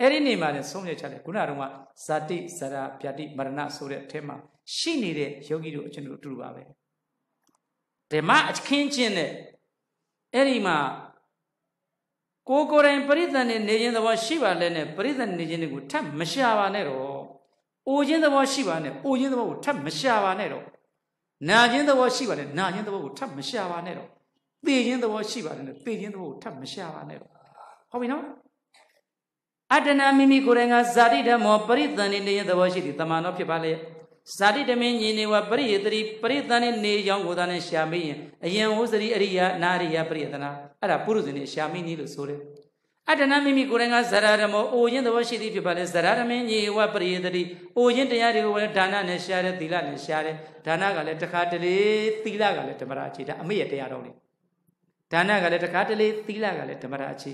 အဲ့ဒီနေမှာလည်းဆုံးဖြတ်ချက်တယ်ခုနကတော့ဇာတိဇရာဗျာတိမရဏဆိုတဲ့အထဲမှာရှိနေတဲ့ယောဂီတို့အကျွန်တော်အတူတူပါပဲဓမ္မအခင်းချင်းတဲ့အဲ့ဒီမှာကိုကိုယ်တိုင်ပရိသတ်နဲ့နေခြင်းသဘောရှိပါလဲနဲ့ပရိသတ်နေခြင်းတွေကိုထပ်မရှာပါနဲ့တော့အိုခြင်းသဘောရှိပါနဲ့အိုခြင်းသဘောကိုထပ်မရှာပါနဲ့တော့ နာခြင်းသဘောရှိပါနဲ့နာခြင်းသဘောကိုထပ်မရှာပါနဲ့တော့သိခြင်းသဘောရှိပါနဲ့သိခြင်းသဘောကိုထပ်မရှာပါနဲ့တော့ဟုတ်ပြီနော်အတ္တနာမိမိကိုယ်တိုင်ကဇာတိဓမ္မောပရိသန်နေနေသဘောရှိသည်တမန်တော်ဖြစ်ပါလေဇာတိတမင်းညီနေဝပရိယတရိပရိသန်နေနေကြောင်းကိုသာနဲ့ရှာမိရင်အယံဝစရိအရိယနာရိယပရိယတနာအဲ့ဒါပုရုဇဉ်နေရှာမိနည်းလို့ဆိုတယ် အတ္တနာမိမိကိုယ်တိုင်ကဇရဓမောအိုရင်သဘောရှိသည်ဖြစ်ပါလေဇရဓမင်းညီဝပရိယတတိအိုရင်တရားတွေကိုလည်းဒါနနဲ့ရှားတယ်သီလနဲ့ရှားတယ်ဒါနကလည်းတစ်ခါတလေသီလကလည်းဓမ္မရာအခြေဒါအမေရဲ့တရားတော်နေဒါနကလည်းတစ်ခါတလေသီလကလည်းဓမ္မရာအခြေ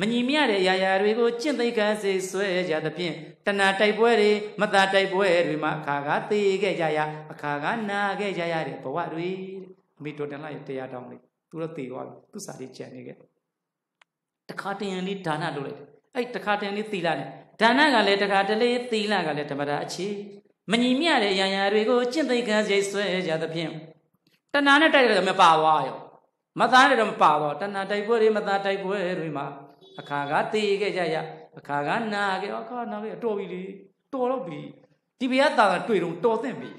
မညီမျှတဲ့အရာရာတွေကိုကျင့်သိက္ခာစေဆွဲကြသဖြင့်တဏှာတိုက်ပွဲတွေမတတိုက်ပွဲတွေမှာအခါကသေခဲ့ကြရအခါကနာခဲ့ကြရတဲ့ဘဝတွေအမိတော်တန်လာရဲ့တရားတော်လေးသူတော့သေသွားပြီသူစာလေးကြံနေခဲ့ တခါတရံလေးဒါနလုပ်လိုက်တယ်အဲ့တခါတရံလေးသီလနဲ့ဒါနကလည်းတခါတလေသီလကလည်းဓမ္မတာအခြေမညီမျှတဲ့အရာရာတွေကိုကျင့်သိက္ခာစိတ်ဆွဲကြသဖြင့်တဏှာနဲ့တိုက်တယ်မပါသွားရောမသားတယ်တော့မပါတော့တဏှာတိုက်ပွဲတွေမသားတိုက်ပွဲတွေမှာအခါကသေခဲ့ကြရအခါကနာခဲ့အခါနာခဲ့တော်ပြီလေတော်တော့ပြီဒီဘုရားတာကတွေ့တော့တော်သင့်ပြီ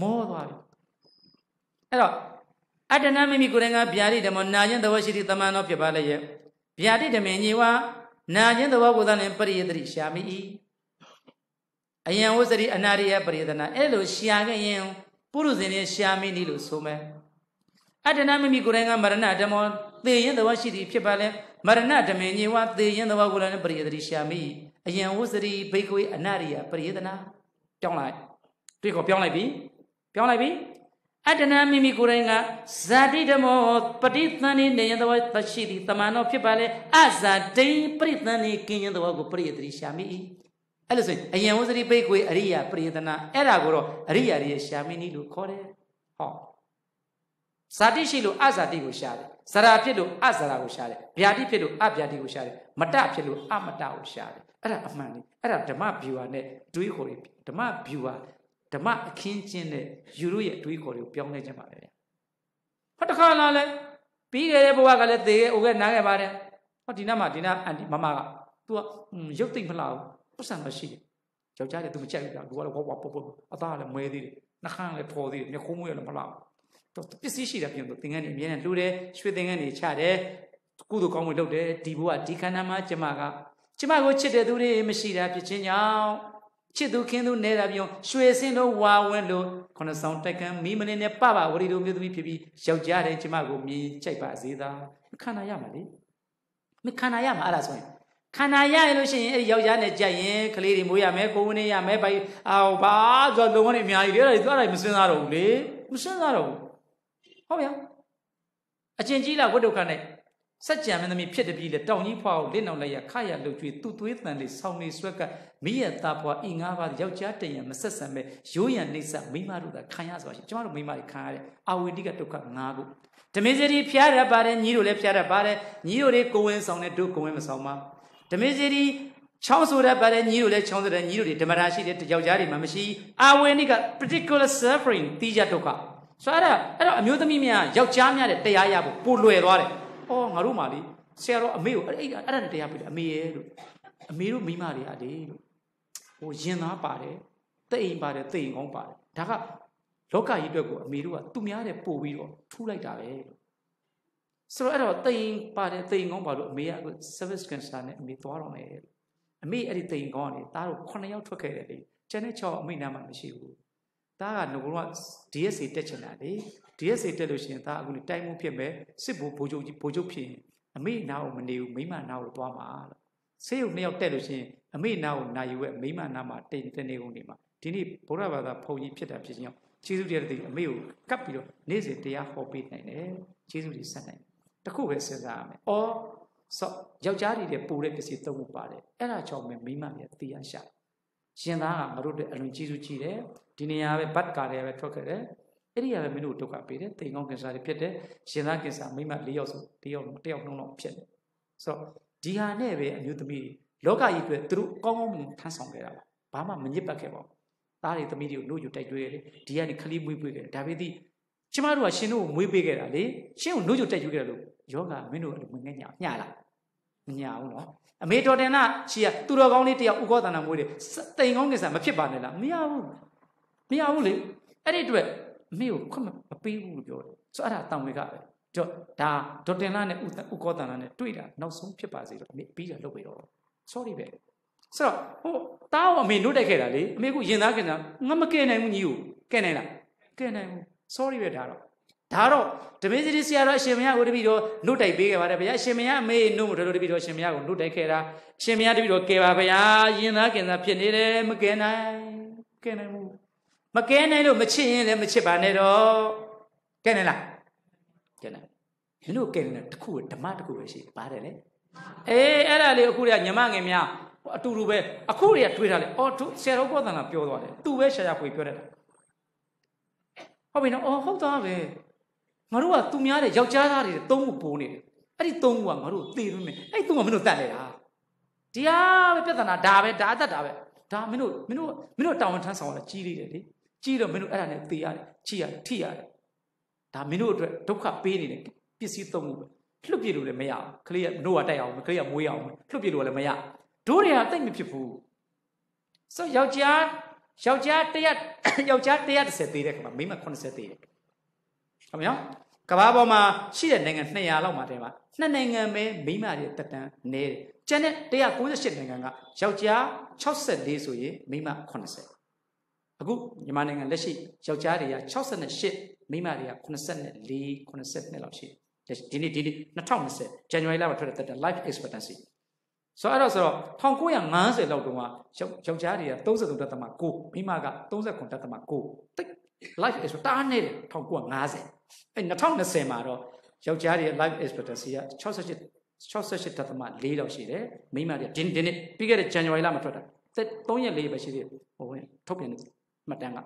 မောသွားပြီအဲ့တော့အတ္တနာမိမိကိုယ်တိုင်ကဗျာတိဓမ္မနာခြင်းသဘောရှိသည့်တမန်တော်ဖြစ်ပါလေရဲ့ ဗျာတိဓမ္မညေဝနာခြင်းသဘောကိုသာလင်ပရိယတတိရှာမိ၏အယံဝစရိအနာရိယပရိယတနာအဲ့လိုရှာခဲ့ရင်ပုရုဇဉ်နဲ့ရှာမိနေလို့ဆိုမယ်အတ္တနာမိမိကိုယ်တိုင်ကမရဏဓမ္မောသေရင်သဘောရှိသည်ဖြစ်ပါလေမရဏဓမ္မညေဝသေရင်သဘောကိုလည်းပရိယတတိရှာမိအယံဝစရိဘိက္ခွေအနာရိယပရိယတနာပြောင်းလိုက်တွေ့ခေါ်ပြောင်းလိုက်ပြီပြောင်းလိုက်ပြီ အတ္တနာမိမိကိုယ်တိုင်ကဇာတိဓမ္မောပဋိသန္ဓေနေရင်သဘောသရှိသည်တမန်တော်ဖြစ်ပါလေအဇာတိပဋိသန္ဓေကင်းရင်သဘောကိုပရိယတတိရှာမိအဲ့လိုဆိုရင်အယံဝစရိဘိက္ခွေအရိယပရိယတနာအဲ့ဒါကိုတော့အရိယရဲ့ရှာမိနီလို့ခေါ်တယ်ဟောဇာတိရှိလို့အဇာတိကိုရှာတယ်ဇရာဖြစ်လို့အဇရာကိုရှာတယ်ဗျာတိဖြစ်လို့အဗျာတိကိုရှာတယ်မတဖြစ်လို့အမတကိုရှာတယ်အဲ့ဒါအမှန်လေးအဲ့ဒါဓမ္မဗျူဟာနဲ့တွေးခေါ်တွေဓမ္မဗျူဟာ ဓမ္မအခင်းကျင်းတဲ့ယူတို့ရဲ့အတွေးခေါ်တွေကိုပြောင်းလဲခြင်းပါလေဗျဟောတခါလာလဲပြီးခဲ့တဲ့ဘဝကလည်းသေခဲ့ဟိုကနားခဲ့ပါတယ်ဟောဒီနေ့မှဒီနေ့အန်တီမမက तू ကရုပ်သိမ့်မလားပတ်စံမရှိတယ်ယောက်ျားလည်း तू မကြိုက်ဘူးဗျလူကတော့ဝါဝါပုတ်ပုတ်အသားလည်းမွဲသေးတယ်နှာခမ်းလည်းဖော်သေးတယ်မျက်ခုံးမွေးလည်းမလှဘူးတော့ပစ္စည်းရှိတာပြင်တော့သင်္ကန်းတွေအများနဲ့လှူတယ်ရွှေသင်္ကန်းတွေချတယ်ကုသိုလ်ကောင်းမှုလုပ်တယ်ဒီဘုရားဒီခန္ဓာမှာကျမကကျမကိုချစ်တဲ့သူတွေမရှိတာဖြစ်ခြင်းကြောင့် ချစ်သူခင်သူနေတာပြုံရွှေစင်းတို့ဝါဝင်းလို့ခုနဆောင်တိုက်ကံမိမနေနဲ့ပပဝရီတို့မျိုးသမီးဖြစ်ပြီးယောက်ျားတဲ့ကျမကိုမြင်ကြိုက်ပါစေသာခန္ဓာရမှာလေမခန္ဓာရမှာအဲ့ဒါဆိုရင်ခန္ဓာရရလို့ရှိရင်အဲ့ဒီယောက်ျားနဲ့ကြက်ရင်ကလေးတွေမွေးရမယ်ကိုယ်ဝင်နေရမယ်ဘာအော်ဘာဆိုတော့လုံနေအများကြီးလေအဲ့ဒါတွေမစဉ်းစားတော့ဘူးလေမစဉ်းစားတော့ဘူးဟုတ်ဗျာအကျင့်ကြီးလားဝိတုခနဲ့ စัจ jam မင်းသမီးဖြစ်တပြီလေတောင်ကြီးဖွားကိုလင့်အောင်လိုက်ရခရလှုပ်ကြွေသူ့သွေးတန်လေးဆောင်းနေဆွက်ကမိရတာဖွားဤငါးပါးယောက်ျားတယံမဆက်ဆံမဲ့ရိုးရံနှိမ့်ဆက်မိမတို့ကခံရဆိုရှိကျမတို့မိမတွေခံရတဲ့အာဝိတိကဒုက္ခ၅ခုဓမေဇရီဖျားရပါတယ်ညီတို့လည်းဖျားရပါတယ်ညီတို့တွေကိုဝင်ဆောင်တဲ့တို့ကိုဝင်မဆောင်ပါဓမေဇရီချောင်းဆိုရပါတယ်ညီတို့လည်းချောင်းဆိုတဲ့ညီတို့တွေဓမ္မရာရှိတဲ့ယောက်ျားတွေမှမရှိအာဝိနိက particular suffering တိကြဒုက္ခဆိုတော့အဲ့တော့အမျိုးသမီးများယောက်ျားများတဲ့တရားရဖို့ပိုလွယ်သွားတယ်။ အော်ငါတို့မှလေဆရာတော်အမေကိုအဲ့အဲ့အဲ့ဒါနဲ့တရားပြတယ်အမေရဲ့လို့အမေတို့မိမတွေအားလေလို့ဟိုရင်သားပါတယ်တိတ်အိမ်ပါတယ်တိတ်အိမ်ကောင်းပါတယ်ဒါကလောကကြီးအတွက်ကိုအမေတို့ကသူများတဲ့ပို့ပြီးတော့ထူးလိုက်တာပဲလို့ဆိုတော့အဲ့တော့တိတ်အိမ်ပါတယ်တိတ်အိမ်ကောင်းပါလို့အမေက service cancer နဲ့အမေသွားတော့မယ်အမေအဲ့ဒီတိတ်အိမ်ကောင်းကနေသားတို့9ယောက်ထွက်ခဲ့တယ်လေကျန်တဲ့6အမေနာမှမရှိဘူး သားကငကိုက DSA တက်ချင်တာလေ DSA တက်လို့ရှိရင်သားအခုလေတိုင်မှုဖြစ်မဲ့စစ်ဘိုးဘိုးချုပ်ကြီးဘိုးချုပ်ဖြစ်ရင်အမေနာကိုမနေဘူးမိမနာကိုသွားမှာလို့ဆေးရုံနှစ်ယောက်တက်လို့ရှိရင်အမေနာကိုနာယူရဲ့မိမနာမှာတိတ်တနေကုန်နေမှာဒီနေ့ဗုဒ္ဓဘာသာဘုံကြီးဖြစ်တာဖြစ်ခြင်းကြောင့်ကျေးဇူးတရားတွေအမေကိုကပ်ပြီးတော့နေ့စဉ်တရားဟောပေးနိုင်တယ်ကျေးဇူးတွေဆက်နိုင်တခုပဲစဉ်းစားရမယ်။အော်ဆော့ယောက်ျားတွေလည်းပူတဲ့ပစ္စည်းသုံးဖို့ပါတယ်။အဲ့ဒါကြောင့်မိမလည်းသိရရှာ။ ရှင်သားကငါတို့တဲ့အလွန်ကျေးဇူးကြီးတယ်။ဒီနေရာပဲဘတ်ကာလည်းပဲထွက်ခဲ့တယ်။အဲ့ဒီကပဲမင်းတို့ဒုက္ခပေးတယ်။တိမ်ကောင်းကင်ဆာတွေဖြစ်တယ်။ရှင်သားကင်ဆာမိမ၄ယောက်ဆို၄ယောက်တယောက်နှုံးတော့ဖြစ်တယ်။ဆိုတော့ဒီဟာနဲ့ပဲအမျိုးသမီးလောကကြီးအတွက်သူတို့ကောင်းကောင်းထမ်းဆောင်ခဲ့တာပါ။ဘာမှမညစ်ပတ်ခဲ့ပါဘူး။သားတွေသမီးတွေကိုနှုတ်ယူတိုက်ကျွေးတယ်။ဒီကနေခလီးမွေးပွေးခဲ့တယ်။ဒါပေမဲ့ကျမတို့ကရှင်တို့ကိုမွေးပေးခဲ့တာလေ။ရှင်ကိုနှုတ်ယူတိုက်ကျွေးခဲ့တယ်လို့ယောဂမင်းတို့မငဲ့ညာညလား။ မညာဘူးနော်။အမေတော်တင်နာချီကသူတော်ကောင်းလေးတယောက်ဥကောသနာမွေးတယ်။တိမ်ကောင်းကင်ဆာမဖြစ်ပါနဲ့လား။မရဘူး။မရဘူးလေ။အဲ့ဒီအတွက်အမေကိုခွင့်မပေးဘူးလို့ပြောတယ်။ဆိုအဲ့ဒါတောင်ဝေကပဲ။တော့ဒါဒေါ်တင်လာနဲ့ဥကောသနာနဲ့တွေ့တာနောက်ဆုံးဖြစ်ပါစေတော့အမေပြီးတာလုပ်ပြီးတော့ sorry ပဲ။ဆိုတော့ဟိုတားကိုအမေနှုတ်တိုက်ခဲ့တာလေအမေကရင်သားခင်တာငါမကဲနိုင်ဘူးညီကိုကဲနိုင်လားကဲနိုင်ဘူး sorry ပဲဒါတော့ ဒါတော့ဓမေစီဆရာတော်အရှင်မရကိုတပည့်တော်နှုတ်တိုက်ပေးခဲ့ပါတယ်ဗျာအရှင်မရအမေနှုတ်မတော်တပည့်တော်အရှင်မရကိုနှုတ်တိုက်ခဲ့တာအရှင်မရတပည့်တော်ကဲပါဗျာယင်သားကင်သားဖြစ်နေတယ်မကဲနိုင်ကဲနိုင်ဘူးမကဲနိုင်လို့မချစ်ရင်လည်းမချစ်ပါနဲ့တော့ကဲနိုင်လားကဲနိုင်မင်းတို့ကဲနိုင်တခုဓမ္မတခုပဲရှိပါတယ်လေအေးအဲ့ဒါလေးအခုတည်းကညမငယ်များအတူတူပဲအခုတည်းကတွေးထားလေအော်သူဆရာတော်ဘောသနာပြောသွားတယ်သူပဲရှာရှာဖွေပြောတတ်တာဟုတ်ပြီနော်အော်ဟုတ်သားပဲ ငါတို့ကသူများတဲ့ယောက်ျားသားတွေသုံးခုပိုးနေတယ်အဲ့ဒီသုံးခုကငါတို့သေသွင်းမယ်အဲ့ဒီသုံးကမင်းတို့တတ်နေတာတရားပဲပြဿနာဒါပဲဒါအတတ်တာပဲဒါမင်းတို့မင်းတို့မင်းတို့တာဝန်ထမ်းဆောင်ရတာကြီးလေးတယ်လေကြီးတော့မင်းတို့အဲ့ဒါနဲ့သေရတယ်ချီရတယ်ထိရတယ်ဒါမင်းတို့အတွက်ဒုက္ခပေးနေတဲ့ပစ္စည်းသုံးခုပဲလှုပ်ပြလို့လည်းမရအောင်ခလေးကမတို့ကတိုက်အောင်ခလေးကမွေးအောင်လှုပ်ပြလို့လည်းမရတို့တွေကတိတ်မဖြစ်ဘူးဆိုယောက်ျားယောက်ျားတရက်ယောက်ျား130သေးတဲ့ခါမှာမိန်းမ80သေးတယ် ဟုတ်မလားကဘာပေါ်မှာရှိတဲ့နိုင်ငံ200လောက်မှာတည်းမှာနှစ်နိုင်ငံပဲမိန်းမတွေတက်တန်းနေတယ်ကျန်တဲ့198နိုင်ငံကယောက်ျား64ဆိုရင်မိန်းမ80အခုမြန်မာနိုင်ငံလက်ရှိယောက်ျားတွေက68မိန်းမတွေက84 82လောက်ရှိတယ်ဒီနေ့ဒီနေ့2020 January လမှာထွက်တဲ့တက်တန်း life expectancy ဆိုတော့အဲ့တော့ဆိုတော့1950လောက်တုန်းကယောက်ျားတွေက33တက်တမ9မိန်းမက39တက်တမ9တိတ် life expectancy တားနေတယ်1950 အဲ့2020မှာတော့ယောက်ျားတွေ life expectancy က68 68တက်တမ4လောက်ရှိတယ်မိန်းမတွေဒီဒီနေ့ပြီးခဲ့တဲ့ January လမှာထွက်တာတက်3ရက်4ပဲရှိသေးတယ်ဟိုဝင်ထုတ်ပြန်တဲ့မှတ်တမ်းက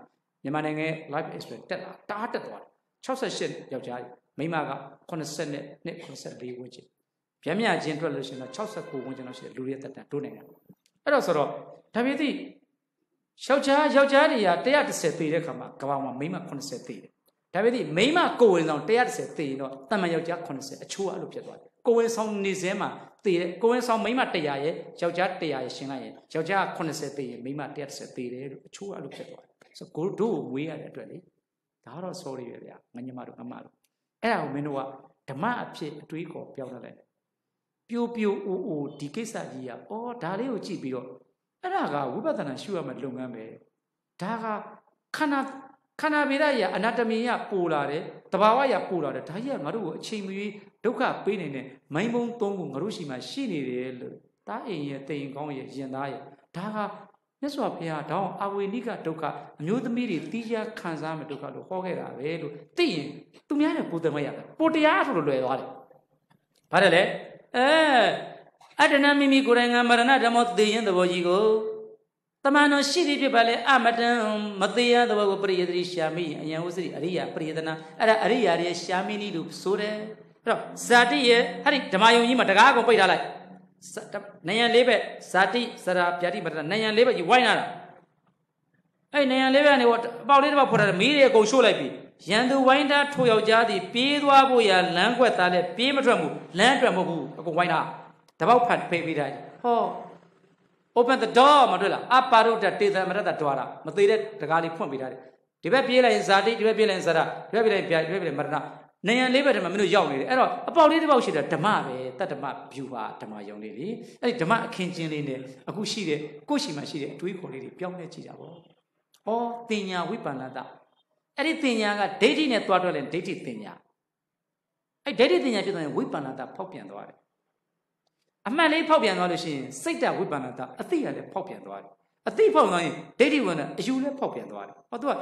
မြန်မာနိုင်ငံ life expectancy တက်လာတားတက်သွားတယ်68ယောက်ျားတွေမိန်းမက80နဲ့84ဝန်းကျင်ဗျမ်းမြချင်းထွက်လို့ရှိရင်တော့69ဝန်းကျင်လောက်ရှိတယ်လူတွေတက်တန်တိုးနိုင်ငံအဲ့တော့ဆိုတော့ဒါပေမဲ့ယောက်ျားယောက်ျားတွေက130သေးတဲ့ခါမှာကမ္ဘာမှာမိန်းမ80သေးတယ် ဒါပေမဲ့မိန်းမကိုဝင်ဆောင်130သေးရင်တော့တမန်ယောက်ျား80အချိုးအဲ့လိုဖြစ်သွားတယ်ကိုဝင်ဆောင်နေစဲမှာသေးတယ်ကိုဝင်ဆောင်မိန်းမ100ရဲ့ယောက်ျား100ရဲ့ရှင်းလိုက်ရင်ယောက်ျား80သေးရင်မိန်းမ130သေးတယ်လို့အချိုးအဲ့လိုဖြစ်သွားတယ်ဆိုကိုတို့ကိုမွေးရတဲ့အတွက်လေဒါတော့ sorry ပဲဗျာငညမတို့ငမတို့အဲ့ဒါကိုမင်းတို့ကဓမ္မအဖြစ်အတွေးခေါ်ပြောင်းလာတယ်ပြိုပြိုအိုအိုဒီကိစ္စကြီးကအော်ဒါလေးကိုကြည့်ပြီးတော့အဲ့ဒါကဝိပဿနာရှုရမယ့်လုပ်ငန်းပဲဒါကခန္ဓာ ခန္ဓာဗေဒရအနာတမီရပိုလာတယ်တဘာဝရပိုလာတယ်ဒါကြီးကငါတို့ကိုအချိန်မီဒုက္ခပေးနေတဲ့မိုင်းဘုံသုံးခုငါတို့ရှိမှရှိနေတယ်လို့တားအိမ်ရဲ့တိမ်ကောင်းရဲ့ရင်သားရဲ့ဒါကမြတ်စွာဘုရားတောင်းအဝေနိကဒုက္ခအမျိုးသမီးတွေတီးခြားခံစားမဲ့ဒုက္ခလို့ဟောခဲ့တာပဲလို့သိရင်သူများနဲ့ကိုယ်တမရတာပိုတရားဆိုလို့လွယ်သွားတယ်။ဘာတယ်လဲအဲအတ္တနာမိမိကိုယ်တိုင်ကမရဏဓမ္မသိရင်သဘောကြီးကို တမန်တော်ရှိသည်ဖြစ်ပါလေအမတန်မသေးရသဘောကိုပရိယတိရှာမိအယံဝစရိအရိယာပရိယတနာအဲ့ဒါအရိယာရဲ့ရှာမိနည်းလို့ဆိုတယ်အဲ့တော့ဇာတိရဲ့အဲ့ဒီဓမ္မယုံကြီးမှာတကားကိုပိတ်ထားလိုက်နယံလေးဘက်ဇာတိစရာဗျာတိမတနာနယံလေးဘက်ကြီးဝိုင်းလာတာအဲ့နယံလေးဘက်ကနေပေါ့အပေါက်လေးတစ်ပေါက်ဖွက်ထားတယ်မီးတွေအကုန်ရှို့လိုက်ပြီရန်သူဝိုင်းသားထိုယောက်ျားသည်ပြေးသွားဖို့ရလမ်းကွက်သားလဲပြေးမထွက်ဘူးလမ်းအတွက်မဟုတ်ဘူးအကုန်ဝိုင်းတာတပေါက်ဖတ်ဖေးပေးတာဟော open the door မတွေ့လားအပါရုဒ္ဒတေသမရတ္တတွာတာမသေးတဲ့တကားလေးဖွင့်ပေးထားတယ်ဒီဘက်ပြေးလိုက်ရင်ဇာတိဒီဘက်ပြေးလိုက်ရင်ဇာရဒီဘက်ပြေးလိုက်ဗျာဒီဘက်ပြေးလိုက်မရဏနေရန်လေးဘက်ထဲမှာမင်းတို့ရောက်နေတယ်အဲ့တော့အပေါက်လေးတစ်ပေါက်ရှိတယ်ဓမ္မပဲတတ္တမဗျူဟာဓမ္မယုံလေးလေအဲ့ဒီဓမ္မအခင်းချင်းလေးနဲ့အခုရှိတဲ့ကိုယ့်ရှိမှရှိတဲ့အတွေးခေါ်လေးတွေပြောင်းလဲကြည့်တာပေါ့ဩတင်ညာဝိပန္နတအဲ့ဒီတင်ညာကဒိဋ္ဌိနဲ့တွားတွဲလဲဒိဋ္ဌိတင်ညာအဲ့ဒိဋ္ဌိတင်ညာဖြစ်သွားရင်ဝိပန္နတဖောက်ပြန်သွားတယ် အမှန်လေးဖောက်ပြန်သွားလို့ရှိရင်စိတ်တဝိပန္နတအသိရလည်းဖောက်ပြန်သွားတယ်အသိဖောက်သွားရင်ဒိဋ္ဌိဝန္ဒအယူလည်းဖောက်ပြန်သွားတယ်ဟောသူက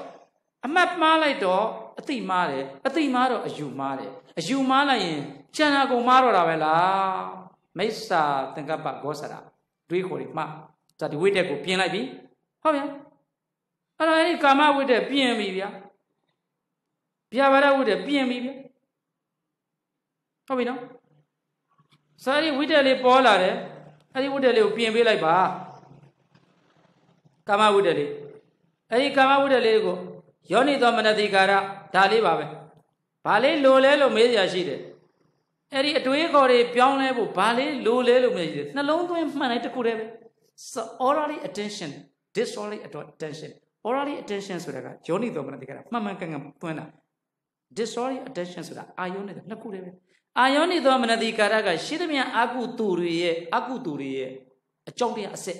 အမှတ်မှားလိုက်တော့အသိမှားတယ်အသိမှားတော့အယူမှားတယ်အယူမှားလိုက်ရင်ကျန်တာကုန်မှားတော့တာပဲလားမိစ္ဆာသင်္ကပ္ပဂောဆရာတွေးခေါ်ဒီမှာဇာတိဝိတက်ကိုပြင်လိုက်ပြီဟုတ်ဗျာအဲ့တော့အဲ့ဒီကာမဝိတက်ပြင်ပြီဗျာဗျာပါဒဝိတက်ပြင်ပြီဗျာဟုတ်ပြီနော် စာရီဝိတက်လေးပေါ်လာတယ်အဲ့ဒီဝိတက်လေးကိုပြင်ပေးလိုက်ပါကာမဝိတက်လေးအဲ့ဒီကာမဝိတက်လေးကိုယောနိသောမနတိကာရဒါလေးပါပဲဘာလေးလိုလဲလို့မေးရရှိတယ်အဲ့ဒီအတွေးခေါ်တွေပြောင်းလဲဖို့ဘာလေးလိုလဲလို့မေးရှိတယ်နှလုံးသွင်းမှန်တယ်တခုတည်းပဲ so orally attention disorderly attention orally attention ဆိုတာကယောနိသောမနတိကာရမှန်မှန်ကန်ကန်သွင်းတာ disorderly attention ဆိုတာအာယုန်နဲ့နှစ်ခုတည်းပဲ အာယောနိသောမနတိကာရကရှိသမျှအကုသူတွေရဲ့အကုသူတွေရဲ့အကြောင်းတရားအစစ်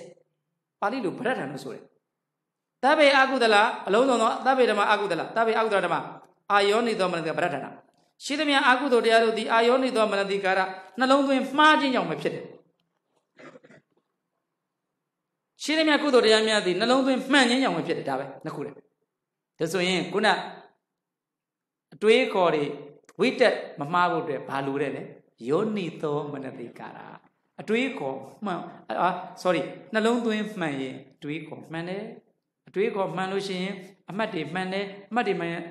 ပါဠိလိုဗရဒ္ဓံလို့ဆိုတယ်တဗ္ဗေအကုသလအလုံးစုံသောတဗ္ဗေဓမ္မအကုသလတဗ္ဗေအကုသလဓမ္မအာယောနေသောမနတိကပရဒနာရှိသမျှအာကုသိုလ်တရားတို့သည်အာယောနေသောမနတိကာရနှလုံးသွင်းမှားခြင်းကြောင့်ပဲဖြစ်တယ်ရှိသမျှကုသိုလ်တရားများသည်နှလုံးသွင်းမှန်ခြင်းကြောင့်ပဲဖြစ်တယ်ဒါပဲနှစ်ခုလေဒါဆိုရင်ခုနအတွေးခေါ်တွေ ဝိတက်မမှားဖို့အတွက်ဘာလို့လဲလဲယောနိသောမနတိကာရအတွေးခေါ်မှန်အာ sorry နှလုံးသွင်းမှန်ရင်အတွေးခေါ်မှန်တယ်အတွေးခေါ်မှန်လို့ရှိရင်အမှတ်တွေမှန်တယ်အမှတ်တွေမှန်ရင်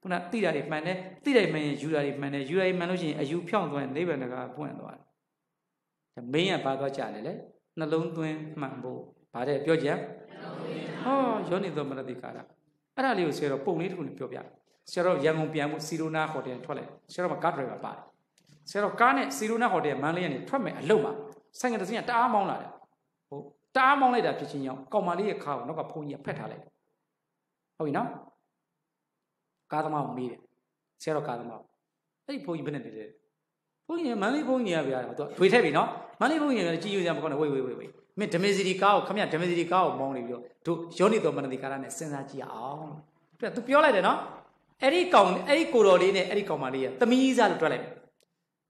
ခုနသိတာတွေမှန်တယ်သိတယ်မှန်ရင်ယူတာတွေမှန်တယ်ယူတာတွေမှန်လို့ရှိရင်အယူဖြောင်းသွားရင်နိဗ္ဗာန်ကပွင့်သွားတယ်မင်းကဘာသွားကြလဲလေနှလုံးသွင်းမှန်ဖို့ဗါတဲ့ပြောကြဟောယောနိသောမနတိကာရအဲ့ဒါလေးကိုဆရာတော်ပုံလေးတစ်ခုနဲ့ပြောပြ ဆရာတော်ရန်ကုန်ပြန်မှုစီရိုနာဟိုတယ်ထွက်လိုက်ဆရာတော်ကကားဒရိုင်ဘာပါတယ်ဆရာတော်ကားနဲ့စီရိုနာဟိုတယ်မန်းလေးကနေထွက်မယ်အလုပ်မှာဆိုင်ကတစ်စင်းကတအားမောင်းလာတယ်ဟိုတအားမောင်းလိုက်တာဖြစ်ချင်းကြောင့်ကောင်မလေးရဲ့ခါကိုနောက်ကဖုန်းကြီးကဖက်ထားလိုက်တယ်ဟုတ်ပြီနော်ကားသမားကိုမေးတယ်ဆရာတော်ကားသမားအဲ့ဒီဖုန်းကြီးဘယ်နဲ့နေလဲဖုန်းကြီးမန်းလေးဖုန်းကြီးရဗျာသူကထွေထည့်ပြီနော်မန်းလေးဖုန်းကြီးကကြည်ယူစရာမကောင်းနဲ့ဝေးဝေးဝေးဝေးမင်းဓမေစီဒီကားကိုခမရဓမေစီဒီကားကိုမောင်းနေပြီးတော့တို့ယောနိတော်မနတိကာရနဲ့စဉ်းစားကြည့်အောင်ပြသူပြောလိုက်တယ်နော် အဲ့ဒီကောင်အဲ့ဒီကိုတော်လေးနဲ့အဲ့ဒီကောင်မလေးကသမီးစားလို့တွက်လိုက်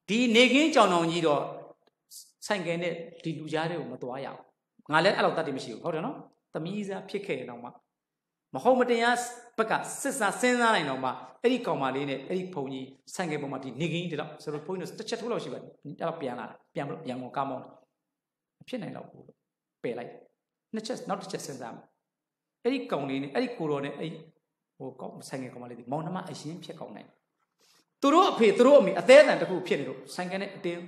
ဒီနေခင်းကြောင်တောင်ကြီးတော့ဆိုင်ကယ်နဲ့ဒီလူကြားတွေကိုမသွားရအောင်ငါလည်းအဲ့လောက်တတ်တယ်မရှိဘူးဟုတ်တယ်နော်သမီးစားဖြစ်ခဲ့ရင်တော့မှမဟုတ်မတရားဘက်ကစစ်စားစဉ်းစားနိုင်တော့မှအဲ့ဒီကောင်မလေးနဲ့အဲ့ဒီဖုန်ကြီးဆိုင်ကယ်ပေါ်မှာဒီနေခင်းဒီတော့ဆိုတော့ဖုန်ကြီးတစ်ချက်ထိုးလောက်ရှိပါတယ်အဲ့တော့ပြန်လာပြန်လို့ပြန်ကုန်ကားမောင်းမဖြစ်နိုင်တော့ဘူးပယ်လိုက်နှစ်ချက်နောက်တစ်ချက်စဉ်းစားမယ်အဲ့ဒီကောင်လေးနဲ့အဲ့ဒီကိုတော်နဲ့အဲ့ ဟိုကောင်းဆိုင်ငယ်ကောင်မလေးဒီမောင်နှမအရင်ဖြစ်ကောင်းနိုင်သူတို့အဖေသူတို့အမေအသေးအံတခုဖြစ်နေလို့ဆိုင်ကယ်နဲ့အတင်း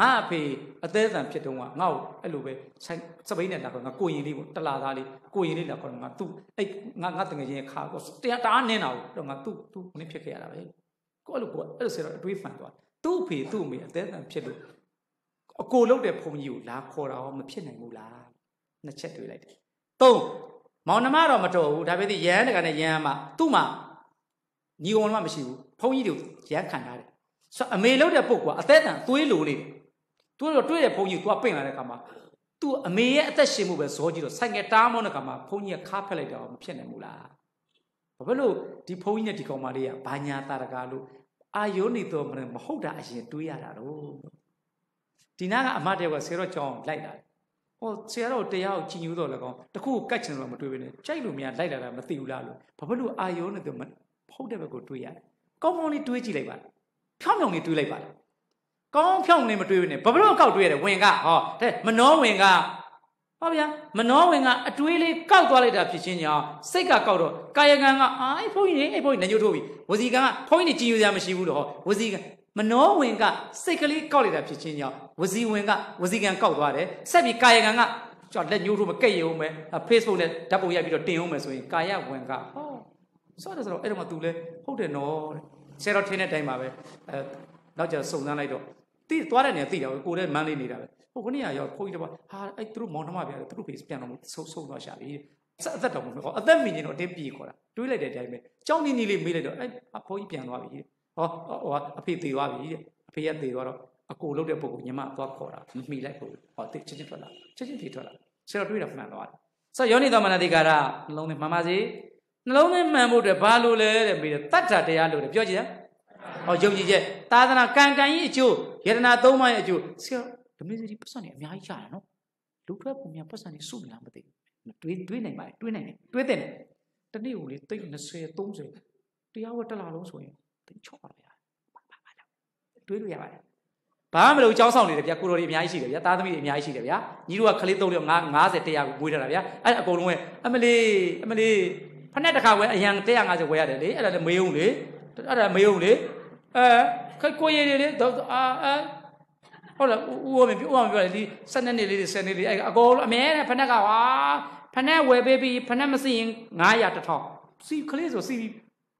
ငါအဖေအသေးအံဖြစ်တော့ငါ့ကိုအဲ့လိုပဲဆိုင်စပိန်နဲ့လာတော့ငါကိုရင်လေးကိုတလာသားလေးကိုရင်လေးလာခေါ်ငါသူ့အဲ့ငါငါတငယ်ချင်းရဲ့ခါကိုတရားတားနင်းတာကိုတော့ငါသူ့သူ့နင်းဖြစ်ခဲ့ရတာပဲကိုအဲ့လိုကိုအဲ့လိုဆိုတော့အတွေးဖန်သွားသူ့အဖေသူ့အမေအသေးအံဖြစ်လို့အကိုလုတ်တဲ့ဘုံကြီးကိုလာခေါ်တာရောမဖြစ်နိုင်ဘူးလားနှစ်ချက်တွေးလိုက်တယ်သုံး မောင်နှမတော့မတော်ဘူးဒါပေမဲ့ရဟန်းတကနဲ့ရဟန်းမှာသူ့မှာညီကောင်မှမရှိဘူးဘုံကြီးတွေရဟန်းခံထားတယ်ဆိုအမေလုတ်တဲ့ပုတ်ကအသက်တန်သွေးလိုနေတယ်သူတို့တွေ့တဲ့ဘုံကြီးကိုသူကပင့်လာတဲ့အခါမှာသူ့အမေရဲ့အသက်ရှင်မှုပဲဇောကြည့်တော့ဆိုင်ငယ်တားမောင်းတဲ့အခါမှာဘုံကြီးကခါဖက်လိုက်တော့မဖြစ်နိုင်ဘူးလားဘာဖြစ်လို့ဒီဘုံကြီးနဲ့ဒီကောင်မလေးကဘာညာတာတကားလို့အာယုန်နေတော့မဟုတ်တာအရင်တွေးရတာတော့ဒီနာကအမတ်တွေကဆရာတော်ကြောင်းလိုက်လာတယ်။ ဟောဆရာတော်တရားကိုကြည်ညိုတော့လည်းကောင်းတခုကိုကတ်ချင်တော့မတွေးဘဲနဲ့ကြိုက်လို့များလိုက်လာတာမသိဘူးလားလို့ဘာဖြစ်လို့အာယုံနဲ့သူမဟုတ်တဲ့ဘက်ကိုတွေးရတယ်။ကောင်းကောင်းလေးတွေးကြည့်လိုက်ပါ။ဖြောင်းဖြောင်းလေးတွေးလိုက်ပါလား။ကောင်းဖြောင်းလေးမတွေးဘဲနဲ့ဘာဖြစ်လို့ကောက်တွေးရတယ်ဝင်ကဟောတဲ့မနှောဝင်ကဟောဗျာမနှောဝင်ကအတွေးလေးကောက်သွားလိုက်တာဖြစ်ချင်းကြောင့်စိတ်ကကောက်တော့ကာယကံကအာအဲ့ဘုန်းကြီးအဲ့ဘုန်းကြီးညှို့ထိုးပြီဝစီကံကဘုန်းကြီးကြည်ညိုစရာမရှိဘူးလို့ဟောဝစီကံ မနောဝင်ကစိတ်ကလေးကောက်လိုက်တာဖြစ်ချင်းကြောင့်ဝစီဝင်ကဝစီကံကောက်သွားတယ်ဆက်ပြီးကာယကံကကြောက်လက်ညှိုးထိုးမကဲ့ရုံပဲ Facebook နဲ့ဓာတ်ပုံရိုက်ပြီးတော့တင်အောင်မယ်ဆိုရင်ကာယဝင်ကဟောဆိုတော့ဆိုတော့အဲ့တော့မှ तू လဲဟုတ်တယ်နော်တဲ့ဆရာတော်ထင်းတဲ့အတိုင်းပါပဲအဲနောက်ကျစုံစမ်းလိုက်တော့တိသွားတဲ့နေရာတိတာပဲကိုယ်လည်းမန်းလေးနေတာပဲဟိုခဏရရောခိုးကြီးတော့ဟာအဲ့သူတို့မောင်နှမပြတယ်သူတို့ဖေးပြန်တော့ဆုံဆုံတော့ရှာပြီအသက်တော်မလို့အသက်မင်းကြီးတော့အတင်းပြေခေါ်တာတွေးလိုက်တဲ့အတိုင်းပဲကြောင်းနီနီလေးမေးလိုက်တော့အဲ့ဘုန်းကြီးပြန်သွားပြီ ဟောဟောအဖေသေးသွားပြီတဲ့အဖေကသေးသွားတော့အကိုလုတ်တဲ့ပုဂ္ဂိုလ်ညီမသွားခေါ်တာမမိလိုက်ဘူးဟောတိချက်ချင်းထွက်လာချက်ချင်းတီထွက်လာဆရာတွေးတာမှန်သွားတယ်ဆိုယောနိသမနတိကာရနှလုံးထဲမှန်ပါစေနှလုံးထဲမှန်ဖို့အတွက်ဘာလို့လဲတဲ့မေးတယ်တတ္ထတရားလို့တယ်ပြောကြည့်ရဟောယုံကြည်ချက်သာသနာကံကံကြီးအကျိုးယတနာသုံးပါးရဲ့အကျိုးဆရာဓမေစီပတ်စံနေအများကြီးရတယ်နော်လူထွက်ပုံများပတ်စံနေစုမလားမသိဘူးတွေးတွေးနိုင်ပါတွေးနိုင်တယ်တွေးတဲ့တနေ့ကိုလေတိတ်20 30တရားဝတ်တလားလုံးဆိုရင် တိတ်ချော့ပါဗျာတွေးလို့ရပါတယ်ဘာမှမလုပ်ကြောင်းဆောင်နေတယ်ဗျာကိုတော်တွေအများကြီးရှိတယ်ဗျာသားသမီးတွေအများကြီးရှိတယ်ဗျာညီတို့ကခလေးသုံးလို့50 100ကိုမွေးထားတာဗျာအဲ့အကုန်လုံးကအမလေးအမလေးဖက်နဲ့တစ်ခါဝဲအရန်150ဝဲရတယ်လေအဲ့ဒါလည်းမေးုံလေအဲ့ဒါမေးုံလေအဲခကိုရည်တွေလေအာအဲဟုတ်လားဦးဦးမပြောဦးမပြောလေဒီ12နှစ်လေးတွေ10နှစ်လေးအဲ့အကုန်လုံးအမြဲတမ်းဖက်နဲ့ကဟာဖက်နဲ့ဝယ်ပေးပြီးဖက်နဲ့မစီရင်900 1000စီခလေးဆိုစီ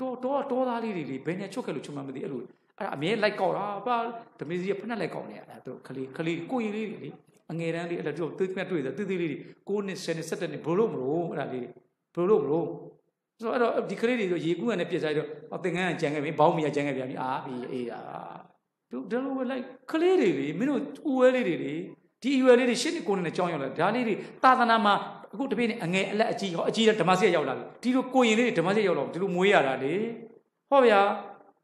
တော်တော်တော်သားလေးတွေလေဘယ်နဲ့ချုပ်ခဲ့လို့ချုပ်မှမသိအဲ့လိုအဲ့အမြဲလိုက်ကောက်တာပါဓမေစီကဖက်နဲ့လိုက်ကောက်နေရတာသူခလေးခလေးကိုရည်လေးတွေလေအငယ်တန်းလေးအဲ့ဒါတို့သိမြတ်တွေ့တယ်တိတိလေးတွေ9နှစ်10နှစ်17နှစ်ဘလို့မလို့အဲ့ဒါလေးဘလို့မလို့ဆိုတော့အဲ့တော့ဒီကလေးတွေဆိုရေကူးရနဲ့ပြစ်စားတော့ဟောသင်္ကန်းကြံခဲ့ပြီဘောင်းမီကကြံခဲ့ပြန်ပြီအာပြီးအေးတာတို့ဒါလိုပဲလိုက်ကလေးတွေလေမင်းတို့ဥဝဲလေးတွေလေဒီအရွယ်လေးတွေရှင်းနေကိုယ်နဲ့ကြောင်းရောက်လာဒါလေးတွေသာသနာမှာ အခုတပြည့်နဲ့အငယ်အလက်အကြီးဟောအကြီးတဲ့ဓမ္မစက်ရောက်လာပြီဒီလိုကိုရင်လေးတွေဓမ္မစက်ရောက်လာဒီလိုမွေးရတာလေဟောဗျာ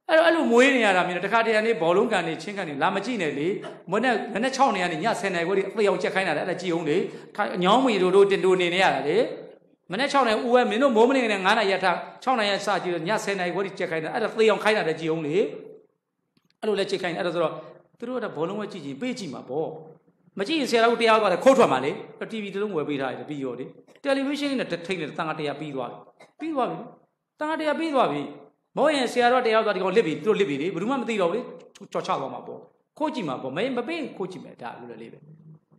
အဲ့တော့အဲ့လိုမွေးနေရတာမျိုးတခါတရံလေးဘောလုံးကန်နေချင်းကန်နေလာမကြည့်နဲ့လေမနေ့နနေ့6နေရနေည10နေခွဲဒီအသေးအောင်ချက်ခိုင်းတာလေအဲ့ဒါကြည့်အောင်လေညောင်းမီတို့တို့တင်တို့နေနေရတာလေမနေ့6နေဦးဝဲမင်းတို့မိုးမနေနဲ့9နာရီရထား6နာရီစကြည့်တော့ည10နာရီခွဲဒီချက်ခိုင်းတာအဲ့ဒါသေအောင်ခိုင်းတာလေကြည့်အောင်လေအဲ့လိုလဲချက်ခိုင်းအဲ့ဒါဆိုတော့သူတို့ကဘောလုံးဝဲကြည့်ကြည့်ပေးကြည့်မှာပေါ့ မကြည့်ရင်ဆရာတော်တရားသွားတယ်ခိုးထွက်မှာလေ TV တလုံးဝယ်ပေးထားတယ်ပြီးရောလေတယ်လီဗီရှင်းနဲ့ထိတ်နေတဲ့တန်ခါတရားပြီးသွားပြီပြီးသွားပြီတန်ခါတရားပြီးသွားပြီမောရင်ဆရာတော်တရားသွားဒီကောင်လစ်ပြီသူတို့လစ်ပြီလေဘယ်သူမှမသိတော့ဘူးလေကြော်ချသွားမှာပေါ့ခိုးကြည့်မှာပေါ့မင်းမပေးခိုးကြည့်မယ်ဒါလိုလေလေးပဲ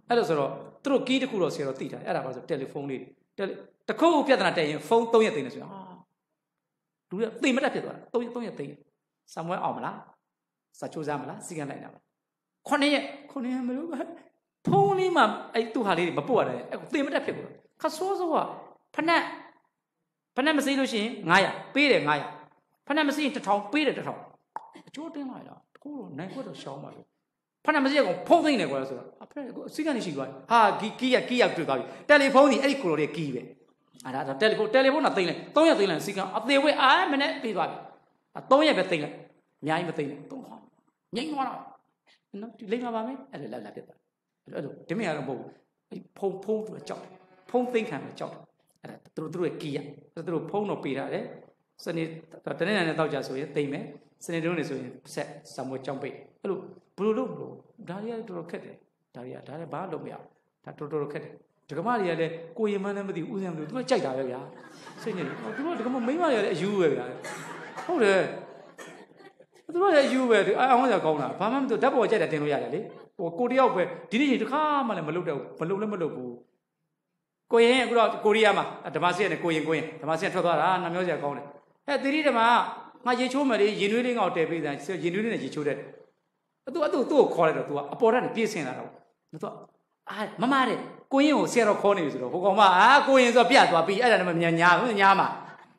အဲ့လိုဆိုတော့သူတို့ကီးတစ်ခုတော့ဆရာတော်သိထားတယ်အဲ့ဒါပါဆိုတယ်လီဖုန်းလေးတခုခုပြဿနာတက်ရင်ဖုန်း3ရက်သိနေဆိုရင်ဟာလူကသိမတတ်ဖြစ်သွားတာ3ရက်3ရက်သိဆမ်ဝဲအောင်မလားစာချိုးစားမလားစီကံလိုက်တာမလားခုနှစ်ရက်ခုနှစ်ရက်မလို့ ဖုန်းလေးမှာအဲ့သူ့ဟာလေးတွေမပို့ရတယ်အဲ့သိမတတ်ဖြစ်ကုန်ခဆိုးဆိုးကဖနက်ဖနက်မစိလို့ရှိရင်900ပေးတယ်900ဖနက်မစိရင်1000ပေးတယ်1000အကျိုးတင်းလိုက်တာတကူတော့နိုင်ခွက်တော့ရှောင်းပါလို့ဖနက်မစိကောင်ဖုန်းသိနေကွာဆိုတော့အဖေအစိကနေရှိသွားဟာကီကီရကီရတွေ့သွားပြီတယ်လီဖုန်းကြီးအဲ့ဒီကိုလိုတွေကီးပဲအဲ့ဒါတယ်လီဖုန်းတယ်လီဖုန်းကသိမ့်လိုက်3ရက်သိမ့်လိုက်စီကအသေးဝဲအားမနဲ့ပြီးသွားပြီ3ရက်ပဲသိမ့်လိုက်အများကြီးမသိမ့်နဲ့3ခေါငိမ့်သွားတော့နော်ဒီလိမ့်မှာပါမယ်အဲ့လိုလာလာပြတ်သွား အဲ့လိုဒီမရတော့မဟုတ်ဘူးအဲ့ဖုန်းဖုန်းသူကြောက်တယ်ဖုန်းသိမ့်ခံတယ်ကြောက်တယ်အဲ့ဒါသူတို့သူတို့ရဲ့ကီးရသူတို့ဖုန်းတော့ပေးထားတယ်စနေတနေ့နဲ့တောက်ကြဆိုရင်သိမ့်မယ်စနေတုန်းနေဆိုရင်ဆက်စံမွေးကြောင်းပိတ်အဲ့လိုဘလို့လို့ဘလို့ဒါတွေကတော်တော်ခက်တယ်ဒါတွေကဒါလည်းဘာလုပ်မရဒါတော်တော်ခက်တယ်ဒကမတွေကလည်းကိုရင်မန်းလည်းမသိဘူးဦးစံမသိဘူးသူကကြိုက်တာပဲဗျာစိတ်ညစ်တယ်သူတို့ဒကမမိန်းမတွေကလည်းအယူပဲဗျာဟုတ်တယ်သူတို့လည်းအယူပဲအောင်ရကောင်းတာဘာမှမသိဓာတ်ပေါ်ကြိုက်တယ်တင်လို့ရတယ်လေ ဟိုကိုတယောက်ပဲဒီနေ့ချိန်တစ်ခါမှလည်းမလုပ်တော့ဘူးမလုပ်လည်းမလုပ်ဘူးကိုရင်အခုတော့ကိုရီးယားမှာဓမ္မစီနဲ့ကိုရင်ကိုရင်ဓမ္မစီထွက်သွားတာနှမျိုးစရာကောင်းတယ်အဲသီရိဓမ္မငါရေချိုးမယ်လေရင်နွေးလေးငါ့ကိုတဲပေးတယ်ရင်နွေးလေးနဲ့ရေချိုးတတ်တယ်သူအတူသူ့ကိုခေါ်လိုက်တော့ तू ကအပေါ်ကနေပြေးဆင်းလာတော့သူကအာမမတဲ့ကိုရင်ကိုဆရာတော်ခေါ်နေပြီဆိုတော့ဟိုကောင်မအာကိုရင်ဆိုပြသွားပြီးအဲ့ဒါနဲ့မညာညာညာမှာ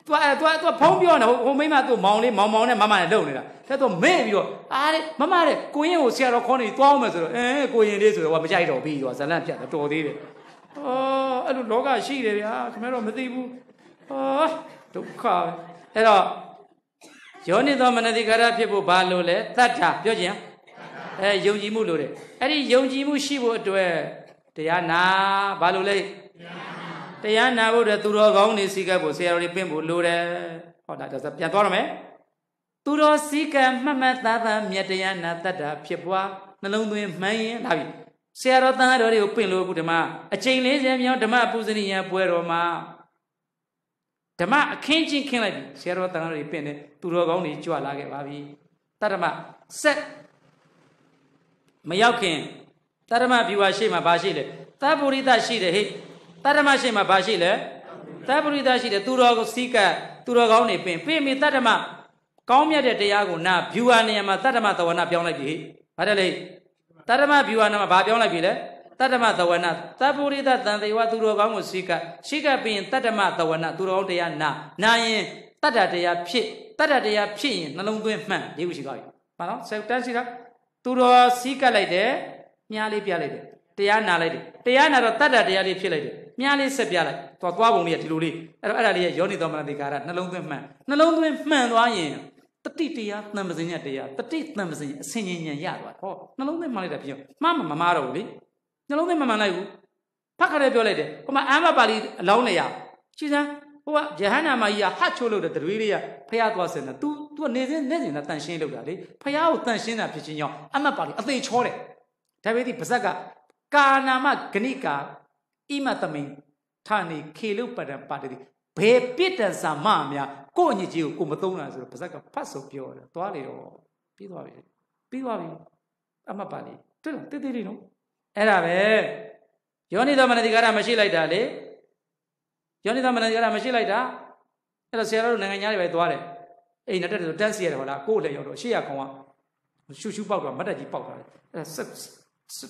तू အဲ तू သူဖုံးပြောနေဟိုမိမသူ့မောင်လေးမောင်မောင်နဲ့မမနဲ့လုံနေတာ တဲ့ तू မဲ့ပြီးတော့အာတဲ့မမတဲ့ကိုရင်ကိုဆရာတော်ခေါ်နေပြီသွားအောင်မယ်ဆိုတော့အဲကိုရင်လေးဆိုတော့မကြိုက်တော့ပြီးတော့ဇလန့်ပြတ်တော်သေးတယ်အော်အဲ့လိုလောကရှိတယ်ဗျာခင်ဗျားတို့မသိဘူးအော်ဒုက္ခအဲ့တော့ယောနိသောမနတိခါရဖြစ်ဖို့ဘာလို့လဲတတ်တာပြောကြည့်အဲယုံကြည်မှုလို့တဲ့အဲ့ဒီယုံကြည်မှုရှိဖို့အတွက်တရားနာဘာလို့လဲတရားနာဖို့တဲ့သူတော်ကောင်းတွေစီကပ်ဖို့ဆရာတော်တွေပင့်ဖို့လိုတယ်ဟောဒါဒါပြန်သွားရမယ် သူတော်စီကံမှတ်မှတ်သားသားမြတ်တရားနာတတ်တာဖြစ်ပွားနှလုံးသွင်းမှန်းရင်ဒါပြီဆရာတော်တန်တော်တွေကိုပင့်လို့အခုဓမ္မအချိန်40မြောက်ဓမ္မပူဇဏီယပွဲတော်မှာဓမ္မအခင်းချင်းခင်းလိုက်ပြီဆရာတော်တန်တော်တွေပင့်တယ်သူတော်ကောင်းတွေကြွလာခဲ့ပါပြီတတ္တမဆက်မရောက်ခင်တတ္တမဘီဝါရှိမှဘာရှိလဲသဗ္ဗုရိသရှိတယ်ဟိတတ္တမရှိမှဘာရှိလဲသဗ္ဗုရိသရှိတယ်သူတော်ကိုစီးကပ်သူတော်ကောင်းနေပင်ပြင်မိတတ္တမ ကောင်းမြတ်တဲ့တရားကိုနာဘီဝါနေရာမှာတတ္တမသဝနာပြောင်းလိုက်ပြီဟိဘာတယ်လေတတ္တမဘီဝါနာမှာဘာပြောင်းလိုက်ပြီလဲတတ္တမသဝနာသဗ္ဗုရိသတန်တေဝသူတော်ကောင်းကိုစီးကပ်ရှိကပ်ပြီးတတ္တမသဝနာသူတော်ကောင်းတရားနာနာရင်တတ္တတရားဖြစ်တတ္တတရားဖြစ်ရင်နှလုံးသွင်းမှန်ဒီခုရှိသွားပြီပါနော်ဆက်တန်းစီတာသူတော်စီးကပ်လိုက်တယ်မြားလေးပြလိုက်တယ်တရားနာလိုက်တယ်တရားနာတော့တတ္တတရားလေးဖြစ်လိုက်တယ်မြားလေးဆက်ပြလိုက်သွားသွားပုံလေးကဒီလိုလေးအဲ့တော့အဲ့ဒါလေးရဲ့ယောနိသောမနတိကာရနှလုံးသွင်းမှန်နှလုံးသွင်းမှန်သွားရင် တတိတရားတန်ပစင်ညတရားတတိတန်ပစင်အစင်ဉဏ်ဉာဏ်ရသွားဟောနှလုံးသွင်းမှန်လိုက်တာဖြစ်မှားမမမားတော့ဘူးလေနှလုံးသွင်းမှန်မှန်လိုက်ဘူးဖတ်ခရဲပြောလိုက်တယ်ဟိုမှာအမ္မပါဠိအလောင်းနေရရှင်းစမ်းဟိုကယဟန္တာမကြီးကဟတ်ချိုးလို့တဲ့တရွေးလေးကဖះသွားစင်တာ तू तू နေစင်းနေစင်းတာတန်ရှင်းလို့တာလေဖះကိုတန်ရှင်းတာဖြစ်ချင်းကြောင့်အမတ်ပါဠိအသေးချောတယ်ဒါပေမဲ့ဒီပါဇက်ကကာနာမဂဏိကာဣမတမိန်ဌာနေခေလုပဒံပါတိဘယ်ပြစ်တန်စာမများ ကို့ညစ်ကြီးကိုကိုမသုံးတာဆိုတော့ပါဇက်ကဖတ်ဆိုပြောတယ်သွားလေတော့ပြီးသွားပြီပြီးသွားပြီအမတ်ပါဠိတွေ့လားတိတိလေးနော်အဲ့ဒါပဲယောနိသမနတိကာရမရှိလိုက်တာလေယောနိသမနတိကာရမရှိလိုက်တာအဲ့တော့ဆရာတို့နိုင်ငံသားတွေပဲသွားတယ်အိမ်နဲ့တက်တယ်ဆိုတန်းစီရတယ်ဟောလားကို့လည်းရောက်တော့ရှေ့ရကောင်ကရှူရှူပေါက်တော့မတ်တက်ကြီးပေါက်တာလေအဲ့ဒါ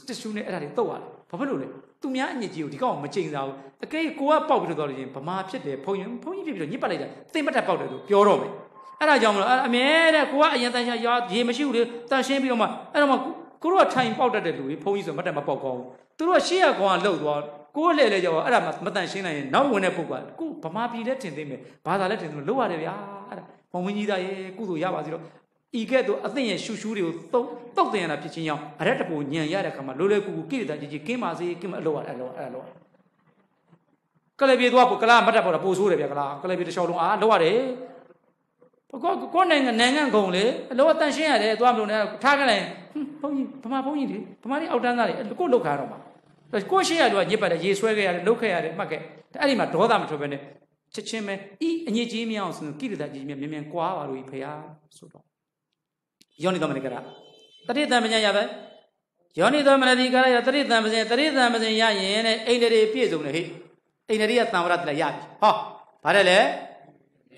တ िश ူနဲ့အဲ့ဒါတွေတုတ်ရတယ်ဘာဖြစ်လို့လဲသူများအညစ်ကြီးကိုဒီကောင်မချိန်စားဘူးတကယ်ကိုကပေါက်ပြီးတော့လို့ရင်ဗမာဖြစ်တယ်ဖုံရင်ဖုံကြီးဖြစ်ပြီးတော့ညစ်ပတ်လိုက်တာသိမ့်မတက်ပေါက်တယ်လို့ပြောတော့မယ်အဲ့ဒါကြောင့်မလို့အမြဲတဲ့ကိုကအရင်တန်ရှားရေမရှိဘူးလေတန်ရှင်းပြီးတော့မှအဲ့တော့မှကိုတို့ကထိုင်ပေါက်တတ်တဲ့လူတွေဘုန်းကြီးဆိုမတ်တက်မပေါက်ကောင်းသူတို့ကရှေ့ရကောင်ကလှုပ်သွားကိုယ်လဲလဲကြောအဲ့ဒါမတန်ရှင်းနိုင်ရင်နောက်ဝင်တဲ့ပုဂ္ဂိုလ်ကကိုဗမာပြည်လည်းတင်သိမယ်ဘာသာလည်းတင်သိမယ်လို့ရတယ်ဗျာအဲ့ဒါဘုံမင်းကြီးသားရေကုသိုလ်ရပါစီတော့ ဤကဲ့သို့အသင့်ရဲ့ရှူရှူးတွေကိုတုတ်တုတ်တင်ရတာဖြစ်ချင်းကြောင့်အရက်တပူညံရတဲ့ခါမှာလိုလေကူကူကိရိတာကြီးကြီးကင်းပါစေကင်းမအလို့အဲ့လိုအဲ့လိုကလေးပြေသွားပုကလာမတ်တက်ပေါ်တာပို့ဆိုးတယ်ဗျာကလားကလေးပြေတစ်ချောင်းလုံးအာလောက်ရတယ်ကိုကိုနိုင်ငံနိုင်ငံကုံလေအလို့အတန်ရှင်းရတယ်သွားမလို့နဲ့ထားကြလိုက်ဘုန်းကြီးဗမာဘုန်းကြီးလေဗမာတွေအောက်တန်းသားတွေကိုလောက်ခါတော့မှာကိုရှေ့ရလူကညစ်ပတ်တယ်ရေဆွဲခဲ့ရတယ်လုတ်ခဲ့ရတယ်မှတ်ခဲ့အဲ့ဒီမှာဒေါသမထွက်ပဲနဲ့ချက်ချင်းပဲဤအညစ်ကြီးမရအောင်ဆိုကိရိတာကြီးမြမြန်မြန်ကွာပါလို့ဖရာဆိုတော့ ယောနိတော်မနိကရတတိတံပညာရပဲယောနိတော်မနတိကရယတတိတံပစင်တတိတံပစင်ရရင်တဲ့အိန္ဒြေပြည့်စုံတယ်ဟိအိန္ဒြေကသံဝရတလည်းရပြီဟောဗါတယ်လေ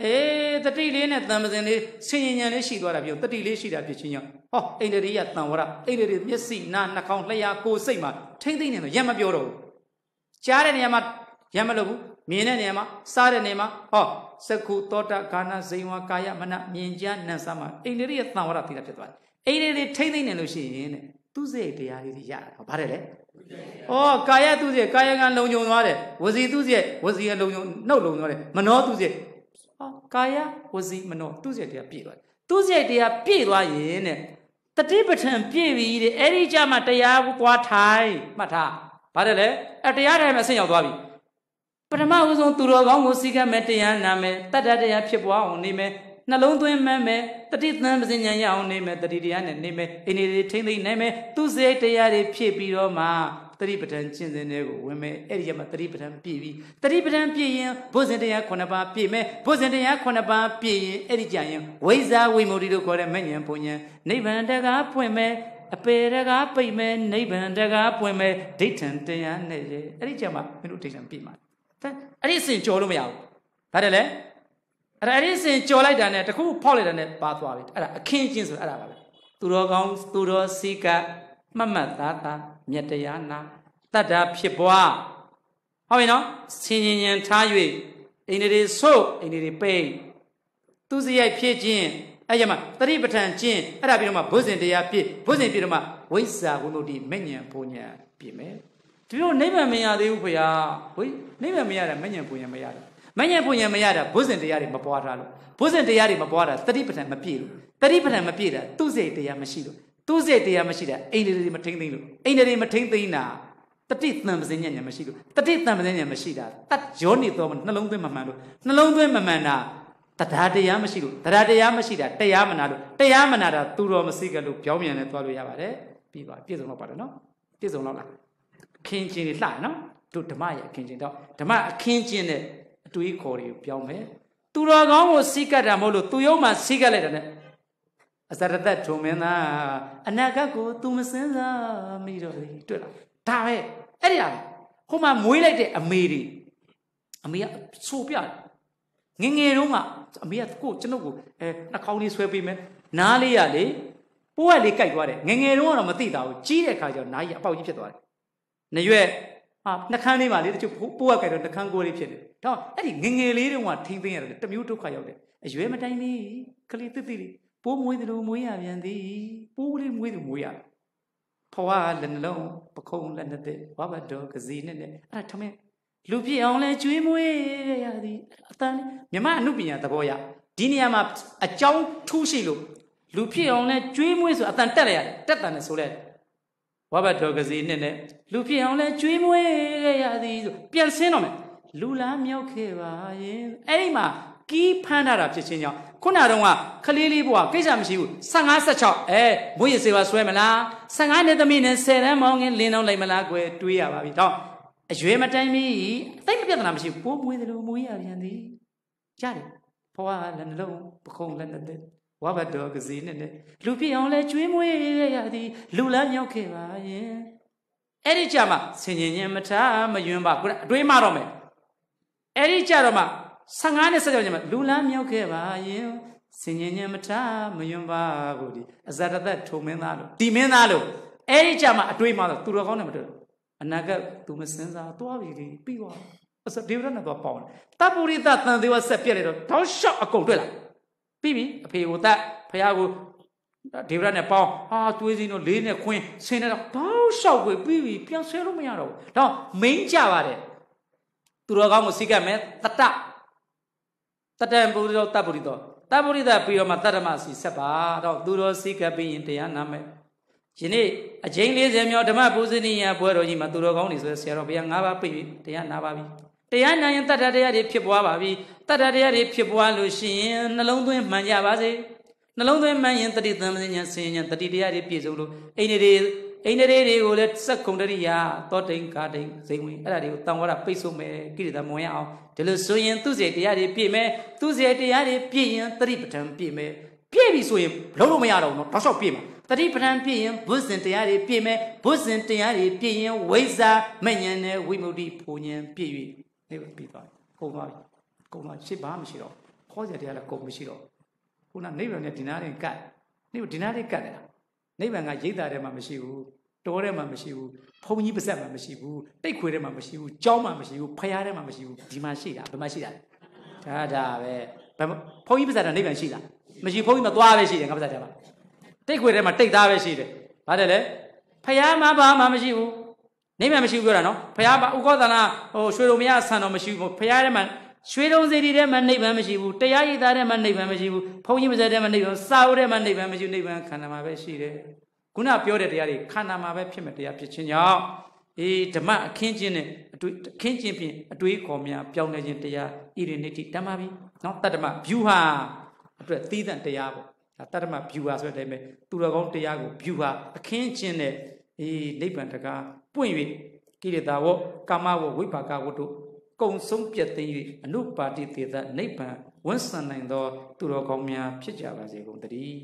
အေးတတိလေးနဲ့တံပစင်လေးဆင်ញဉဏ်လေးရှိသွားတာပြောတတိလေးရှိတာဖြစ်ချင်းရောဟောအိန္ဒြေရသံဝရအိန္ဒြေမျက်စိနားနှာခေါင်းလျှာကိုယ်စိတ်မှာထိမ့်သိမ့်နေတော့ရက်မပြောတော့ဘူးကြားတဲ့နေရာမှာရက်မလို့ဘူးမြင်တဲ့နေရာမှာစားတဲ့နေရာမှာဟော စကုသောတာဂါနာဇိန်ဝါကာယမနမြင်ကြားနံစမှာအိန္ဒြေရသံဝရသိတာဖြစ်သွားတယ်အိန္ဒြေတွေထိမ့်သိမ့်နေလို့ရှိရင်တဲ့သူစိတ်တရားလေးတွေရတာဗါတယ်လေဩကာယသူစိတ်ကာယကလုံုံသွားတယ်ဝစီသူစိတ်ဝစီကလုံုံနှုတ်လုံသွားတယ်မနောသူစိတ်ဟောကာယဝစီမနောသူစိတ်တရားပြည့်သွားတယ်သူစိတ်တရားပြည့်သွားရင်တဲ့တတိပဋ္ဌံပြည့်ပြီတဲ့အဲ့ဒီကြမှာတရားကွာထိုင်မှတ်ထားဗါတယ်လေအတရားထိုင်မှာဆင့်ရောက်သွားပြီ ပထမဦးဆုံးသူတော်ကောင်းကိုစီကမဲ့တရားနာမယ်တတ္တတရားဖြစ်ပွားအောင်နေမယ်နှလုံးသွင်းမှန်းမယ်တတိသံပစဉ္ညာရအောင်နေမယ်တတိတရားနဲ့နေမယ်အိနေတွေထိမ့်သိမ့်နိုင်မယ်သူစိတ်တရားတွေဖြစ်ပြီးတော့မှတတိပဋ္ဌာန်ကျင့်စဉ်တွေကိုဝင်မယ်အဲ့ဒီကျမှတတိပဋ္ဌာန်ပြည့်ပြီတတိပဋ္ဌာန်ပြည့်ရင်ဘုဇင်တရား9ပါးပြည့်မယ်ဘုဇင်တရား9ပါးပြည့်ရင်အဲ့ဒီကြရင်ဝိဇာဝိမု ക്തി တို့ခေါ်တဲ့မဉ္ဇဉ်ပုံဉ္ဇဉ်နိဗ္ဗာန်တကားဖွင့်မယ်အပေတကားပိတ်မယ်နိဗ္ဗာန်တကားပွင့်မယ်ဒိဋ္ဌံတရားနဲ့ရဲ့အဲ့ဒီကျမှမင်းတို့ဒိဋ္ဌံပြည့်မှာ အဲ့ဒီအစဉ်ကြော်လို့မရဘူးဒါတည်းလေအဲ့ဒါအဲ့ဒီအစဉ်ကြော်လိုက်တာနဲ့တခုဖောက်လိုက်တာနဲ့ပါသွားပြီအဲ့ဒါအခင်းချင်းဆိုအဲ့ဒါပါပဲသူတော်ကောင်းသူတော်စီကမမတ်သားသားမြတ်တရားနာတတ္တာဖြစ်ပွားဟုတ်ပြီနော်ဆင်ញင်ញံထား၍အိန္ဒြေဆို့အိန္ဒြေပိတ်သူစရိုက်ဖြစ်ခြင်းအဲ့ကြမှာတတိပဋ္ဌာန်ကျင့်အဲ့ဒါပြီးတော့မှဘုဇင်တရားပြည့်ဘုဇင်ပြည့်တော့မှဝိဇ္ဇာဝိမု ക്തി မဉ္ဇဉ်ဘုံညာပြည့်မယ် ဒီလိုနိဗ္ဗာန်မရသေးဘူးဖေဟာဝိနိဗ္ဗာန်မရတာမဉ္ဇဉ်ဘုံညာမရတာမဉ္ဇဉ်ဘုံညာမရတာဘုဇင်တရားတွေမပွားထားလို့ဘုဇင်တရားတွေမပွားတာတတိပဋ္ဌာန်မပြည့်လို့တတိပဋ္ဌာန်မပြည့်တာသူစိတ်တရားမရှိလို့သူစိတ်တရားမရှိတာအိန္ဒြေတွေမထိမ့်သိမ့်လို့အိန္ဒြေတွေမထိမ့်သိမ့်တာတတိတံပစဉ္ညာမရှိလို့တတိတံပစဉ္ညာမရှိတာတတ်ရောနေတော့နှလုံးသွင်းမမှန်လို့နှလုံးသွင်းမမှန်တာတရားတရားမရှိလို့တရားတရားမရှိတာတရားမနာလို့တရားမနာတာသူတော်မစိကလို့ပြောင်းပြန်လဲသွားလို့ရပါတယ်ပြီးပါပြည့်စုံတော့ပါတယ်နော်ပြည့်စုံတော့လား အခင်းချင်းတွေလှနော်တို့ဓမ္မရဲ့အခင်းချင်းတော့ဓမ္မအခင်းချင်းနဲ့အတွေးခေါ်တွေကိုပြောင်းမယ်သူတော်ကောင်းကိုစိကတ်တာမဟုတ်လို့သူရုံးမှာစိကတ်လိုက်တာ ਨੇ အစရတထုံမင်းသားအနာဂတ်ကို तू မစင်းစားမိတော့လေတွေ့လားဒါပဲအဲ့ဒီဟာဟိုမှာမွေးလိုက်တဲ့အမေတွေအမေကဆိုပြငငယ်တုန်းကအမေကကိုကျွန်ုပ်ကိုအဲနှာခေါင်းလေးဆွဲပေးမယ်နားလေးရလေပိုးကလေးကြိုက်သွားတယ်ငငယ်တုန်းကတော့မသိတာဘူးကြီးတဲ့ခါကျတော့နားကြီးအပေါက်ကြီးဖြစ်သွားတယ်။ နှရွက်ဟာနှခမ်းလေးမှာလေတချို့ပိုးကကြိုက်တော့နှခမ်းကိုလေးဖြစ်တယ်။တော့အဲ့ဒီငငယ်လေးတုန်းကထိမ့်သိမ်းရတယ်တမျိုးဒုက္ခရောက်တယ်။အရွယ်မတိုင်းလေးကလေးတစ်တိလေးပိုးမွေးတယ်လို့မွေးရပြန်သည်ပိုးလေးမွေးတယ်မွေးရဖွာလက်နှလုံးပခုံးလက်နှစ်သက်ဝဘတော်ကစီနဲ့နဲ့အဲ့ဒါထမင်းလူပြည့်အောင်လဲကျွေးမွေးရသည်အတန်မြမအနုပညာသဘောရဒီနေရာမှာအကြောင်းထူးရှိလို့လူပြည့်အောင်လဲကျွေးမွေးဆိုအတန်တက်လိုက်ရတယ်တက်တန်နဲ့ဆိုလဲ ဝဘတော်ကစီနဲ့နဲ့လူပြည့်အောင်လဲကျွေးမွေးရသည်ဆိုပြန်ဆင်းတော့မယ်လူလားမြောက်ခဲ့ပါရင်အဲ့ဒီမှာကီးဖမ်းထားတာဖြစ်ချင်းကြောင့်ခုနတုန်းကခလေးလေးဘွားကိစ္စမရှိဘူး15 16အဲမွေးရစေပါဆွဲမလား15နှစ်သမီးနဲ့10တန်းမောင်းငင်းလင်းတော့လိုက်မလားကွယ်တွေးရပါပြီတော့အရွယ်မတိုင်းမီအသိမပြဿနာမရှိဘူးပိုးမွေးတယ်လို့မွေးရပြန်သည်ရတယ်ဖွာလက်နှလုံးပခုံးလက်နဲ့တဲ့ ဝဘတော်ကစီနဲ့လူပြအောင်လဲကျွေးမွေးရသည်လူလားမြောက်ခဲ့ပါရင်အဲ့ဒီကြမှာဆင်ញင်ញင်မထားမယွန်းပါခုနအတွေးမှတော့မယ်အဲ့ဒီကြတော့မှ15နဲ့16ညမှာလူလန်းမြောက်ခဲ့ပါရင်စင်ញင်ញမထားမယွန်းပါကိုဒီအဇရတထုံမင်းသားလို့ဒီမင်းသားလို့အဲ့ဒီကြမှာအတွေးမှတော့သူတော်ကောင်းနဲ့မတွေ့အနာဂတ်သူမစင်စားသွားပြီဒီပြီးသွားအစဒေဝရနဲ့တော့ပေါင်းတပ်ပုရိသတန်သေးဝဆက်ပြက်လိုက်တော့တောင်းလျှောက်အကုန်တွေ့လာ ပြီးပြီအဖေကိုတတ်ဖះကိုဒေဝရနဲ့ပေါင်းဟာသွေးစင်းတို့လေးနဲ့ခွင်းဆင်းနေတော့တောက်လျှောက်ကိုပြီးပြီပြန်ဆဲလို့မရတော့ဘူးတော့မိန်ကြပါတယ်သူတော်ကောင်းကိုစိတ်ကမဲ့တတတတံပုရိသောတပ္ပုရိသောတပ္ပုရိသပြီးတော့မှတတ္တမစီဆက်ပါတော့သူတော်စိတ်ကပြီးရင်တရားနာမယ်ယနေ့အချိန်40မြောက်ဓမ္မပူဇနီယပွဲတော်ကြီးမှာသူတော်ကောင်းတွေဆိုဆရာတော်ဘုရား၅ပါးပြည့်ပြီတရားနာပါပြီ တရားနာရင်တတ္တတရားတွေဖြစ်ပွားပါပြီတတ္တတရားတွေဖြစ်ပွားလို့ရှိရင်နှလုံးသွင်းမှန်ကြပါစေနှလုံးသွင်းမှန်ရင်တတိသံသဉ္ဇဉ်ဆင်ဉ္ဇဉ်တတိတရားတွေပြည့်စုံလို့အိန္ဒိတွေအိန္ဒိတွေကိုလည်းစက်ကုံတရိယာတောတိန်ကာတိန်ဇိန်ဝင်အဲ့ဒါတွေကိုတန်ဝရပိတ်ဆို့မယ်ကိရတမဝင်အောင်ဒီလိုဆိုရင်သူစေတရားတွေပြည့်မယ်သူစေတရားတွေပြည့်ရင်တတိပဋ္ဌံပြည့်မယ်ပြည့်ပြီဆိုရင်လုံးလို့မရတော့ဘူးတော့တော့ပြည့်မှာတတိပဋ္ဌံပြည့်ရင်ဘုဇင်တရားတွေပြည့်မယ်ဘုဇင်တရားတွေပြည့်ရင်ဝိဇာမဉ္ဇဉ်နဲ့ဝိမု ക്തി ဘုံဉ္ဇဉ်ပြည့်၍ နေပြီးသွားပြီကုန်သွားပြီကုန်သွားရှစ်ပါမရှိတော့ခေါ်စရာတရားလည်းကုန်မရှိတော့ခုနနိဗ္ဗာန်နဲ့ဒီနာနဲ့ကတ်နိဗ္ဗာန်ဒီနာနဲ့ကတ်တယ်လားနိဗ္ဗာန်ကရိတ်တာထဲမှာမရှိဘူးတောထဲမှာမရှိဘူးဘုံကြီးပါဇက်မှာမရှိဘူးတိတ်ခွေထဲမှာမရှိဘူးကြောင်းမှာမရှိဘူးဖျားထဲမှာမရှိဘူးဒီမှာရှိတာဘယ်မှာရှိတာလဲဒါဒါပဲဘယ်ဘုံကြီးပါဇက်ကနိဗ္ဗာန်ရှိလားမရှိဘုံကြီးမှာသွားပဲရှိတယ်ငါပါဇက်ထဲမှာတိတ်ခွေထဲမှာတိတ်သားပဲရှိတယ်ဘာတယ်လဲဖျားမှာဘာမှမရှိဘူး နိဗ္ဗာန်မရှိဘူးပြောတာနော်ဖျားမှာဥကောသနာဟိုရွှေတော်မရဆန်တော်မရှိဘူးဖျားထဲမှာရွှေတုံးစီတီထဲမှာနိဗ္ဗာန်မရှိဘူးတရားရည်သားထဲမှာနိဗ္ဗာန်မရှိဘူးဘုန်းကြီးပါဇက်ထဲမှာနိဗ္ဗာန်စာအုပ်ထဲမှာနိဗ္ဗာန်မရှိဘူးနိဗ္ဗာန်ခန္ဓာမှာပဲရှိတယ်ခုနပြောတဲ့တရားတွေခန္ဓာမှာပဲဖြစ်မဲ့တရားဖြစ်ခြင်းကြောင့်အေးဓမ္မအခင်းခြင်းနဲ့အတွေ့အခင်းခြင်းဖြင့်အတွေးခေါ်များပြောင်းလဲခြင်းတရားဣရိနိတိတမ္မာပြီနော်တတ္တမဗျူဟာအတွက်သီးသန့်တရားပေါ့ဒါတတ္တမဗျူဟာဆိုတဲ့အတိုင်းပဲသူတော်ကောင်းတရားကိုဗျူဟာအခင်းခြင်းနဲ့အေးနိဗ္ဗာန်တကား ပွင့်၍ကိရိတာဝကာမဝဝိပါကဝတ္တုကုံဆုံးပြတ်သိမ်း၍အနုပါတိတေသနိဗ္ဗာန်ဝန်ဆန်နိုင်သော သူတော်ကောင်းများဖြစ်ကြပါစေကုန်တည်း